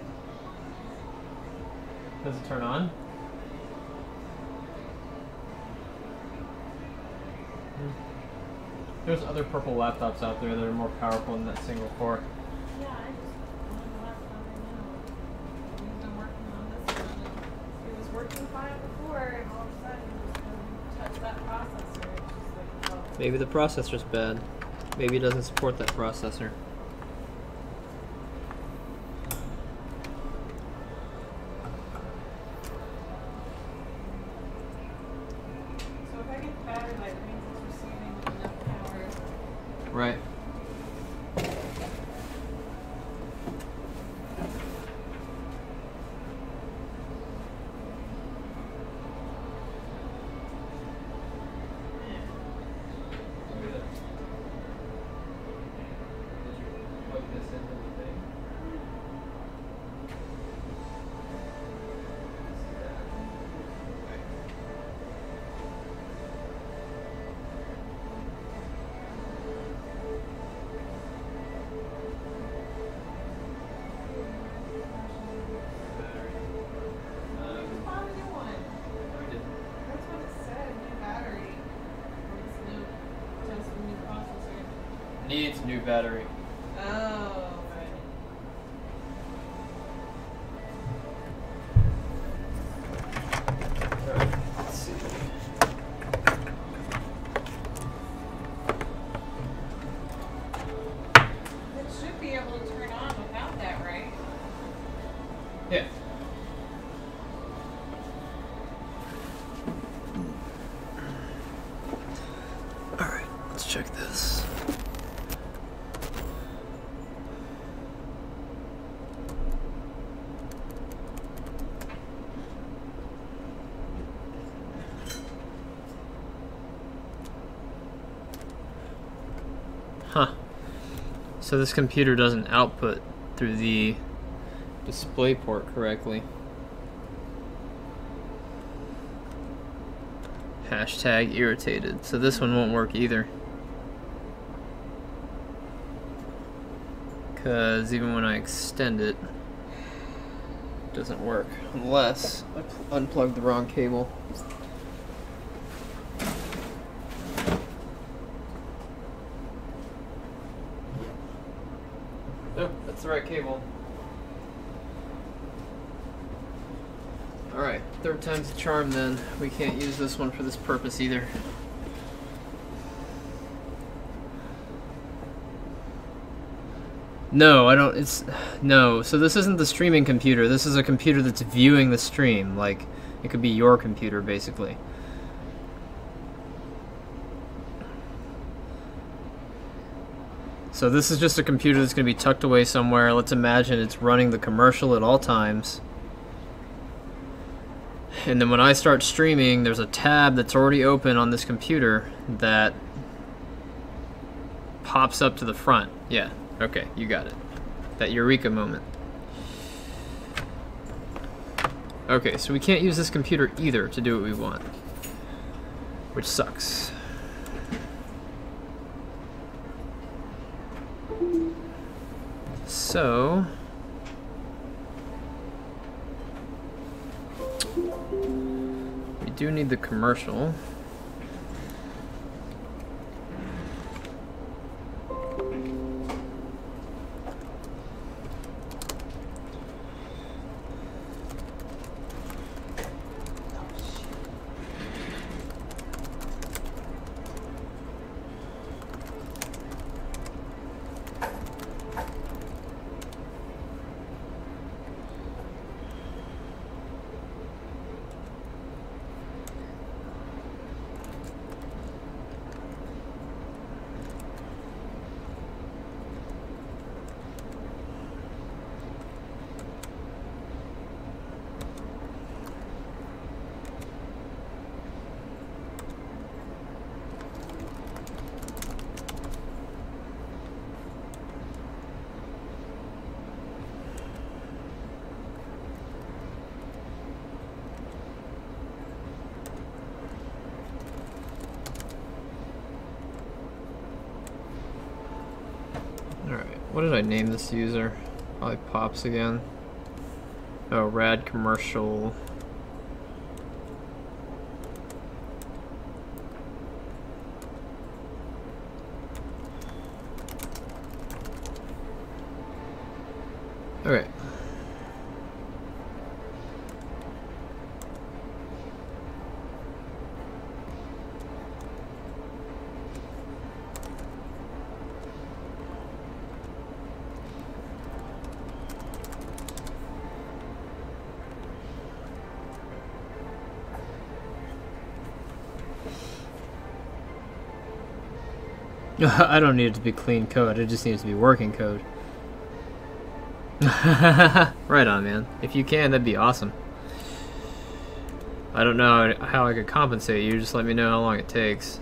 Does it turn on? There's other purple laptops out there that are more powerful than that single core. Yeah, I just wanted the laptop right now. We've been working on this one. It was working fine before, and all of a sudden, you touch that processor, it's like, oh. Maybe the processor's bad. Maybe it doesn't support that processor. So this computer doesn't output through the display port correctly. Hashtag irritated. So this one won't work either. Because even when I extend it, it doesn't work. Unless I pl- unplug the wrong cable. Nope, that's the right cable. Alright, third time's the charm then. We can't use this one for this purpose either. No, I don't. It's. No. So this isn't the streaming computer. This is a computer that's viewing the stream. Like, it could be your computer, basically. So this is just a computer that's going to be tucked away somewhere. Let's imagine it's running the commercial at all times. And then when I start streaming, there's a tab that's already open on this computer that pops up to the front. Yeah, okay, you got it. That eureka moment. Okay, so we can't use this computer either to do what we want. Which sucks. So... We do need the commercial. I name this user? Probably pops again. Oh, rad commercial. [LAUGHS] I don't need it to be clean code, it just needs to be working code. [LAUGHS] right on, man. If you can, that'd be awesome. I don't know how I could compensate you, just let me know how long it takes.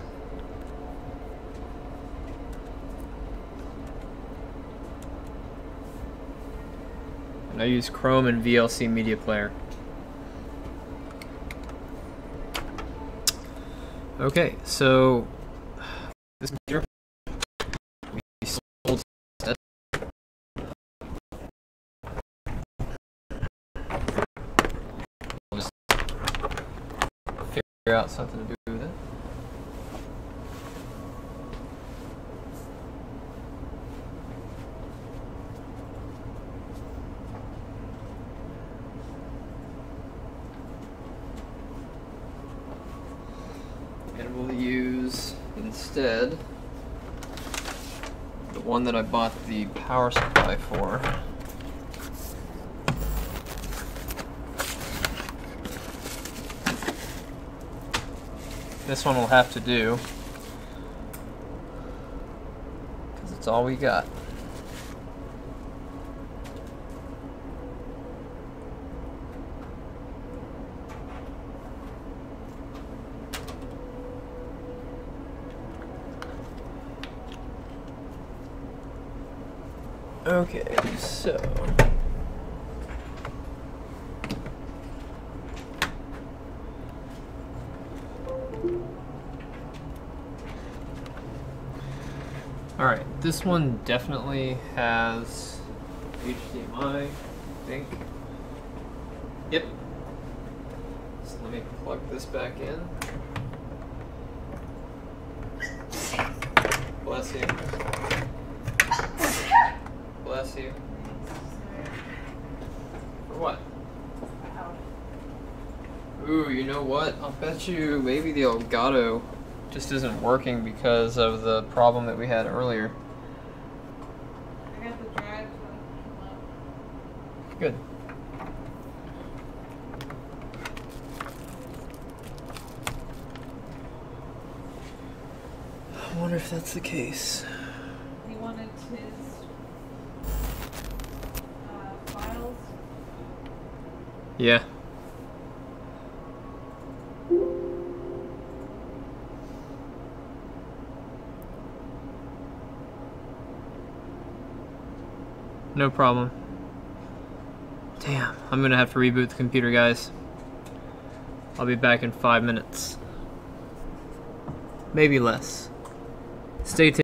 And I use Chrome and VLC Media Player. Okay, so this computer we sold set. I'll just figure out something to do with it. And we'll use instead the one that I bought the power supply for. This one will have to do because it's all we got. This one definitely has HDMI, I think. Yep. So let me plug this back in. Bless you. Bless you. For what? Ooh, you know what? I'll bet you maybe the Elgato just isn't working because of the problem that we had earlier. I got the drive to come up. Good. I wonder if that's the case. He wanted his uh, files. Yeah. No problem. Damn, I'm gonna have to reboot the computer, guys. I'll be back in five minutes. Maybe less. Stay tuned.